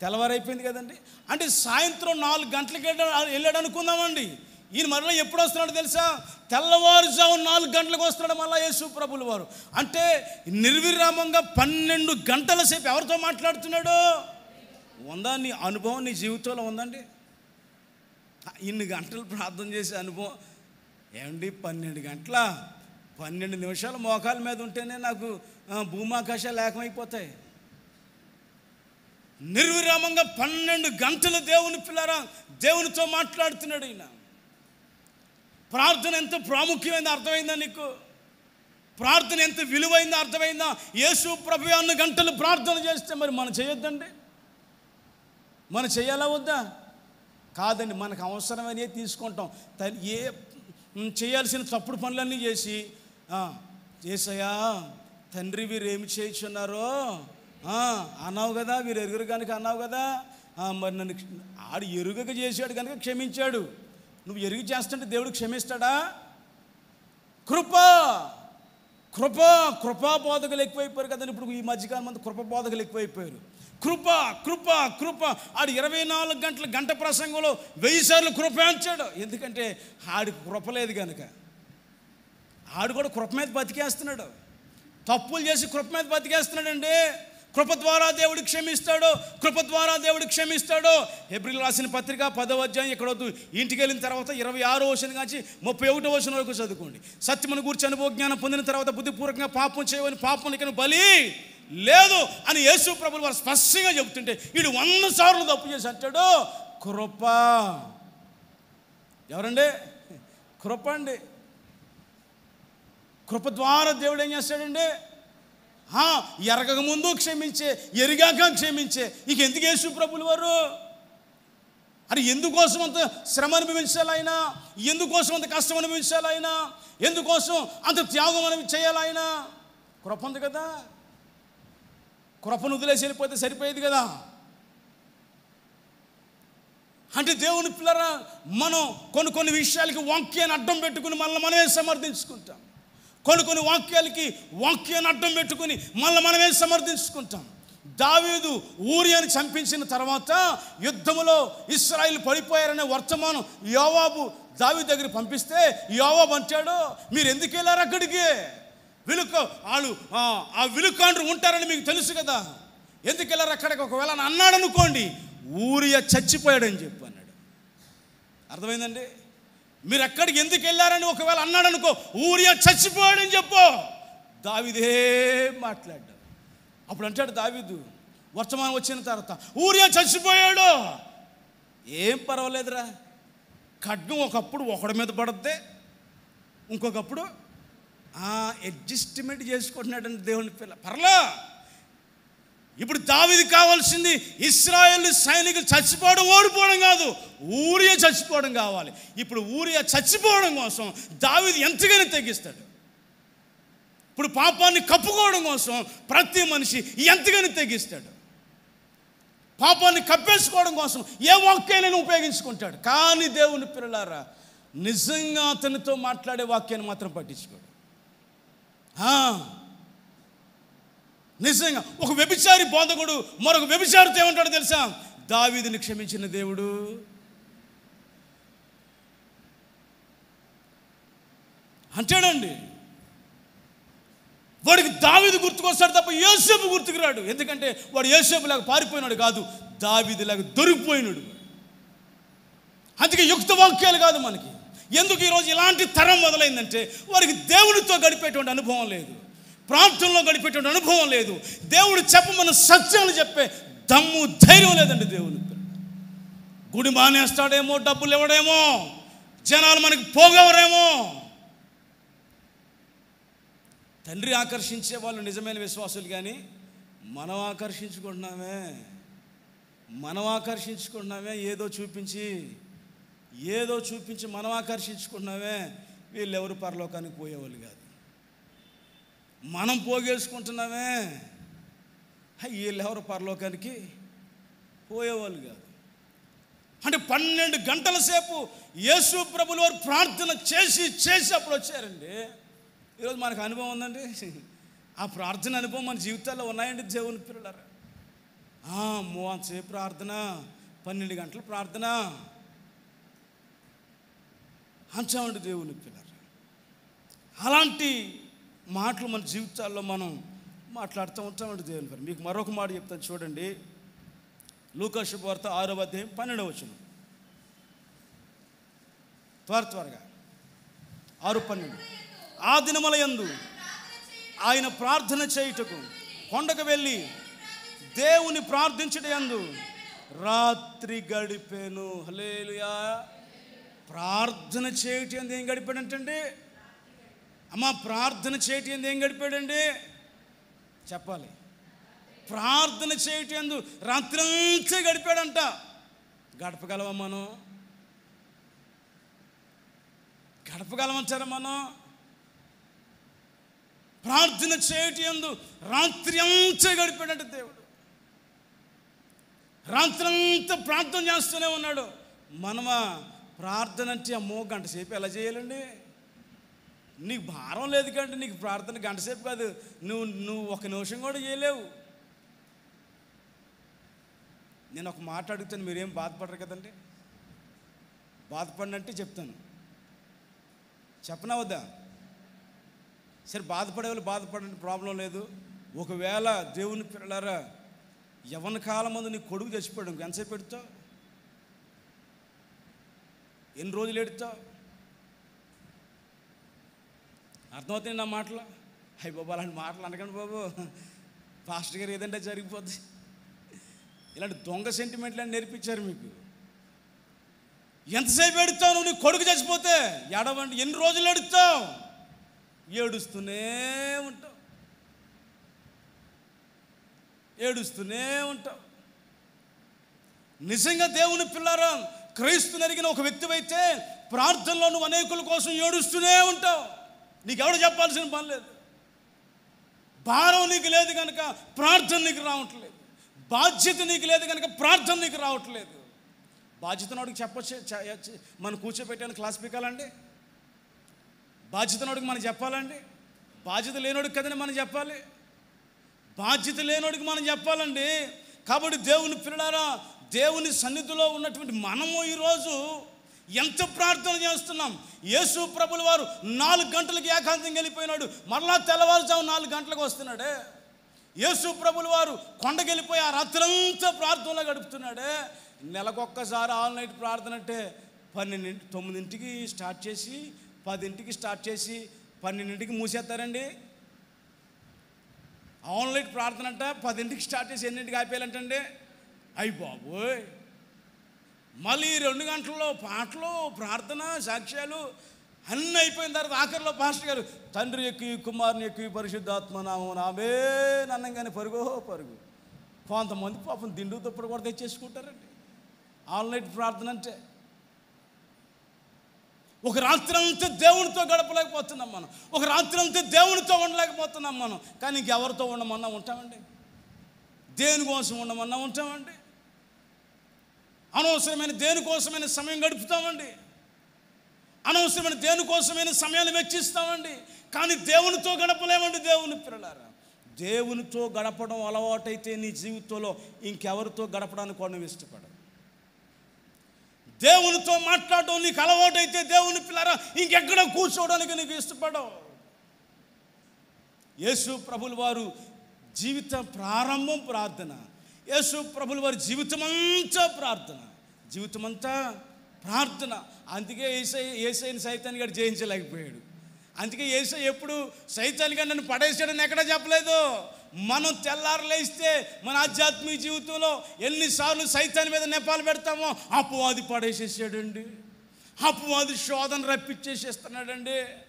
తెల్లవారైపోయింది కదండి. అంటే సాయంత్రం నాలుగు గంటలకి వెళ్ళాడు అనుకుందామండి. ఈయన మరలా ఎప్పుడు వస్తున్నాడు తెలుసా? తెల్లవారుజాము నాలుగు గంటలకు వస్తున్నాడు మళ్ళా యేసు ప్రభుల వారు. అంటే నిర్విరామంగా పన్నెండు గంటల సేపు ఎవరితో మాట్లాడుతున్నాడు? ఉందా నీ అనుభవం నీ జీవితంలో ఉందండి? ఇన్ని గంటలు ప్రార్థన చేసే అనుభవం. ఏమండి పన్నెండు గంటల? పన్నెండు నిమిషాలు మోకాల మీద ఉంటేనే నాకు భూమాకాశాలు ఏకమైపోతాయి. నిర్విరామంగా పన్నెండు గంటలు దేవుని పిల్లరా దేవునితో మాట్లాడుతున్నాడు ఈయన. ప్రార్థన ఎంత ప్రాముఖ్యమైందో అర్థమైందా నీకు? ప్రార్థన ఎంత విలువైందో అర్థమైందా? యేసు ప్రభు అన్న గంటలు ప్రార్థన చేస్తే మరి మనం చేయొద్దండి? మనం చేయాలా వద్దా? కాదండి మనకు అవసరమనే తీసుకుంటాం. ఏ చేయాల్సిన తప్పుడు పనులన్నీ చేసి "ఆ, ఏసయ్యా తండ్రి వీరు ఏమి చేయించున్నారో అన్నావు కదా వీరు ఎరుగురు కనుక అన్నావు కదా మరి నన్ను ఆడు ఎరుగక చేశాడు కనుక క్షమించాడు. నువ్వు ఎరుగు చేస్తుంటే దేవుడు క్షమిస్తాడా? కృప! కృప! కృపా బోధకులు ఎక్కువైపోయారు కదండి. ఇప్పుడు ఈ మధ్యకాలం మంది కృప బోధకులు ఎక్కువైపోయారు. కృప కృప కృప. ఆడు ఇరవై నాలుగు గంటల గంట ప్రసంగంలో వెయ్యి సార్లు కృప అంచాడు. ఎందుకంటే ఆడికి కృప లేదు కనుక ఆడు కూడా కృప మీద బతికేస్తున్నాడు. తప్పులు చేసి కృప మీద బతికేస్తున్నాడండి. కృప ద్వారా దేవుడు క్షమిస్తాడు. కృప ద్వారా దేవుడు క్షమిస్తాడు. ఏప్రిల్ రాసిన పత్రిక పదవ అధ్యాయం ఇక్కడ వద్దు ఇంటికి వెళ్ళిన తర్వాత ఇరవై ఆరో వచనం కాచి ముప్పై ఒకటో వచనం వరకు చదువుకోండి. సత్యమును గురించి అనుభవ జ్ఞానం పొందిన తర్వాత బుద్ధిపూర్వకంగా పాపం చేయవని పాపం ఇక బలి లేదు అని యేసు ప్రభులు వారు స్పష్టంగా చెబుతుంటే వీడు వంద సార్లు తప్పు చేసి అంటాడు కృప. ఎవరండి? కృప అండి. కృప ద్వారా దేవుడు ఏం చేస్తాడండి? ఆ, ఎరగక ముందు క్షమించే ఎరిగాక క్షమించే. ఇక ఎందుకు యేసు ప్రభులు వారు? అది ఎందుకోసం అంత శ్రమ అనుభవించాలి ఆయన ఎందుకోసం అంత కష్టం అనుభవించాలి ఆయన ఎందుకోసం అంత త్యాగం అనుభవి చేయాలి ఆయన కృప ఉంది కదా. కృపను వదిలేసి వెళ్ళిపోతే సరిపోయేది కదా? అంటే దేవుని పిల్లరా మనం కొన్ని కొన్ని విషయాలకి వాక్యాన్ని అడ్డం పెట్టుకుని మనల్ని మనమే సమర్థించుకుంటాం. కొన్ని కొన్ని వాక్యాలకి వాక్యాన్ని అడ్డం పెట్టుకుని మనల్ని మనమే సమర్థించుకుంటాం. దావీదు ఊరియాని చంపించిన తర్వాత యుద్ధములో ఇస్రాయిల్ పడిపోయారనే వర్తమానం యోవాబు దావి దగ్గర పంపిస్తే యోవాబు అంటాడు మీరు ఎందుకు వెళ్ళారు అక్కడికి? విలుక వాళ్ళు ఆ, విలుకాండ్రు ఉంటారని మీకు తెలుసు కదా. ఎందుకు వెళ్ళారు అక్కడికి? ఒకవేళ అని అన్నాడు అనుకోండి ఊరియా చచ్చిపోయాడని చెప్పి అన్నాడు. అర్థమైందండి? మీరు ఎక్కడికి ఎందుకు వెళ్ళారని ఒకవేళ అన్నాడు అనుకో ఊరియా చచ్చిపోయాడని చెప్పు. దావిదే మాట్లాడ్డాడు అప్పుడు అంటాడు దావిదు వర్తమానం వచ్చిన తర్వాత ఊరియా చచ్చిపోయాడు. ఏం పర్వాలేదురా. ఖడ్గం ఒకప్పుడు ఒకడి మీద పడద్దే ఇంకొకప్పుడు అడ్జస్ట్మెంట్ చేసుకుంటున్నాడంటే దేవుని పిల్ల. పర్లా. ఇప్పుడు దావిది కావాల్సింది ఇస్రాయల్ సైనికులు చచ్చిపోవడం ఓడిపోవడం కాదు. ఊరియా చచ్చిపోవడం కావాలి. ఇప్పుడు ఊరియా చచ్చిపోవడం కోసం దావిది ఎంతగానో తెగిస్తాడు. ఇప్పుడు పాపాన్ని కప్పుకోవడం కోసం ప్రతి మనిషి ఎంతగానో తెగిస్తాడు. పాపాన్ని కప్పేసుకోవడం కోసం ఏ వాక్యాన్ని ఉపయోగించుకుంటాడు? కానీ దేవుని పిల్లలారా నిజంగా అతనితో మాట్లాడే వాక్యాన్ని మాత్రం పట్టించుకోడు. నిజంగా ఒక వ్యభిచారి బోధకుడు మరొక వ్యభిచారితో ఏమంటాడు తెలుసా? దావీదిని క్షమించిన దేవుడు. అంటాడండి వాడికి దావీది గుర్తుకొస్తాడు తప్ప ఏసేపు గుర్తుకు రాడు. ఎందుకంటే వాడు యేసేపులాగా పారిపోయినాడు కాదు దావీదులాగా దొరికిపోయినాడు. అందుకే యుక్త వాక్యాలు కాదు మనకి. ఎందుకు ఈరోజు ఇలాంటి తరం మొదలైందంటే వారికి దేవునితో గడిపేటువంటి అనుభవం లేదు. ప్రాంతంలో గడిపేటువంటి అనుభవం లేదు. దేవుడు చెప్పమని సత్యాలు చెప్పే దమ్ము ధైర్యం లేదండి దేవుని గుడి మానేస్తాడేమో డబ్బులు ఇవ్వడేమో జనాలు మనకి పోగవరేమో. తండ్రి ఆకర్షించే వాళ్ళు నిజమైన విశ్వాసులు కానీ మనం ఆకర్షించుకుంటున్నామే. మనం ఆకర్షించుకుంటున్నామే ఏదో చూపించి ఏదో చూపించి మనం ఆకర్షించుకుంటున్నామే వీళ్ళెవరు పరలోకానికి పోయేవాళ్ళు కాదు. మనం పోగేసుకుంటున్నామే హై, వీళ్ళెవరు పరలోకానికి పోయేవాళ్ళు కాదు. అంటే పన్నెండు గంటల సేపు యేసు ప్రభులు వారు ప్రార్థన చేసి చేసి అప్పుడు వచ్చారండి. ఈరోజు మనకు అనుభవం ఉందండి. ఆ ప్రార్థన అనుభవం మన జీవితాల్లో ఉన్నాయండి దేవుని పిల్లలారా. మోహన్ సేపు ప్రార్థన పన్నెండు గంటల ప్రార్థన. అంచవంటి దేవుని పిల్లలు. అలాంటి మాటలు మన జీవితాల్లో మనం మాట్లాడుతూ ఉంటామండి దేవుని పిల్లలు మీకు మరొక మాట చెప్తాను చూడండి. లూకాశుభవార్త ఆరవ అధ్యాయం పన్నెండవ వచనం. త్వర త్వరగా. ఆరు పన్నెండు. ఆ దినముల యందు ఆయన ప్రార్థన చేయుటకు కొండకు వెళ్ళి దేవుని ప్రార్థించుట ఎందు రాత్రి గడిపాను. హలేలుయా ప్రార్థన చేయటం ఎందు ఏం గడిపాడంటండి? అమ్మ ప్రార్థన చేయటం ఎందు ఏం గడిపాడండి? చెప్పాలి. ప్రార్థన చేయటం ఎందు రాత్రంతా గడిపాడంట. గడపగలవా మనం? గడపగలమంటారా మనం? ప్రార్థన చేయటం ఎందు రాత్రి అంతా గడిపాడంట దేవుడు. రాత్రంతా ప్రార్థన చేస్తూనే ఉన్నాడు. మనమా ప్రార్థన అంటే అమ్మో గంట సేపు ఎలా చేయాలండి? నీకు భారం లేదు కంటే నీకు ప్రార్థన గంట సేపు కాదు. నువ్వు నువ్వు ఒక నిమిషం కూడా చేయలేవు. నేను ఒక మాట అడుగుతాను మీరేం బాధపడరు కదండి? బాధపడినంటే చెప్తాను. చెప్పనా వద్దా? సరే బాధపడే వాళ్ళు బాధపడండి ప్రాబ్లం లేదు. ఒకవేళ దేవుని పిల్లలారా యవన కాలం ముందు నీ కొడుకు చచ్చిపోయాడు ఎంతసేపు పెడతావు? ఎన్ని రోజులు ఎడుతావు అర్థమవుతుంది నా మాటలు? అయ్యి బాబు అలాంటి మాటలు అనకండి బాబు. పాస్టర్ గారు ఏదంటే జరిగిపోద్ది. ఇలాంటి దొంగ సెంటిమెంట్లు అని నేర్పించారు మీకు. ఎంతసేపు ఎడుతావు నువ్వు? నీ కొడుకు చచ్చిపోతే ఎడవండి ఎన్ని రోజులు ఎడుతావు ఏడుస్తూనే ఉంటావు. ఏడుస్తూనే ఉంటావు. నిజంగా దేవుని పిల్లారా క్రైస్తు నెరిగిన ఒక వ్యక్తివైతే ప్రార్థనలో నువ్వు అనేకుల కోసం ఏడుస్తూనే ఉంటావు. నీకెవడు చెప్పాల్సిన పని లేదు. భారం నీకు లేదు కనుక ప్రార్థన నీకు రావట్లేదు. బాధ్యత నీకు లేదు కనుక ప్రార్థన నీకు రావట్లేదు. బాధ్యత నాడికి చెప్పొచ్చు మనం కూర్చోబెట్టాను క్లాస్ పీకాలండి? బాధ్యతనోడికి మనం చెప్పాలండి? బాధ్యత లేనోడికి కదండి మనం చెప్పాలి? బాధ్యత లేనోడికి మనం చెప్పాలండి? కాబట్టి దేవుని పిల్లలారా దేవుని సన్నిధిలో ఉన్నటువంటి మనము ఈరోజు ఎంత ప్రార్థన చేస్తున్నాం? యేసు ప్రభుల వారు నాలుగు గంటలకు ఏకాంతం వెళ్ళిపోయినాడు మరలా తెల్లవారుజాము నాలుగు గంటలకు వస్తున్నాడే. యేసు ప్రభుల వారు కొండకెళ్ళిపోయి ఆ రాత్రంతా ప్రార్థనలో గడుపుతున్నాడే. నెలకొక్కసారి ఆల్ నైట్ ప్రార్థన అంటే పన్నెండింటి తొమ్మిదింటికి స్టార్ట్ చేసి పదింటికి స్టార్ట్ చేసి పన్నెండింటికి మూసేస్తారండి. ఆన్లైన్ ప్రార్థన అంట పదింటికి స్టార్ట్ చేసి ఎన్నింటికి ఆపేయాలంటండి? అయ్యి బాబోయ్. మళ్ళీ రెండు గంటల్లో పాటలు ప్రార్థన సాక్ష్యాలు అన్నీ అయిపోయిన తర్వాత ఆఖరిలో పాస్టర్ గారు తండ్రి ఎక్కువ కుమారుని ఎక్కువ పరిశుద్ధాత్మ నామం ఆమె నన్నంగానే పరుగో పరుగు. కొంతమంది పాపం దిండు దుప్పటి కూడా తెచ్చేసుకుంటారండి. నైట్ ప్రార్థన అంటే. ఒక రాత్రి అంతా దేవునితో గడపలేకపోతున్నాం మనం. ఒక రాత్రి అంతా దేవునితో ఉండలేకపోతున్నాం మనం. కానీ ఇంకెవరితో ఉండమన్నా ఉంటామండి? దేనికోసం ఉండమన్నా ఉంటామండి? అనవసరమైన దేనికోసమైన సమయం గడుపుతామండి. అనవసరమైన దేనికోసమైన సమయాన్ని వెచ్చిస్తామండి. కానీ దేవునితో గడపలేమండి దేవుని పిల్లలారా. దేవునితో గడపడం అలవాటైతే నీ జీవితంలో ఇంకెవరితో గడపడానికి కూడా నువ్వు దేవునితో మాట్లాడడం నీకు అలవాటైతే దేవుని పిల్లరా ఇంకెక్కడ కూర్చోవడానికి నీకు ఇష్టపడవు. యేసు ప్రభుల వారు జీవిత ప్రారంభం ప్రార్థన. యేసు ప్రభుల వారి జీవితమంతా ప్రార్థన. జీవితమంతా ప్రార్థన. అందుకే ఏసై ఏసైని సైతాన్ని గారు జయించలేకపోయాడు. అందుకే ఏసై ఎప్పుడు సైతాన్ని గారు నన్ను పడేసాడని ఎక్కడా చెప్పలేదు? మనం తెల్లారలేస్తే మన ఆధ్యాత్మిక జీవితంలో ఎన్నిసార్లు సైతాన్ని మీద నెపాలు పెడతామో అపవాది పడేసేసాడండి. అపవాది శోధన రప్పించేసేస్తున్నాడండి.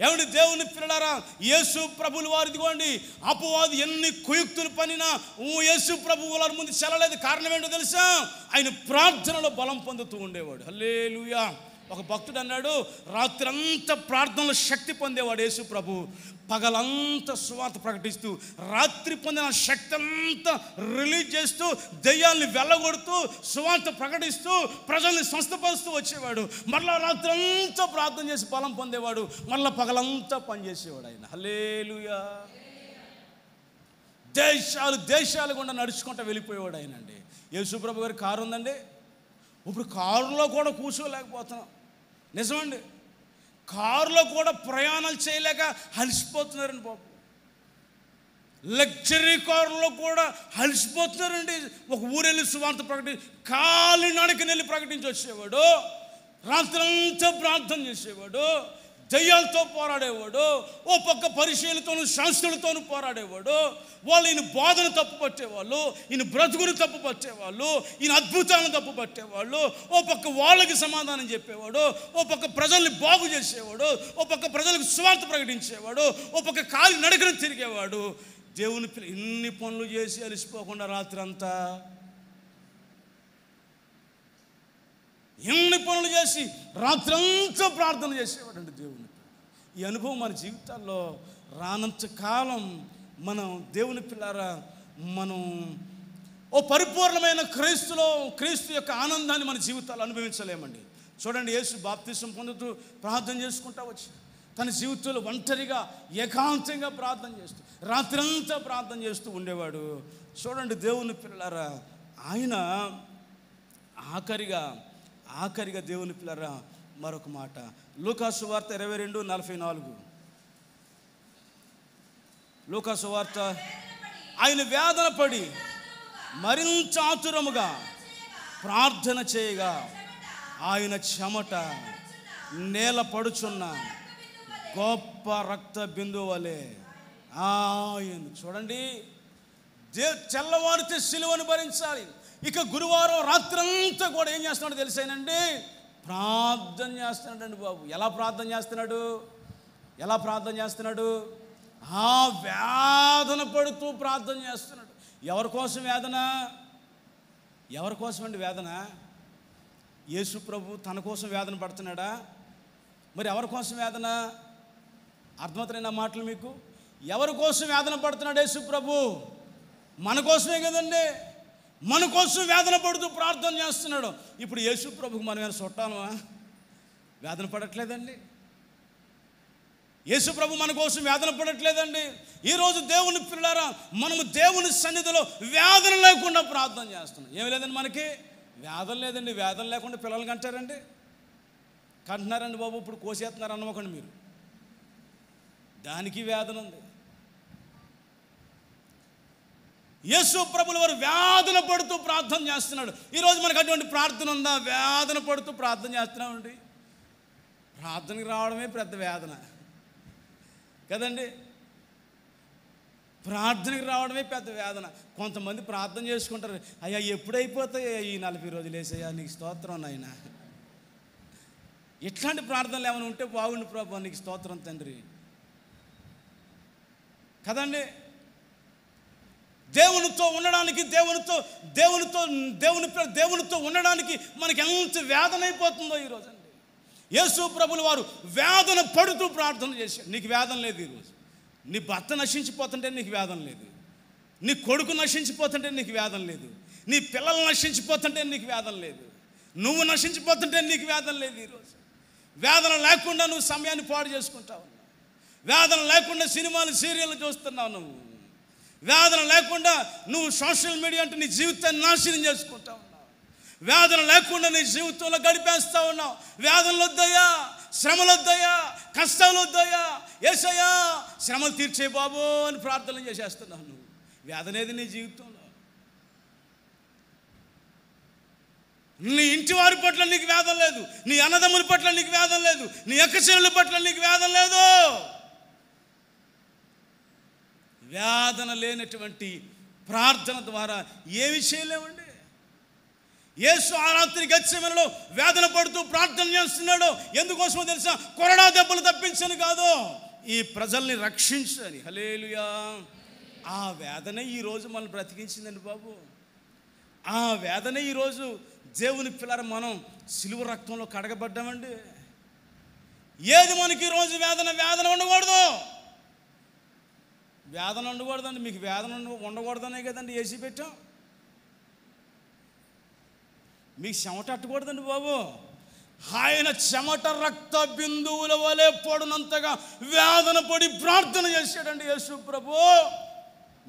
ఏమండి దేవుని పిల్లలారా? యేసు ప్రభులు వారు ఇదిగోండి అపవాది ఎన్ని కుయుక్తులు పనినా ఓ యేసు ప్రభు వారి ముందు చెల్లలేదు. కారణం ఏంటో తెలుసా? ఆయన ప్రార్థనలో బలం పొందుతూ ఉండేవాడు. హల్లేలుయా. ఒక భక్తుడు అన్నాడు రాత్రంతా ప్రార్థనలో శక్తి పొందేవాడు యేసు ప్రభు. పగలంతా సువార్త ప్రకటిస్తూ రాత్రి పొందిన శక్తి అంతా రిలీజ్ చేస్తూ దెయ్యాల్ని వెళ్ళగొడుతూ సువార్త ప్రకటిస్తూ ప్రజల్ని స్వస్థపరుస్తూ వచ్చేవాడు. మళ్ళా రాత్రి అంతా ప్రార్థన చేసి బలం పొందేవాడు. మళ్ళా పగలంతా పనిచేసేవాడు ఆయన. హలేలుయా దేశాలు దేశాలు గుండా నడుచుకుంటూ వెళ్ళిపోయేవాడు ఆయనండి. యేసుప్రభు గారి కారు ఉందండి ఇప్పుడు కారులో కూడా కూర్చోలేకపోతున్నాం. నిజమండి. కారులో కూడా ప్రయాణాలు చేయలేక అలసిపోతున్నారండి బాబు. లగ్జరీ కారులో కూడా అలసిపోతున్నారండి. ఒక ఊరెళ్ళి సువార్త ప్రకటి కాలి నడకనెళ్ళి ప్రకటించి వచ్చేవాడు. రాత్రంతా ప్రార్థన చేసేవాడు. దయ్యాలతో పోరాడేవాడు ఓ పక్క పరిశీలతోనూ శాస్త్రులతోను పోరాడేవాడు వాళ్ళు ఈయన బోధన తప్పు పట్టేవాళ్ళు ఈయన బ్రతుకుని తప్పు పట్టేవాళ్ళు ఈయన అద్భుతాలను తప్పు పట్టేవాళ్ళు ఓ పక్క వాళ్ళకి సమాధానం చెప్పేవాడు ఓ పక్క ప్రజల్ని బాగు చేసేవాడు ఓ పక్క ప్రజలకు స్వార్థ ప్రకటించేవాడు ఓ పక్క కాలి నడకను తిరిగేవాడు. దేవుని ఇన్ని పనులు చేసి అలసిపోకుండా రాత్రి ఎన్ని పనులు చేసి రాత్రంతా ప్రార్థన చేసేవాడండి దేవుని. ఈ అనుభవం మన జీవితాల్లో రానంత కాలం మనం దేవుని పిల్లారా మనం ఓ పరిపూర్ణమైన క్రీస్తులో క్రీస్తు యొక్క ఆనందాన్ని మన జీవితాలు అనుభవించలేమండి. చూడండి యేసు బాప్తిసం పొందుతూ ప్రార్థన చేసుకుంటా వచ్చి తన జీవితంలో ఒంటరిగా ఏకాంతంగా ప్రార్థన చేస్తూ రాత్రంతా ప్రార్థన చేస్తూ ఉండేవాడు. చూడండి దేవుని పిల్లలారా ఆయన ఆఖరిగా ఆఖరిగా దేవుని పిల్లరా మరొక మాట. లూకాసు వార్త ఇరవై రెండు నలభై నాలుగు. లూకాసు వార్త ఆయన వేదన పడి మరింత ఆతురముగా ప్రార్థన చేయగా ఆయన చెమట నేల పడుచున్న గొప్ప రక్త బిందువు వలె ఆయన చూడండి దే తెల్లవారితే సిలువను భరించాలి. ఇక గురువారం రాత్రంతా కూడా ఏం చేస్తున్నాడు తెలిసేనండి? ప్రార్థన చేస్తున్నాడండి బాబు. ఎలా ప్రార్థన చేస్తున్నాడు? ఎలా ప్రార్థన చేస్తున్నాడు? ఆ వేదన పడుతూ ప్రార్థన చేస్తున్నాడు. ఎవరి కోసం వేదన? ఎవరి కోసం అండి వేదన? యేసు ప్రభు తన కోసం వేదన పడుతున్నాడా? మరి ఎవరి కోసం వేదన? అర్థమవుతున్నాయి నా మాటలు మీకు? ఎవరి కోసం వేదన పడుతున్నాడు యేసు ప్రభు? మన కోసమే కదండి. మన కోసం వేదన పడుతూ ప్రార్థన చేస్తున్నాడు. ఇప్పుడు యేసు ప్రభుకు మనం ఏమైనా చుట్టామా వేదన పడట్లేదండి. యేసు ప్రభు మన కోసం వేదన పడట్లేదండి. ఈరోజు దేవుని పిల్లారా మనము దేవుని సన్నిధిలో వేదన లేకుండా ప్రార్థన చేస్తున్నాం. ఏమి లేదండి మనకి? వేదన లేదండి. వేదన లేకుండా పిల్లలు కంటారండి. కంటున్నారండి బాబు ఇప్పుడు కోసేస్తున్నారు అన్నమాకండి మీరు. దానికి వేదన ఉంది. యేసు ప్రభుల వారు వేదన పడుతూ ప్రార్థన చేస్తున్నాడు. ఈరోజు మనకు అటువంటి ప్రార్థన ఉందా? వేదన పడుతూ ప్రార్థన చేస్తున్నామండి. ప్రార్థనకి రావడమే పెద్ద వేదన. కదండి? ప్రార్థనకి రావడమే పెద్ద వేదన. కొంతమంది ప్రార్థన చేసుకుంటారు. అయ్యా ఎప్పుడైపోతాయి? ఈ నలభై రోజులు వేసాయా? నీకు స్తోత్రం నాయన. ఇట్లాంటి ప్రార్థనలు ఏమైనా ఉంటే బాగుండు ప్రభు. నీకు స్తోత్రం తండ్రి. కదండి? దేవునితో ఉండడానికి దేవునితో దేవునితో దేవుని దేవునితో ఉండడానికి మనకి ఎంత వేదన అయిపోతుందో ఈరోజు అండి. యేసు ప్రభులు వారు వేదన పడుతూ ప్రార్థన చేశారు. నీకు వేదన లేదు ఈరోజు నీ భర్త నశించిపోతుంటే నీకు వేదన లేదు. నీ కొడుకు నశించిపోతుంటే నీకు వేదన లేదు. నీ పిల్లలు నశించిపోతుంటే నీకు వేదన లేదు. నువ్వు నశించిపోతుంటే నీకు వేదన లేదు ఈరోజు వేదన లేకుండా నువ్వు సమయాన్ని పాడు చేసుకుంటావు వేదన లేకుండా సినిమాలు సీరియల్ చూస్తున్నావు నువ్వు. వేదన లేకుండా నువ్వు సోషల్ మీడియా అంటే నీ జీవితాన్ని నాశనం చేసుకుంటా ఉన్నావు. వేదన లేకుండా నీ జీవితంలో గడిపేస్తా ఉన్నావు. వేదనలు వద్దయ్యా శ్రమలు వద్దయ్యా కష్టాలు వద్దయ్యా. ఏసయ్యా శ్రమలు తీర్చే బాబు అని ప్రార్థన చేసేస్తున్నావు నువ్వు. వేదనేది నీ జీవితంలో? నీ ఇంటి వారి పట్ల నీకు వేదం లేదు. నీ అన్నదమ్ముల పట్ల నీకు వేదం లేదు. నీ ఎక్కచెరుల పట్ల నీకు వేదం లేదు. వేదన లేనటువంటి ప్రార్థన ద్వారా ఏమి చేయలేమండి యేసు ఆ రాత్రి గచ్చమనలో వేదన పడుతూ ప్రార్థన చేస్తున్నాడు. ఎందుకోసమో తెలుసా? కొరడా దెబ్బలు తప్పించని కాదు. ఈ ప్రజల్ని రక్షించని. హలేలుయా ఆ వేదన ఈరోజు మనల్ని బ్రతికించిందండి బాబు. ఆ వేదన ఈరోజు దేవుని పిల్లర మనం సిలువ రక్తంలో కడగబడ్డామండి. ఏది మనకి ఈరోజు వేదన? వేదన ఉండకూడదు. వేదన ఉండకూడదండి మీకు వేదన ఉండకూడదనే కదండి ఏసీ పెట్టాం. మీకు చెమట అట్టకూడదండి బాబు. ఆయన చెమట రక్త బిందువుల వలె పడినంతగా వేదన పడి ప్రార్థన చేశాడండి యేసు ప్రభు.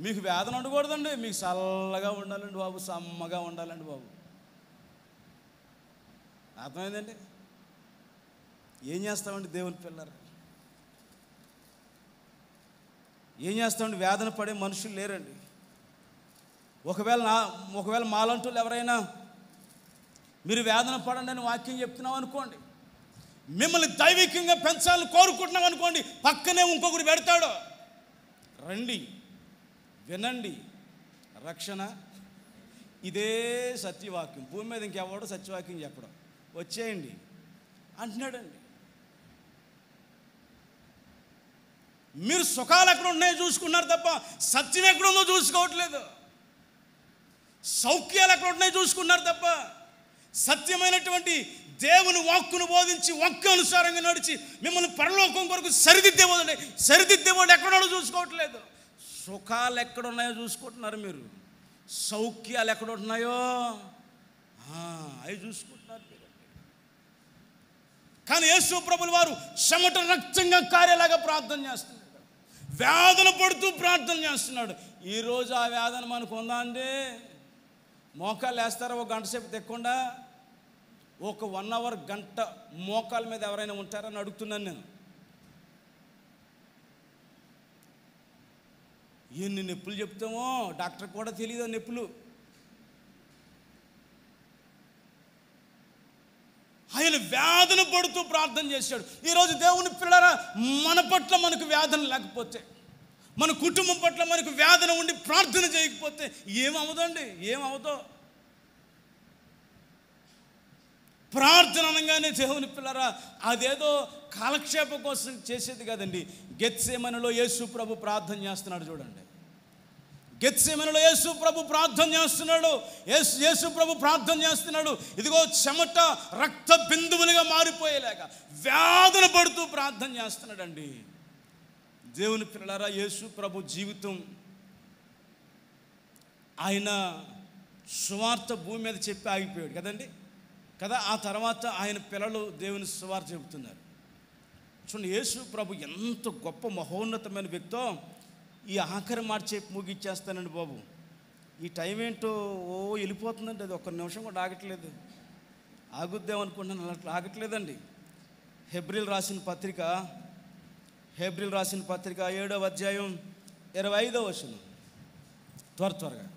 మీకు వేదన ఉండకూడదండి మీకు చల్లగా ఉండాలండి బాబు సమ్మగా ఉండాలండి బాబు. అర్థమైందండి? ఏం చేస్తామండి దేవుని పిల్లలు? ఏం చేస్తామండి? వేదన పడే మనుషులు లేరండి. ఒకవేళ నా ఒకవేళ మాలంటూ ఎవరైనా మీరు వేదన పడండి అని వాక్యం చెప్తున్నాం అనుకోండి. మిమ్మల్ని దైవికంగా పెంచాలని కోరుకుంటున్నాం అనుకోండి పక్కనే ఇంకొకటి పెడతాడు. రండి వినండి. రక్షణ ఇదే సత్యవాక్యం. భూమి మీద ఇంకెవడో సత్యవాక్యం చెప్పడం. వచ్చేయండి. అంటున్నాడండి. మీరు సుఖాలు ఎక్కడ ఉన్నాయో చూసుకున్నారు తప్ప సత్యం ఎక్కడ ఉందో చూసుకోవట్లేదు. సౌఖ్యాలు ఎక్కడ ఉన్నాయో చూసుకున్నారు తప్ప సత్యమైనటువంటి దేవుని వాక్కును బోధించి వాక్కు అనుసారంగా నడిచి మిమ్మల్ని పరలోకం కొరకు సరిదిద్దేవాడు సరిదిద్దేవాడు ఎక్కడో చూసుకోవట్లేదు. సుఖాలు ఎక్కడ ఉన్నాయో చూసుకుంటున్నారు మీరు. సౌఖ్యాలు ఎక్కడ ఉన్నాయో ఆ, అవి చూసుకుంటున్నారు మీరు. కానీ యేసు ప్రభులు వారు చెమట రక్తంగా కార్యలాగా ప్రార్థన చేస్తున్నారు. వేదన పడుతూ ప్రార్థన చేస్తున్నాడు. ఈరోజు ఆ వేదన మనకు ఉందా అండి? మోకాలు వేస్తారా ఒక గంట సేపు తెక్కకుండా ఒక వన్ అవర్ గంట మోకాల మీద ఎవరైనా ఉంటారని అడుగుతున్నాను నేను. ఎన్ని నొప్పులు చెప్తామో? డాక్టర్ కూడా తెలియదు నొప్పులు? ఆయన వ్యాధులు పడుతూ ప్రార్థన చేశాడు. ఈరోజు దేవుని పిల్లరా మన పట్ల మనకు వ్యాధన లేకపోతే మన కుటుంబం పట్ల మనకు వ్యాధన ఉండి ప్రార్థన చేయకపోతే ఏమవుదండి ఏమవుతో ప్రార్థన అనగానే దేవుని పిల్లరా అదేదో కాలక్షేపం కోసం చేసేది కదండి. గెత్సేమనిలో యేసు ప్రభు ప్రార్థన చేస్తున్నాడు చూడండి. గెత్సేమనలో యేసు ప్రభు ప్రార్థన చేస్తున్నాడు. యేసు యేసు ప్రభు ప్రార్థన చేస్తున్నాడు. ఇదిగో చెమట రక్త బిందువులుగా మారిపోయేలాగా వ్యాధుల పడుతూ ప్రార్థన చేస్తున్నాడండి. దేవుని పిల్లలారా యేసు ప్రభు జీవితం ఆయన సువార్త భూమి మీద చెప్పి ఆగిపోయాడు కదండి? కదా ఆ తర్వాత ఆయన పిల్లలు దేవుని సువార్త చెబుతున్నారు. చూడండి యేసు ప్రభు ఎంత గొప్ప మహోన్నతమైన వ్యక్తో ఈ ఆఖరి మాట చెప్పి ముగిచ్చేస్తానండి బాబు. ఈ టైం ఏంటో ఓ వెళ్ళిపోతుందండి అది. ఒక్క నిమిషం కూడా ఆగట్లేదు. ఆగుద్దామనుకుంటున్నాను అలా ఆగట్లేదండి. హెబ్రిల్ రాసిన పత్రిక హెబ్రిల్ రాసిన పత్రిక ఏడవ అధ్యాయం ఇరవై ఐదవ వచనం. త్వర త్వరగా.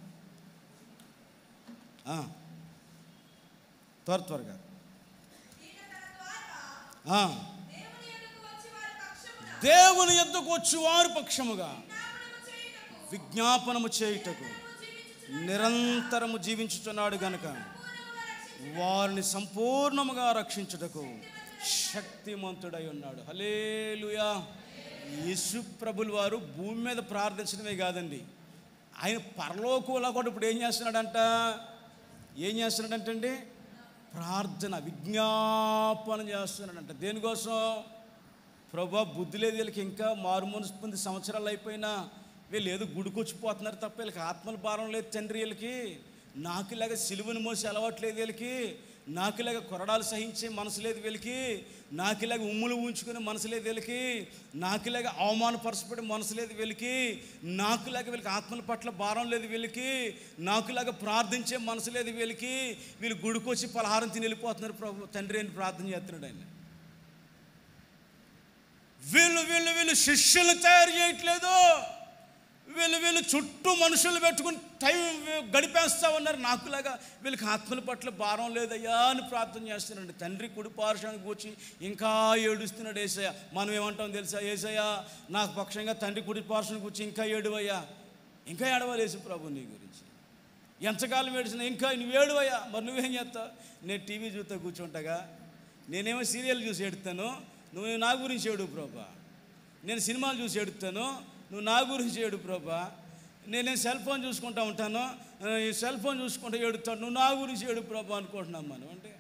త్వర త్వరగా. దేవుని ఎద్దుకు వచ్చి వారి పక్షముగా. విజ్ఞాపనము చేయుటకు నిరంతరము జీవించుచున్నాడు గనుక వారిని సంపూర్ణముగా రక్షించుటకు శక్తిమంతుడై ఉన్నాడు. హలేలుయా యేసు ప్రభులు వారు భూమి మీద ప్రార్థించడమే కాదండి. ఆయన పరలోకంలో కూడా ఇప్పుడు ఏం చేస్తున్నాడంట? ఏం చేస్తున్నాడంటండి? ప్రార్థన విజ్ఞాపన చేస్తున్నాడంట. దేనికోసం? ప్రభా బుద్ధి లేదు వీళ్ళకి ఇంకా మారు పొంది సంవత్సరాలు అయిపోయినా వీళ్ళు ఏదో గుడికొచ్చిపోతున్నారు తప్ప వీళ్ళకి ఆత్మల భారం లేదు తండ్రి వీళ్ళకి. నాకు ఇలాగ సిలువను మోసి అలవాట్లేదు వీళ్ళకి. నాకు ఇలాగ కొరడాలు సహించే మనసు లేదు వీళ్ళకి. నాకు ఇలాగ ఉమ్ములు ఉంచుకునే మనసు లేదు వీళ్ళకి. నాకు ఇలాగ అవమానపరచబడే మనసు లేదు వీళ్ళకి. నాకులాగా వీళ్ళకి ఆత్మల పట్ల భారం లేదు వీళ్ళకి. నాకు ఇలాగ ప్రార్థించే మనసు లేదు వీళ్ళకి. వీళ్ళు గుడికొచ్చి పలహారం తిని వెళ్ళిపోతున్నారు ప్రభు తండ్రి అని ప్రార్థన చేస్తున్నాడు ఆయన. వీళ్ళు వీళ్ళు వీళ్ళు శిష్యులు తయారు చేయట్లేదు. వీళ్ళు వీళ్ళు చుట్టూ మనుషులు పెట్టుకుని టైం గడిపేస్తా ఉన్నారు. నాకులాగా వీళ్ళకి ఆత్మల పట్ల భారం లేదయ్యా అని ప్రార్థన చేస్తున్నాడు తండ్రి కుడి పార్శ్వానికి కూర్చి ఇంకా ఏడుస్తున్నాడు ఏసయ్య. మనం ఏమంటాం తెలుసా? ఏసయ్య నాకు పక్షంగా తండ్రి కుడి పార్శ్వానికి కూర్చి ఇంకా ఏడువయ్యా. ఇంకా ఏడవాలి యేసు ప్రభు నీ గురించి. ఎంతకాలం ఏడిచినా ఇంకా నువ్వు ఏడువయ్యా. మరి నువ్వేం చేస్తావు? నేను టీవీ చూస్తా కూర్చుంటాగా. నేనేమో సీరియల్ చూసి ఎడుతాను నువ్వు నా గురించి ఏడు ప్రభా. నేను సినిమాలు చూసి ఎడుతాను నువ్వు నా గురించి ఏడు ప్రభా. నేను సెల్ ఫోన్ చూసుకుంటా ఉంటాను. ఈ సెల్ ఫోన్ చూసుకుంటా ఏడుతాను నువ్వు నా గురించి ఏడు ప్రభా అనుకుంటున్నాం మనం అంటే.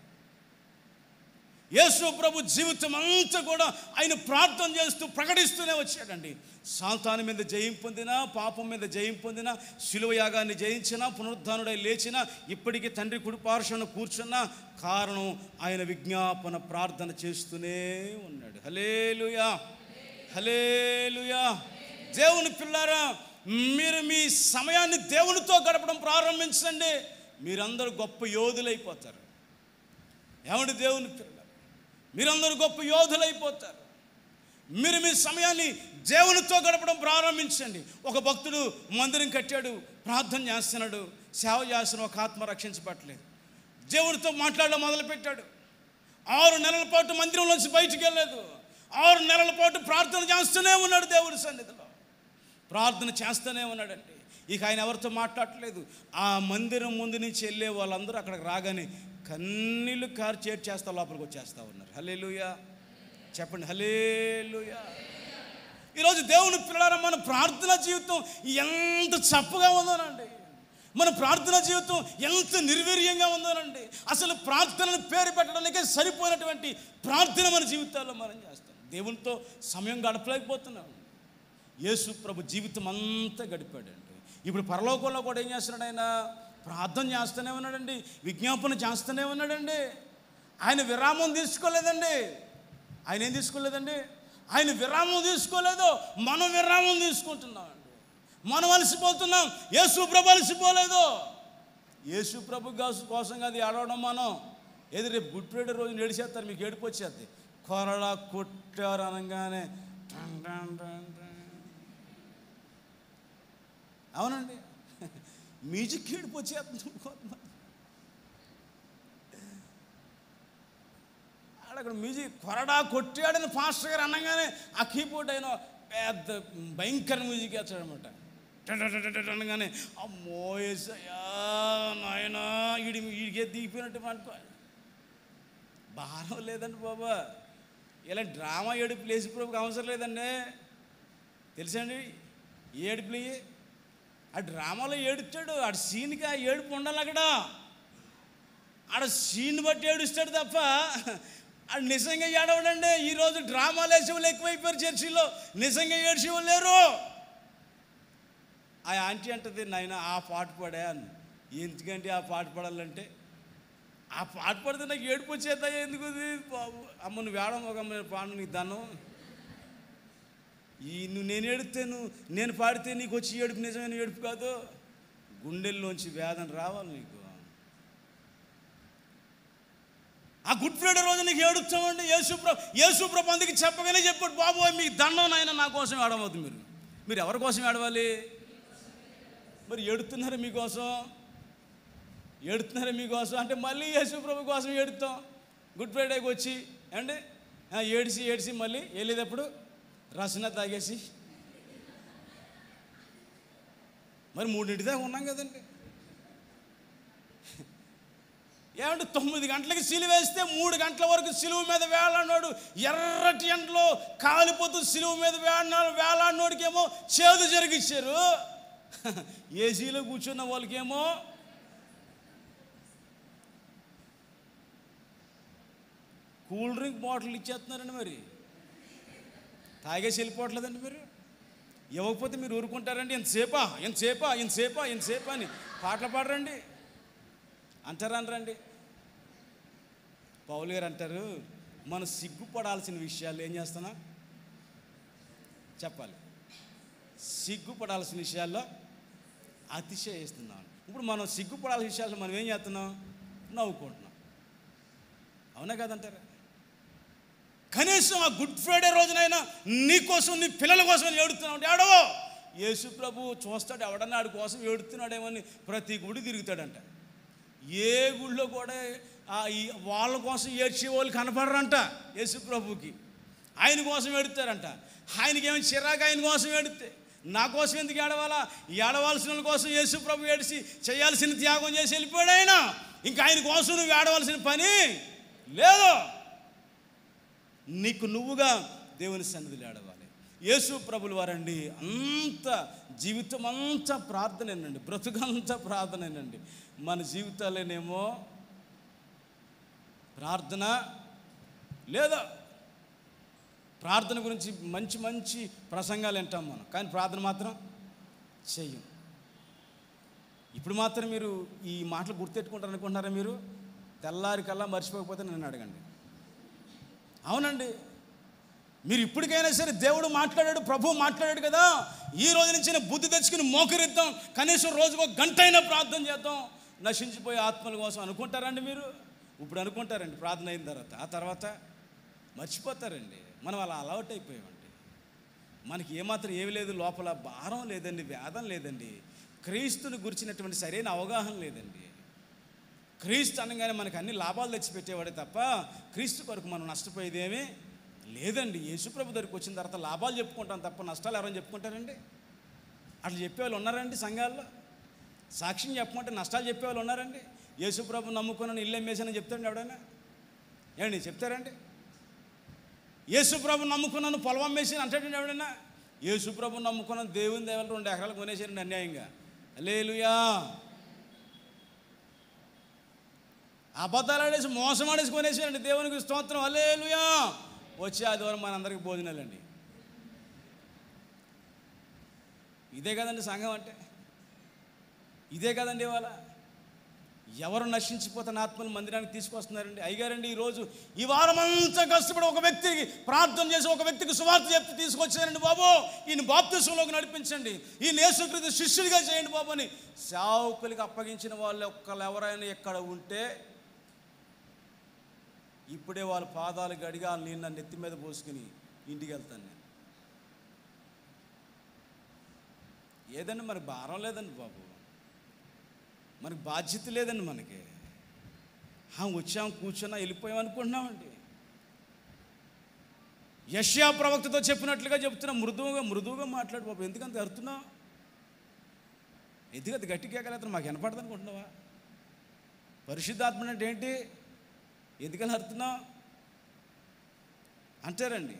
యేసు ప్రభు జీవితం అంతా కూడా ఆయన ప్రార్థన చేస్తూ ప్రకటిస్తూనే వచ్చాడండి. సాతాను మీద జయం పొందినా పాపం మీద జయం పొందినా శిలువ యాగాన్ని జయించినా పునరుద్ధానుడై లేచినా ఇప్పటికీ తండ్రి కుడి పార్శ్వన కూర్చున్నా కారణం ఆయన విజ్ఞాపన ప్రార్థన చేస్తూనే ఉన్నాడు. హలేలుయా హలేలుయా దేవుని పిల్లారా మీరు మీ సమయాన్ని దేవునితో గడపడం ప్రారంభించండి. మీరందరూ గొప్ప యోధులైపోతారు. ఏమండి దేవుని పిల్లలు? మీరందరూ గొప్ప యోధులైపోతారు. మీరు మీ సమయాన్ని దేవునితో గడపడం ప్రారంభించండి. ఒక భక్తుడు మందిరం కట్టాడు ప్రార్థన చేస్తున్నాడు సేవ చేస్తున్న ఒక ఆత్మ రక్షించబట్టలేదు దేవునితో మాట్లాడడం మొదలుపెట్టాడు. ఆరు నెలల పాటు మందిరంలోంచి బయటికి వెళ్ళలేదు. ఆరు నెలల పాటు ప్రార్థన చేస్తూనే ఉన్నాడు దేవుడి సన్నిధిలో. ప్రార్థన చేస్తూనే ఉన్నాడండి. ఇక ఆయన ఎవరితో మాట్లాడలేదు ఆ మందిరం ముందు నుంచి వెళ్ళే వాళ్ళందరూ అక్కడికి రాగానే కన్నీళ్ళు కారు చేర్చేస్తా చేస్తా లోపలికి వచ్చేస్తా ఉన్నారు. హలేలుయా చెప్పండి హలేలుయా ఈరోజు దేవుని పిల్లల మన ప్రార్థన జీవితం ఎంత చప్పగా ఉందోనండి. మన ప్రార్థన జీవితం ఎంత నిర్వీర్యంగా ఉందోనండి. అసలు ప్రార్థనను పేరు పెట్టడానికే సరిపోయినటువంటి ప్రార్థన మన జీవితాల్లో మనం చేస్తాం. దేవునితో సమయం గడపలేకపోతున్నాం. యేసు ప్రభు జీవితం అంతా గడిపాడండి. ఇప్పుడు పరలోకంలో కూడా ఏం చేస్తున్నాడు ఆయన? ప్రార్థన చేస్తూనే ఉన్నాడండి. విజ్ఞాపన చేస్తూనే ఉన్నాడండి. ఆయన విరామం తీసుకోలేదండి. ఆయన ఏం తీసుకోలేదండి? ఆయన విరామం తీసుకోలేదు. మనం విరామం తీసుకుంటున్నామండి. మనం అలసిపోతున్నాం. యేసు ప్రభు అలసిపోలేదు. యేసు ప్రభు కోసం కాదు ఏడవడం మనం. ఏది రేపు గుడ్ ఫ్రైడే రోజు ఏడిచేస్తారు మీకు ఏడిపోచ్చేది వచ్చేది. కొరడా కొట్టారు అనగానే అవునండి. మ్యూజిక్ ఏడుపు వచ్చేస్తుంది అక్కడ మ్యూజిక్ కొరడా కొట్టాడని ఫాస్టర్ గారు అనగానే ఆ కీబోర్డ్ అయిన పెద్ద భయంకర మ్యూజిక్ వేస్తాడనమాట అనగానే అమ్మో ఏసయ్యా నాయనా ఈడి ఈడికే దిగిపోయినట్టు అనుకో భారం లేదండి బాబా. ఇలా డ్రామా ఏడుపులు లేచి అవసరం లేదండి. తెలుసండి ఏడుపులు ఆ డ్రామాలో ఏడుస్తాడు. ఆడ సీన్కి ఆ ఏడుపు ఉండాలి అక్కడ. ఆడ సీన్ బట్టి ఏడుస్తాడు తప్ప ఆడు నిజంగా ఏడవడండి. ఈరోజు డ్రామాలు వేసే వాళ్ళు ఎక్కువైపోయారు చర్చిలో. నిజంగా ఏడ్చే వాళ్ళు లేరు. ఆ ఆంటీ అంటది నాయన ఆ పాట పాడా అని. ఎందుకంటే ఆ పాట పాడాలంటే ఆ పాట పాడితే నాకు ఏడుపు వచ్చేద్దా ఎందుకు బాబు అమ్మ నువ్వు ఏడమ ఒక పాడు నీకు దానం ఈ నువ్వు నేను ఏడితేను నేను పాడితే నీకు వచ్చి ఏడుపు నిజమైన ఏడుపు కాదు. గుండెల్లోంచి వేదన రావాలి నీకు. ఆ గుడ్ ఫ్రైడే రోజు నీకు ఏడుస్తామండి యేసుప్ర యేసుప్రభు పందికి చెప్పగానే చెప్పాడు బాబు మీకు దండం నాయన నా కోసం ఏడవద్దు మీరు. మీరు ఎవరి కోసం ఏడవాలి? మరి ఏడుతున్నారు మీకోసం? ఏడుతున్నారు మీకోసం? అంటే మళ్ళీ యేసుప్రభు కోసం ఏడుతాం గుడ్ ఫ్రైడేకి వచ్చి ఏమండి? ఏడిసి ఏడిసి మళ్ళీ వెళ్ళేటప్పుడు రసన తాగేసి. మరి మూడింటి దాకా ఉన్నాం కదండి. ఏమంటే తొమ్మిది గంటలకి సిలువ వేస్తే మూడు గంటల వరకు సిలువ మీద వేలాడినాడు. ఎర్రటి ఎండలో కాలిపోతూ సిలువ మీద వేలాడినాడు. వేలాడినోడికేమో చేదు జరిగిచ్చారు. ఏసీలో కూర్చున్న వాళ్ళకేమో కూల్ డ్రింక్ బాటిల్ ఇచ్చేస్తున్నారండి మరి. తాగేసి వెళ్ళిపోవట్లేదండి మీరు? ఇవ్వకపోతే మీరు ఊరుకుంటారండి. ఎంతసేపా? ఎంతసేపా? ఎంతసేపా? ఎంతసేపా అని పాటలు పాడరండి. అంటారనరండి పౌలు గారు అంటారు మనం సిగ్గుపడాల్సిన విషయాలు ఏం చేస్తున్నాం? చెప్పాలి. సిగ్గుపడాల్సిన విషయాల్లో అతిశయిస్తున్నాం. ఇప్పుడు మనం సిగ్గుపడాల్సిన విషయాలు మనం ఏం చేస్తున్నాం? నవ్వుకుంటున్నాం. అవునా కదంటారా? కనీసం ఆ గుడ్ ఫ్రైడే రోజునైనా నీ కోసం నీ పిల్లల కోసం ఏడుతున్నావు అంటే ఏడవో యేసు ప్రభు చూస్తాడు ఎవడన్నా ఆడి కోసం ఏడుతున్నాడేమని ప్రతి గుడి తిరుగుతాడంట. ఏ గుడిలో కూడా వాళ్ళ కోసం ఏడ్చే వాళ్ళు కనపడరంట యేసు ప్రభుకి. ఆయన కోసం ఏడుతారంట. ఆయనకి ఏమైనా చిరాకు ఆయన కోసం ఏడితే? నా కోసం ఎందుకు ఏడవాలా? ఏడవలసిన వాళ్ళ కోసం యేసు ప్రభు ఏడిసి చేయాల్సిన త్యాగం చేసి వెళ్ళిపోయాడు ఆయన. ఇంకా ఆయన కోసం నువ్వు ఏడవలసిన పని లేదు. నీకు నువ్వుగా దేవుని సన్నిధిలో ఆడవాలి యేసు ప్రభులు వారండి అంత జీవితం అంతా ప్రార్థనేనండి బ్రతుకంతా ప్రార్థనేనండి. మన జీవితాలేనేమో ప్రార్థన లేదా ప్రార్థన గురించి మంచి మంచి ప్రసంగాలు వింటాం మనం కానీ ప్రార్థన మాత్రం చెయ్యం. ఇప్పుడు మాత్రం మీరు ఈ మాటలు గుర్తెట్టుకుంటారు అనుకుంటున్నారా మీరు? తెల్లారికల్లా మర్చిపోకపోతే నన్ను అడగండి. అవునండి. మీరు ఇప్పటికైనా సరే దేవుడు మాట్లాడాడు ప్రభు మాట్లాడాడు కదా. ఈ రోజు నుంచి నేను బుద్ధి తెచ్చుకుని మోకరిద్దాం. కనీసం రోజుకు ఒక గంట అయినా ప్రార్థన చేద్దాం. నశించిపోయే ఆత్మల కోసం అనుకుంటారండి మీరు? ఇప్పుడు అనుకుంటారండి ప్రార్థన అయిన తర్వాత. ఆ తర్వాత మర్చిపోతారండి. మనం అలా అలవాటు అయిపోయామండి. మనకి ఏమాత్రం ఏమి లేదు లోపల భారం లేదండి వేదం లేదండి. క్రీస్తుని గురించినటువంటి సరైన అవగాహన లేదండి. క్రీస్తు అనగానే మనకు అన్ని లాభాలు తెచ్చిపెట్టేవాడే తప్ప క్రీస్తు కొరకు మనం నష్టపోయేదేమీ లేదండి. యేసుప్రభు దగ్గరికి వచ్చిన తర్వాత లాభాలు చెప్పుకుంటాం తప్ప నష్టాలు ఎవరైనా చెప్పుకుంటారండి? అట్లా చెప్పేవాళ్ళు ఉన్నారండి సంఘాల్లో? సాక్ష్యం చెప్పమంటే నష్టాలు చెప్పేవాళ్ళు ఉన్నారండి? యేసుప్రభు నమ్ముకున్నాను ఇల్లు అమ్మేసానని చెప్తాండి ఎవడైనా? ఏమండి చెప్తారండి? యేసుప్రభు నమ్ముకున్నాను పొలం అమ్మేసి అంటాడండి ఎవడైనా? యేసుప్రభు నమ్ముకున్నాను దేవుని దేవాలు రెండు ఎకరాలు కొనేసారండి అన్యాయంగా. లేలుయా అబద్ధాలు ఆడేసి మోసం ఆడేసి కొనేసారండి. దేవునికి స్తోత్రం. అలేలుయా వచ్చే ఆదివారం మనందరికి భోజనాలండి. ఇదే కదండి సంఘం అంటే? ఇదే కదండి ఇవాళ? ఎవరు నశించిపోతున్న ఆత్మలు మందిరానికి తీసుకొస్తున్నారండి? అయ్యారండి ఈరోజు ఈ వారం అంతా కష్టపడి ఒక వ్యక్తికి ప్రార్థన చేసి ఒక వ్యక్తికి సువార్త చెప్తే తీసుకొచ్చారండి బాబు. ఈయన బాప్తిసంలోకి నడిపించండి. ఈ నేసుకృతి శిష్యుడిగా చేయండి బాబు అని. సేవకులకి అప్పగించిన వాళ్ళు ఒక్కళ్ళు ఎవరైనా ఎక్కడ ఉంటే ఇప్పుడే వాళ్ళ పాదాలు గడిగి వాళ్ళ నీళ్ళు నెత్తి మీద పోసుకుని ఇంటికి వెళ్తాను నేను. ఏదండి మరి భారం లేదండి బాబు? మనకి బాధ్యత లేదండి మనకి. వచ్చాం కూర్చున్నా వెళ్ళిపోయాం అనుకుంటున్నామండి. యష్యా ప్రవక్తతో చెప్పినట్లుగా చెప్తున్నా మృదువుగా మృదువుగా మాట్లాడు బాబు ఎందుకంత అరుతున్నావు ఎందుకంత గట్టిగా ఎక్కలేదు మాకు వినపడదు అనుకుంటున్నావా పరిశుద్ధాత్మ అంటే ఏంటి? ఎందుకని అరుతున్నా? అంటారండి.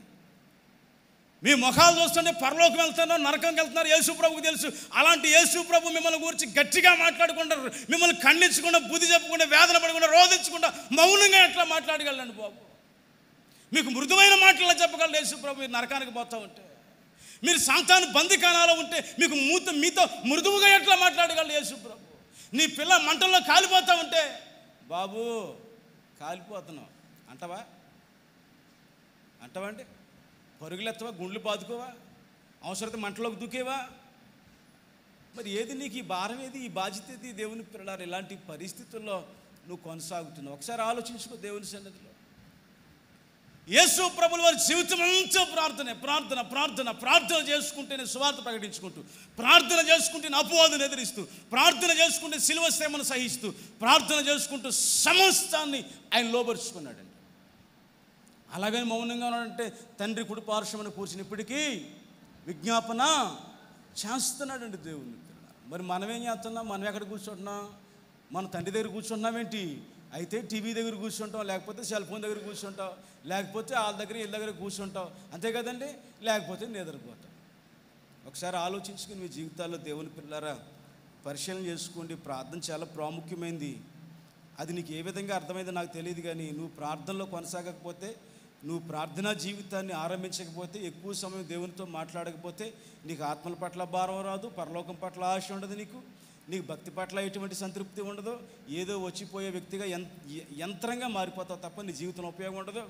మీ ముఖాలు చూస్తుంటే పరలోకి వెళ్తున్నారు నరకంకి వెళ్తున్నారు యేసు ప్రభుకు తెలుసు. అలాంటి యేసు ప్రభు మిమ్మల్ని గురించి గట్టిగా మాట్లాడుకుంటారు. మిమ్మల్ని ఖండించకుండా బుద్ధి చెప్పకుండా వేదన పడకుండా రోధించకుండా మౌనంగా ఎట్లా మాట్లాడగలండి బాబు? మీకు మృదువైన మాటలు చెప్పగలరు యేసు ప్రభు మీరు నరకానికి పోతా ఉంటే. మీరు సంతాన బందికానాలో ఉంటే మీకు మూత మీతో మృదువుగా ఎట్లా మాట్లాడగలరు యేసు ప్రభు? నీ పిల్ల మంటల్లో కాలిపోతా ఉంటే బాబు కాలిపోతున్నావు. అంటవా? అంటవా పరుగులెత్తవా? గుండ్లు బాదుకోవా అవసరత మంటలోకి దూకేవా? మరి ఏది నీకు ఈ భారం ఏది? ఈ బాధ్యత ఏది? దేవుని పిల్లలు ఇలాంటి పరిస్థితుల్లో నువ్వు కొనసాగుతున్నావు. ఒకసారి ఆలోచించుకో దేవుని సన్నిధిలో. యేసు ప్రభుల వారి జీవితం అంతా ప్రార్థనే ప్రార్థన ప్రార్థన ప్రార్థన చేసుకుంటేనే సువార్త ప్రకటించుకుంటూ ప్రార్థన చేసుకుంటే అపవాదం ఎదిరిస్తూ ప్రార్థన చేసుకుంటే సిలువ శ్రమను సహిస్తూ ప్రార్థన చేసుకుంటూ సమస్తాన్ని ఆయన లోపరుచుకున్నాడండి అలాగని మౌనంగా ఉన్నాడంటే తండ్రి కుడి పార్శ్వమని కూర్చుని ఇప్పటికీ విజ్ఞాపన చేస్తున్నాడండి దేవుని మరి మనం ఏం చేస్తున్నాం? మనం ఎక్కడ కూర్చుంటున్నాం? మన తండ్రి దగ్గర కూర్చుంటున్నామేంటి అయితే టీవీ దగ్గర కూర్చుంటాం లేకపోతే సెల్ ఫోన్ దగ్గర కూర్చుంటాం లేకపోతే వాళ్ళ దగ్గర వీళ్ళ దగ్గర కూర్చుంటాం. అంతే కదండి? లేకపోతే నిద్రపోతాం. ఒకసారి ఆలోచించుకుని మీ జీవితాల్లో దేవుని పిల్లరా పరిశీలన చేసుకోండి. ప్రార్థన చాలా ప్రాముఖ్యమైంది. అది నీకు ఏ విధంగా అర్థమైందో నాకు తెలియదు కానీ నువ్వు ప్రార్థనలో కొనసాగకపోతే నువ్వు ప్రార్థనా జీవితాన్ని ఆరంభించకపోతే ఎక్కువ సమయం దేవునితో మాట్లాడకపోతే నీకు ఆత్మల పట్ల భారం రాదు పరలోకం పట్ల ఆశ ఉండదు నీకు. నీకు భక్తి పట్ల ఎటువంటి సంతృప్తి ఉండదు. ఏదో వచ్చిపోయే వ్యక్తిగా యంత్రంగా మారిపోతావు తప్ప నీ జీవితం ఉపయోగం ఉండదు.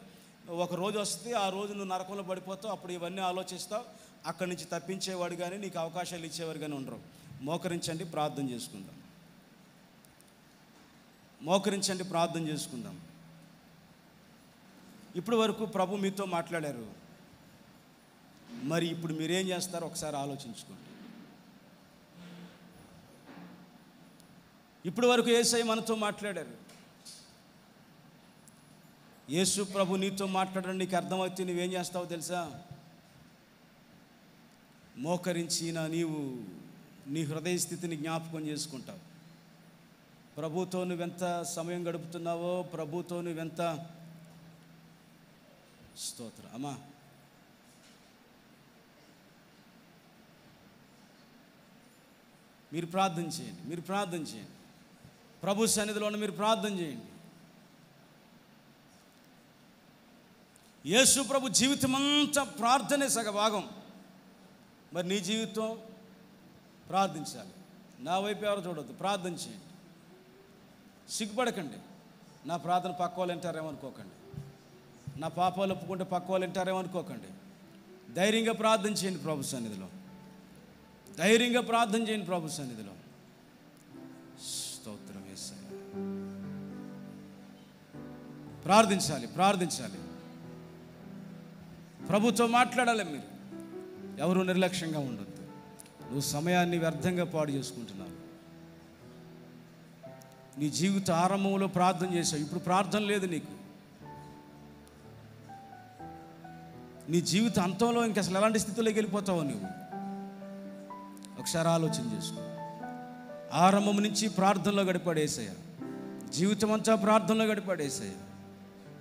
ఒక రోజు వస్తే ఆ రోజు నువ్వు నరకంలో పడిపోతావు. అప్పుడు ఇవన్నీ ఆలోచిస్తావు. అక్కడి నుంచి తప్పించేవాడు కానీ నీకు అవకాశాలు ఇచ్చేవారు కానీ ఉండరు. మోకరించండి ప్రార్థన చేసుకుందాం. మోకరించండి ప్రార్థన చేసుకుందాం. ఇప్పటి వరకు ప్రభు మీతో మాట్లాడారు. మరి ఇప్పుడు మీరేం చేస్తారో ఒకసారి ఆలోచించుకోండి. ఇప్పటి వరకు ఏసై మనతో మాట్లాడారు. యేసు ప్రభు నీతో మాట్లాడడం నీకు అర్థమవుతుంది నువ్వేం చేస్తావో తెలుసా? మోకరించిన నీవు నీ హృదయ స్థితిని జ్ఞాపకం చేసుకుంటావు. ప్రభుతో నువ్వెంత సమయం గడుపుతున్నావో ప్రభుతో నువ్వెంత స్తోత్ర. అమ్మా. మీరు ప్రార్థన చేయండి మీరు ప్రార్థన చేయండి. ప్రభు సన్నిధిలో మీరు ప్రార్థన చేయండి. యేసు ప్రభు జీవితం అంతా ప్రార్థనే సగ భాగం మరి నీ జీవితం ప్రార్థించాలి. నా వైపు ఎవరు చూడవద్దు ప్రార్థన చేయండి. సిగ్గుపడకండి. నా ప్రార్థన పక్క వాళ్ళు వింటారేమో అనుకోకండి. నా పాపాలు ఒప్పుకుంటే పక్క వాళ్ళు వింటారేమో అనుకోకండి. ధైర్యంగా ప్రార్థన చేయండి ప్రభు సన్నిధిలో. ధైర్యంగా ప్రార్థన చేయండి ప్రభు సన్నిధిలో. ప్రార్థించాలి ప్రార్థించాలి. ప్రభుతో మాట్లాడాలి మీరు. ఎవరు నిర్లక్ష్యంగా ఉండొద్దు. నువ్వు సమయాన్ని వ్యర్థంగా పాడు చేసుకుంటున్నావు. నీ జీవిత ఆరంభంలో ప్రార్థన చేసావు ఇప్పుడు ప్రార్థన లేదు నీకు. నీ జీవిత అంతంలో ఇంక అసలు ఎలాంటి స్థితిలోకి వెళ్ళిపోతావు నువ్వు? ఒకసారి ఆలోచన చేసుకో. ఆరంభం నుంచి ప్రార్థనలో గడిపాడేసయ్య జీవితం అంతా ప్రార్థనలో గడిపాడేసయ్య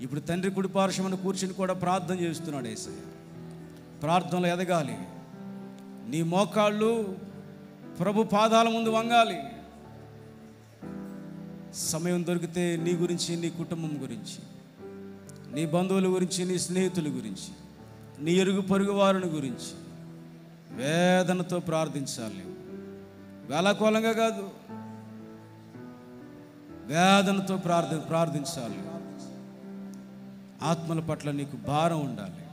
ఇప్పుడు తండ్రి కుడి పార్శ్వమని కూర్చుని కూడా ప్రార్థన చేస్తున్నాడు ఏసయ్య ప్రార్థనలో ఎదగాలి. నీ మోకాళ్ళు ప్రభు పాదాల ముందు వంగాలి. సమయం దొరికితే నీ గురించి నీ కుటుంబం గురించి నీ బంధువుల గురించి నీ స్నేహితుల గురించి నీ ఎరుగు పొరుగు వారిని గురించి వేదనతో ప్రార్థించాలి. వేలాకోలంగా కాదు వేదనతో ప్రార్థి ప్రార్థించాలి. ఆత్మల పట్ల నీకు భారం ఉండాలి.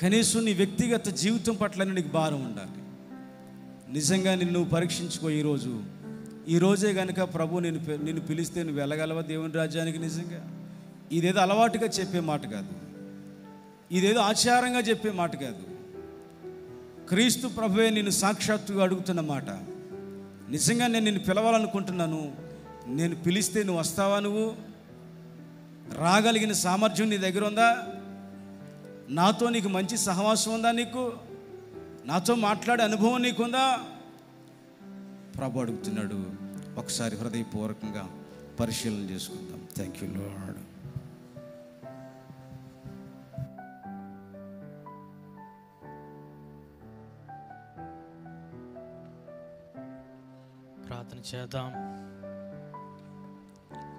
కనీసం నీ వ్యక్తిగత జీవితం పట్ల నీకు భారం ఉండాలి. నిజంగా నిన్ను పరీక్షించుకో ఈరోజు. ఈ రోజే కనుక ప్రభు నేను నిన్ను పిలిస్తే నువ్వు వెళ్ళగలవా దేవుని రాజ్యానికి నిజంగా? ఇదేదో అలవాటుగా చెప్పే మాట కాదు. ఇదేదో ఆచారంగా చెప్పే మాట కాదు. క్రీస్తు ప్రభువే నేను సాక్షాత్తుగా అడుగుతున్న మాట. నిజంగా నేను నిన్ను పిలవాలనుకుంటున్నాను. నేను పిలిస్తే నువ్వు వస్తావా నువ్వు? రాగలిగిన సామర్థ్యం నీ దగ్గర ఉందా? నాతో నీకు మంచి సహవాసం ఉందా నీకు? నాతో మాట్లాడే అనుభవం నీకుందా? ప్రభు అడుగుతున్నాడు. ఒకసారి హృదయపూర్వకంగా పరిశీలన చేసుకుందాం. థ్యాంక్ యూ లాడ్ ప్రార్థన చేద్దాం.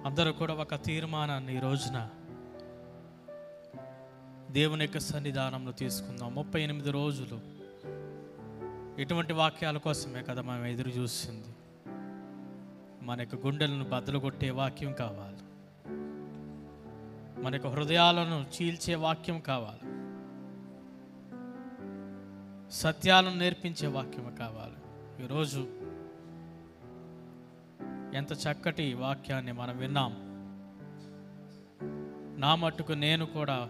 అందరూ కూడా ఒక తీర్మానాన్ని ఈ రోజున దేవుని యొక్క సన్నిధానంలో తీసుకుందాం. ముప్పై ఎనిమిది రోజులు ఇటువంటి వాక్యాల కోసమే కదా మనం ఎదురు చూసింది. మన యొక్క గుండెలను బద్దలు కొట్టే వాక్యం కావాలి. మన యొక్క హృదయాలను చీల్చే వాక్యం కావాలి. సత్యాలను నేర్పించే వాక్యం కావాలి. ఈరోజు ఎంత చక్కటి వాక్యాన్ని మనం విన్నాం. నా మట్టుకు నేను కూడా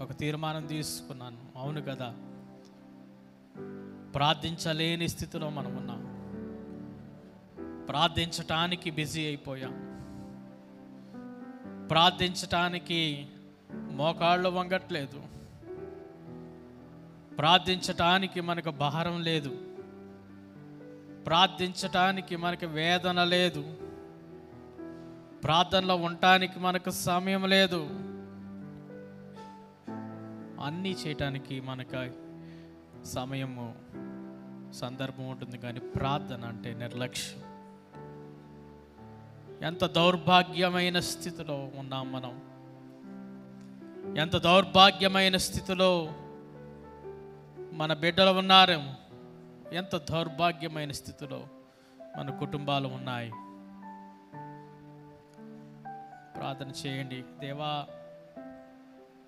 ఒక తీర్మానం తీసుకున్నాను. అవును కదా? ప్రార్థించలేని స్థితిలో మనం ఉన్నాం. ప్రార్థించటానికి బిజీ అయిపోయాం. ప్రార్థించటానికి మోకాళ్ళు వంగట్లేదు. ప్రార్థించటానికి మనకు భారం లేదు. ప్రార్థించటానికి మనకి వేదన లేదు. ప్రార్థనలో ఉండటానికి మనకు సమయం లేదు. అన్నీ చేయటానికి మనకు సమయము సందర్భం ఉంటుంది కానీ ప్రార్థన అంటే నిర్లక్ష్యం. ఎంత దౌర్భాగ్యమైన స్థితిలో ఉన్నాం మనం. ఎంత దౌర్భాగ్యమైన స్థితిలో మన బిడ్డలు ఉన్నారేమో. ఎంత దౌర్భాగ్యమైన స్థితిలో మన కుటుంబాలు ఉన్నాయి. ప్రార్థన చేయండి. దేవా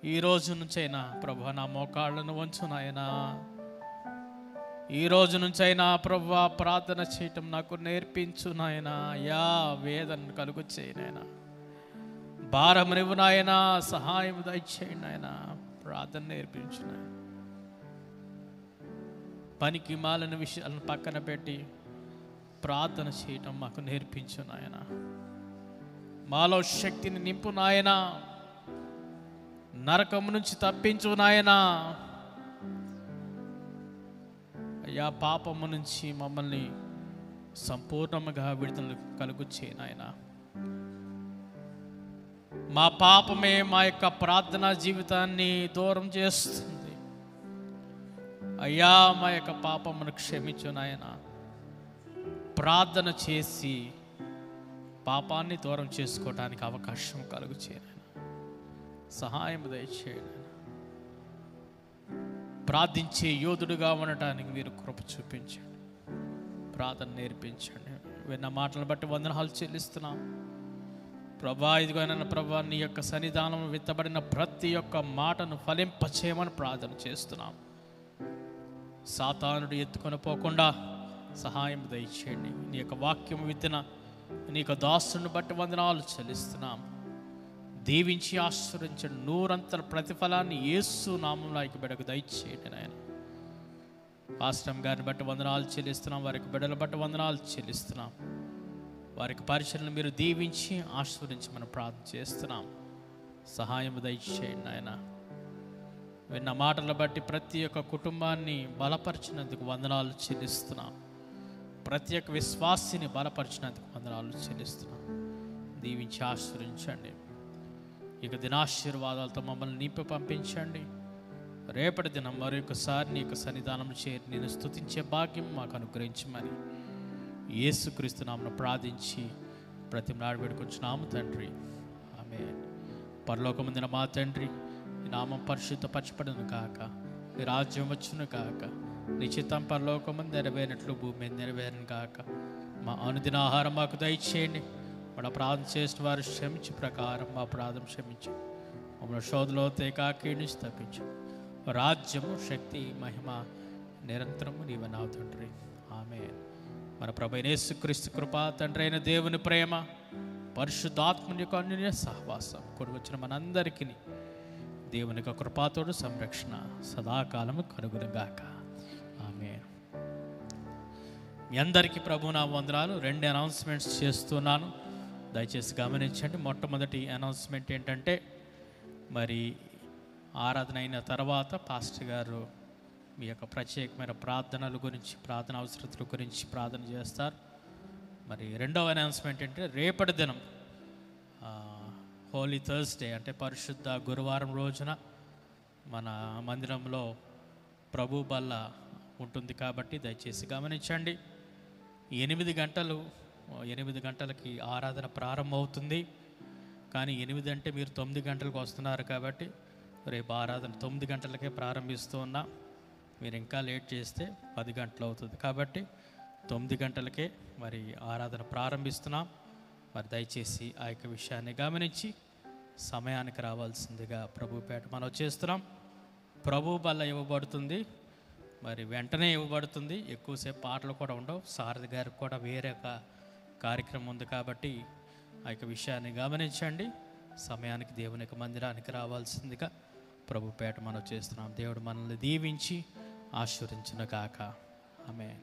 ఈ రోజు నుంచైనా ప్రభు నా మోకాళ్ళను వంచు నాయనా. ఈ రోజు నుంచైనా ప్రభు ప్రార్థన చేయటం నాకు నేర్పించు నాయనా. యా వేదన కలుగు చేయనైనా నాయనా. భారమునివ్వు నాయనా సహాయం దయచేయండి నాయనా. ప్రార్థన నేర్పించు నాయనా. పనికి మాలిన విషయాలను పక్కన పెట్టి ప్రార్థన చేయటం మాకు నేర్పించు నాయన. మాలో శక్తిని నింపు నాయన. నరకం నుంచి తప్పించు నాయన. అయ్యా పాపము నుంచి మమ్మల్ని సంపూర్ణముగా విడుదల కలుగు నాయన. మా పాపమే మా యొక్క ప్రార్థనా జీవితాన్ని దూరం చేస్తుంది. అయ్యా మా యొక్క పాపమును క్షమించు నాయన. ప్రార్థన చేసి పాపాన్ని దూరం చేసుకోవడానికి అవకాశం కలుగు చేయను సహాయం దయచేయండి ప్రార్థించే యోధుడుగా ఉండటానికి మీరు కృప చూపించండి. ప్రార్థన నేర్పించండి. విన్న మాటలను బట్టి వందనాలు చెల్లిస్తున్నాం. ప్రభా ఇదిగోనన్న ప్రభా నీ యొక్క సన్నిధానం విత్తబడిన ప్రతి ఒక్క మాటను ఫలింపచేయమని ప్రార్థన చేస్తున్నాం. సాతానుడు ఎత్తుకొని పోకుండా సహాయం దయచేయండి. నీ యొక్క వాక్యం విత్తిన నీ యొక్క దాసుని బట్టి వందనాలు చెల్లిస్తున్నాం. దీవించి ఆశ్రయించండి నూరంతల ప్రతిఫలాన్ని యేసు నామంలో ఇక బిడకు దయచేయండి నాయన. ఆశ్రమం గారిని బట్టి వందనాలు చెల్లిస్తున్నాం వారికి బిడ్డల బట్టి వందనాలు చెల్లిస్తున్నాం. వారికి పరిచయను మీరు దీవించి ఆశ్రయించి మనం ప్రార్థన చేస్తున్నాం. సహాయం దయచేయండి ఆయన విన్న మాటలు బట్టి ప్రతి ఒక్క కుటుంబాన్ని బలపరిచినందుకు వందనాలు చెల్లిస్తున్నాం. ప్రతి ఒక్క విశ్వాసిని బలపరిచినందుకు వందనాలు చెల్లిస్తున్నాం. దీవించి ఆశ్రయించండి. ఇక దినాశీర్వాదాలతో మమ్మల్ని నింపి పంపించండి. రేపటి దినం మరొకసారి నీ యొక్క సన్నిధానం చేరి నేను స్థుతించే భాగ్యం మాకు అనుగ్రహించమని యేసుక్రీస్తు నామను ప్రార్థించి ప్రతి నాడు వేడుకొచ్చున్నాము తండ్రి. ఆమె పరలోకముందిన మా తండ్రి ఈ నామం పరిశుద్ధపరచబడును కాక నీ రాజ్యం వచ్చును కాక నీ చిత్తం పరలోకముందు నెరవేరినట్లు భూమి మీద నెరవేరును కాక మా అనుదిన ఆహారం మాకు దయచేయండి. మన ప్రార్థన చేసిన వారు క్షమించి ప్రకారం మా ప్రార్థన క్షమించి. మమ్మల్ని శోధలో తేకాకి స్థాపించు. తప్పించు రాజ్యము శక్తి మహిమ నిరంతరము నీవ నా తండ్రి. ఆమె మన ప్రభు క్రీస్తు కృప తండ్రి అయిన దేవుని ప్రేమ పరిశుద్ధాత్మని యొక్క అన్యోన్య సహవాసం కొడుకొచ్చిన మనందరికీ దేవుని యొక్క కృపాతోడు సంరక్షణ సదాకాలము కనుగొనగాక ఆమె మీ అందరికీ ప్రభు నా వందనాలు. రెండు అనౌన్స్మెంట్స్ చేస్తున్నాను. దయచేసి గమనించండి. మొట్టమొదటి అనౌన్స్మెంట్ ఏంటంటే మరి ఆరాధన అయిన తర్వాత పాస్టర్ గారు మీ యొక్క ప్రత్యేకమైన ప్రార్థనల గురించి ప్రార్థన అవసరతల గురించి ప్రార్థన చేస్తారు. మరి రెండవ అనౌన్స్మెంట్ ఏంటంటే రేపటి దినం హోలీ థర్స్డే అంటే పరిశుద్ధ గురువారం రోజున మన మందిరంలో ప్రభు బల్ల ఉంటుంది కాబట్టి దయచేసి గమనించండి. ఎనిమిది గంటలు ఎనిమిది గంటలకి ఆరాధన ప్రారంభమవుతుంది. కానీ ఎనిమిది అంటే మీరు తొమ్మిది గంటలకు వస్తున్నారు కాబట్టి రేపు ఆరాధన తొమ్మిది గంటలకే ప్రారంభిస్తూ ఉన్నాం. మీరు ఇంకా లేట్ చేస్తే పది గంటలు అవుతుంది కాబట్టి తొమ్మిది గంటలకే మరి ఆరాధన ప్రారంభిస్తున్నాం. మరి దయచేసి ఆ యొక్క విషయాన్ని గమనించి సమయానికి రావాల్సిందిగా ప్రభుపేట మనం చేస్తున్నాం. ప్రభు బల్ల ఇవ్వబడుతుంది. మరి వెంటనే ఇవ్వబడుతుంది. ఎక్కువసేపు పాటలు కూడా ఉండవు. సారథి గారికి కూడా వేరే ఒక కార్యక్రమం ఉంది కాబట్టి ఆ యొక్క విషయాన్ని గమనించండి. సమయానికి దేవుని యొక్క మందిరానికి రావాల్సిందిగా ప్రభుపేట మనం చేస్తున్నాం. దేవుడు మనల్ని దీవించి ఆశీర్వదించిన కాక ఆమె